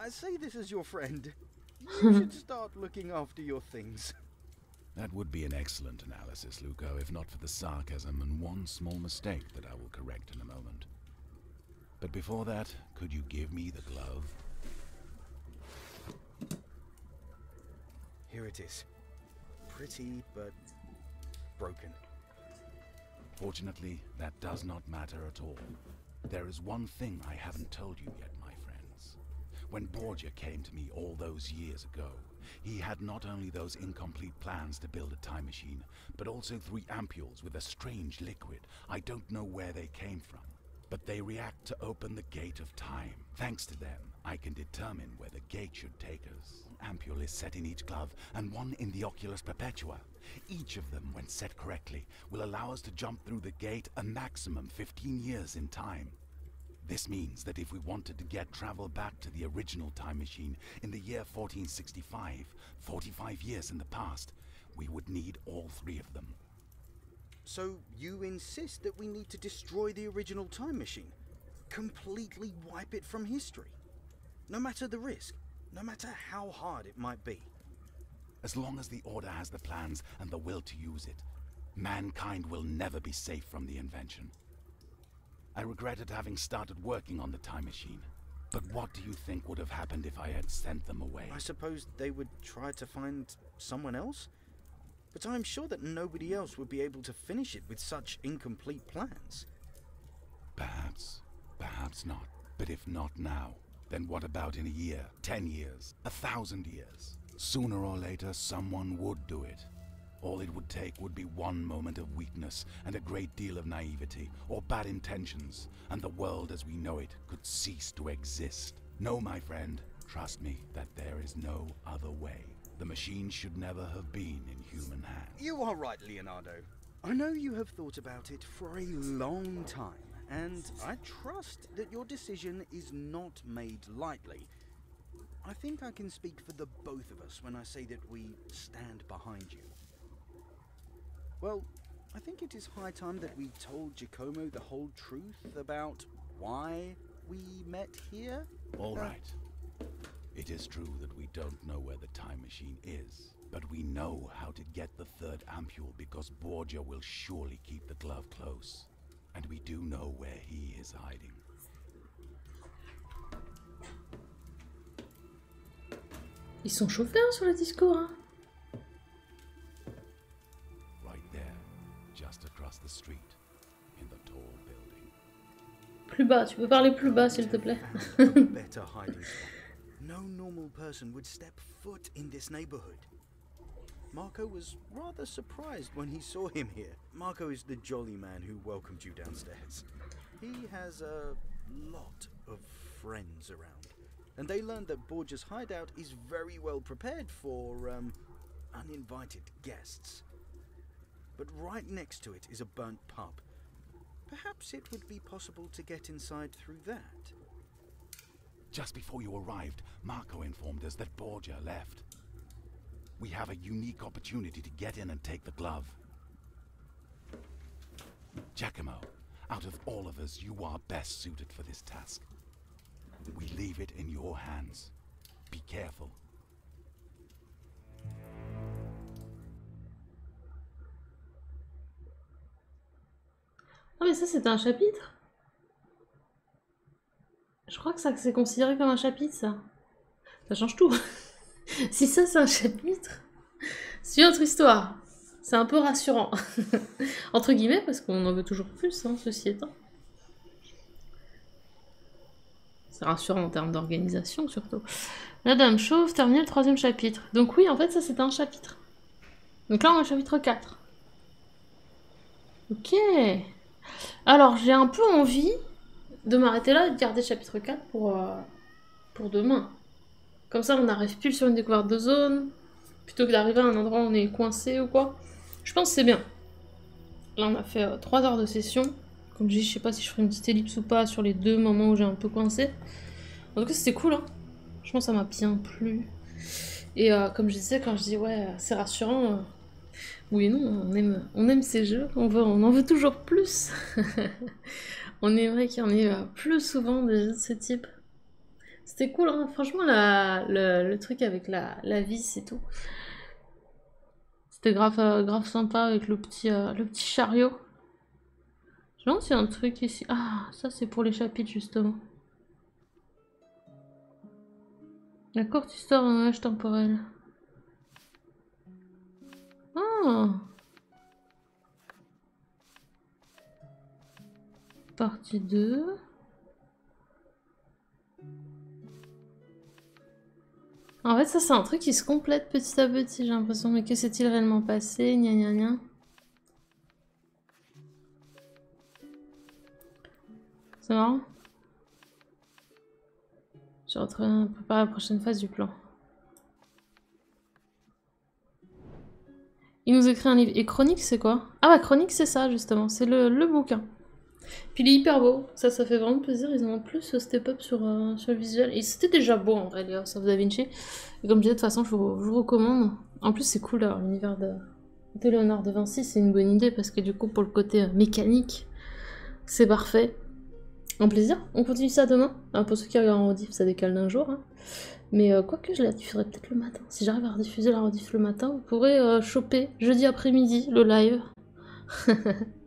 I say this as your friend, you should start looking after your things. That would be an excellent analysis, Luco, if not for the sarcasm and one small mistake that I will correct in a moment. But before that, could you give me the glove? Here it is. Pretty, but broken. Fortunately, that does not matter at all. There is one thing I haven't told you yet, my friends. When Borgia came to me all those years ago, he had not only those incomplete plans to build a time machine, but also three ampules with a strange liquid. I don't know where they came from, but they react to open the gate of time. Thanks to them, I can determine where the gate should take us. Ampule is set in each glove, and one in the Oculus Perpetua. Each of them, when set correctly, will allow us to jump through the gate a maximum 15 years in time. This means that if we wanted to get travel back to the original time machine in the year 1465, 45 years in the past, we would need all three of them. So you insist that we need to destroy the original time machine? Completely wipe it from history? No matter the risk, no matter how hard it might be. As long as the Order has the plans and the will to use it, mankind will never be safe from the invention. I regretted having started working on the time machine. But what do you think would have happened if I had sent them away? I suppose they would try to find someone else? But I'm sure that nobody else would be able to finish it with such incomplete plans. Perhaps, perhaps not. But if not now, then what about in a year, ten years, a thousand years? Sooner or later, someone would do it. All it would take would be one moment of weakness and a great deal of naivety or bad intentions, and the world as we know it could cease to exist. No, my friend, trust me that there is no other way. The machine should never have been in human hands. You are right, Leonardo. I know you have thought about it for a long time, and I trust that your decision is not made lightly. I think I can speak for the both of us when I say that we stand behind you. Well, I think it is high time that we told Giacomo the whole truth about why we met here. All Uh, right. It is true that we don't know where the time machine is, but we know how to get the third ampule because Borgia will surely keep the glove close. And we do know where he is hiding. Ils sont chauffés hein, sur le discours. Hein. Right there, just across the street, in the tall building. Plus bas, tu peux parler plus bas s'il te plaît. Better hiding spot. No normal person would step foot in this neighborhood. Marco was rather surprised when he saw him here. Marco is the jolly man who welcomed you downstairs. He has a lot of friends around, and they learned that Borgia's hideout is very well prepared for um, uninvited guests. But right next to it is a burnt pub. Perhaps it would be possible to get inside through that. Just before you arrived, Marco informed us that Borgia left. We have a unique opportunity to get in and take the glove. Giacomo, out of all of us, you are best suited for this task. We leave it in your hands. Be careful. Ah mais ça c'était un chapitre Je crois que ça c'est considéré comme un chapitre ça. Ça change tout. si ça c'est un chapitre, c'est une autre histoire. C'est un peu rassurant. Entre guillemets parce qu'on en veut toujours plus, hein, ceci étant. C'est rassurant en termes d'organisation surtout. La Dame Chauve, terminé le troisième chapitre. Donc oui, en fait ça c'était un chapitre. Donc là on est au chapitre 4. Ok. Alors, j'ai un peu envie de m'arrêter là et de garder chapitre 4 pour, euh, pour demain. Comme ça, on arrive plus sur une découverte de zone, plutôt que d'arriver à un endroit où on est coincé ou quoi. Je pense que c'est bien. Là, on a fait 3 heures de session. Comme je dis, je sais pas si je ferai une petite ellipse ou pas sur les deux moments où j'ai un peu coincé. En tout cas, c'était cool, hein. Je pense que ça m'a bien plu. Et euh, comme je disais, quand je dis ouais, c'est rassurant, euh, oui et non, on aime, on ces jeux, on, on en veut toujours plus. on aimerait qu'il y en ait euh, plus souvent des jeux de ce type. C'était cool, hein. franchement, la, le, truc avec la, la vis et tout. C'était grave, euh, grave sympa avec le petit, euh, le petit chariot. Je demande s'il y a un truc ici. Ah, ça c'est pour les chapitres justement. La courte histoire en âge temporel. Ah Partie 2. En fait, ça c'est un truc qui se complète petit à petit, j'ai l'impression. Mais que s'est-il réellement passé Gna gna gna. C'est marrant. Je retrouve préparer la prochaine phase du plan. Il nous écrit un livre. Et Chronique, c'est quoi? Ah bah Chronique, c'est ça, justement. C'est le, le bouquin. Puis il est hyper beau. Ça, ça fait vraiment plaisir. Ils ont en plus step up sur, euh, sur le visuel. Et c'était déjà beau, en vrai, les of Da Vinci. Et comme je disais, de toute façon, je vous, recommande. En plus, c'est cool l'univers de, de Léonard de Vinci. C'est une bonne idée parce que du coup, pour le côté euh, mécanique, c'est parfait. Un plaisir. On continue ça demain. Pour ceux qui regardent en rediff, ça décale d'un jour. hein. Mais euh, quoique je la diffuserai peut-être le matin. Si j'arrive à rediffuser la rediff le matin, vous pourrez euh, choper jeudi après-midi le live.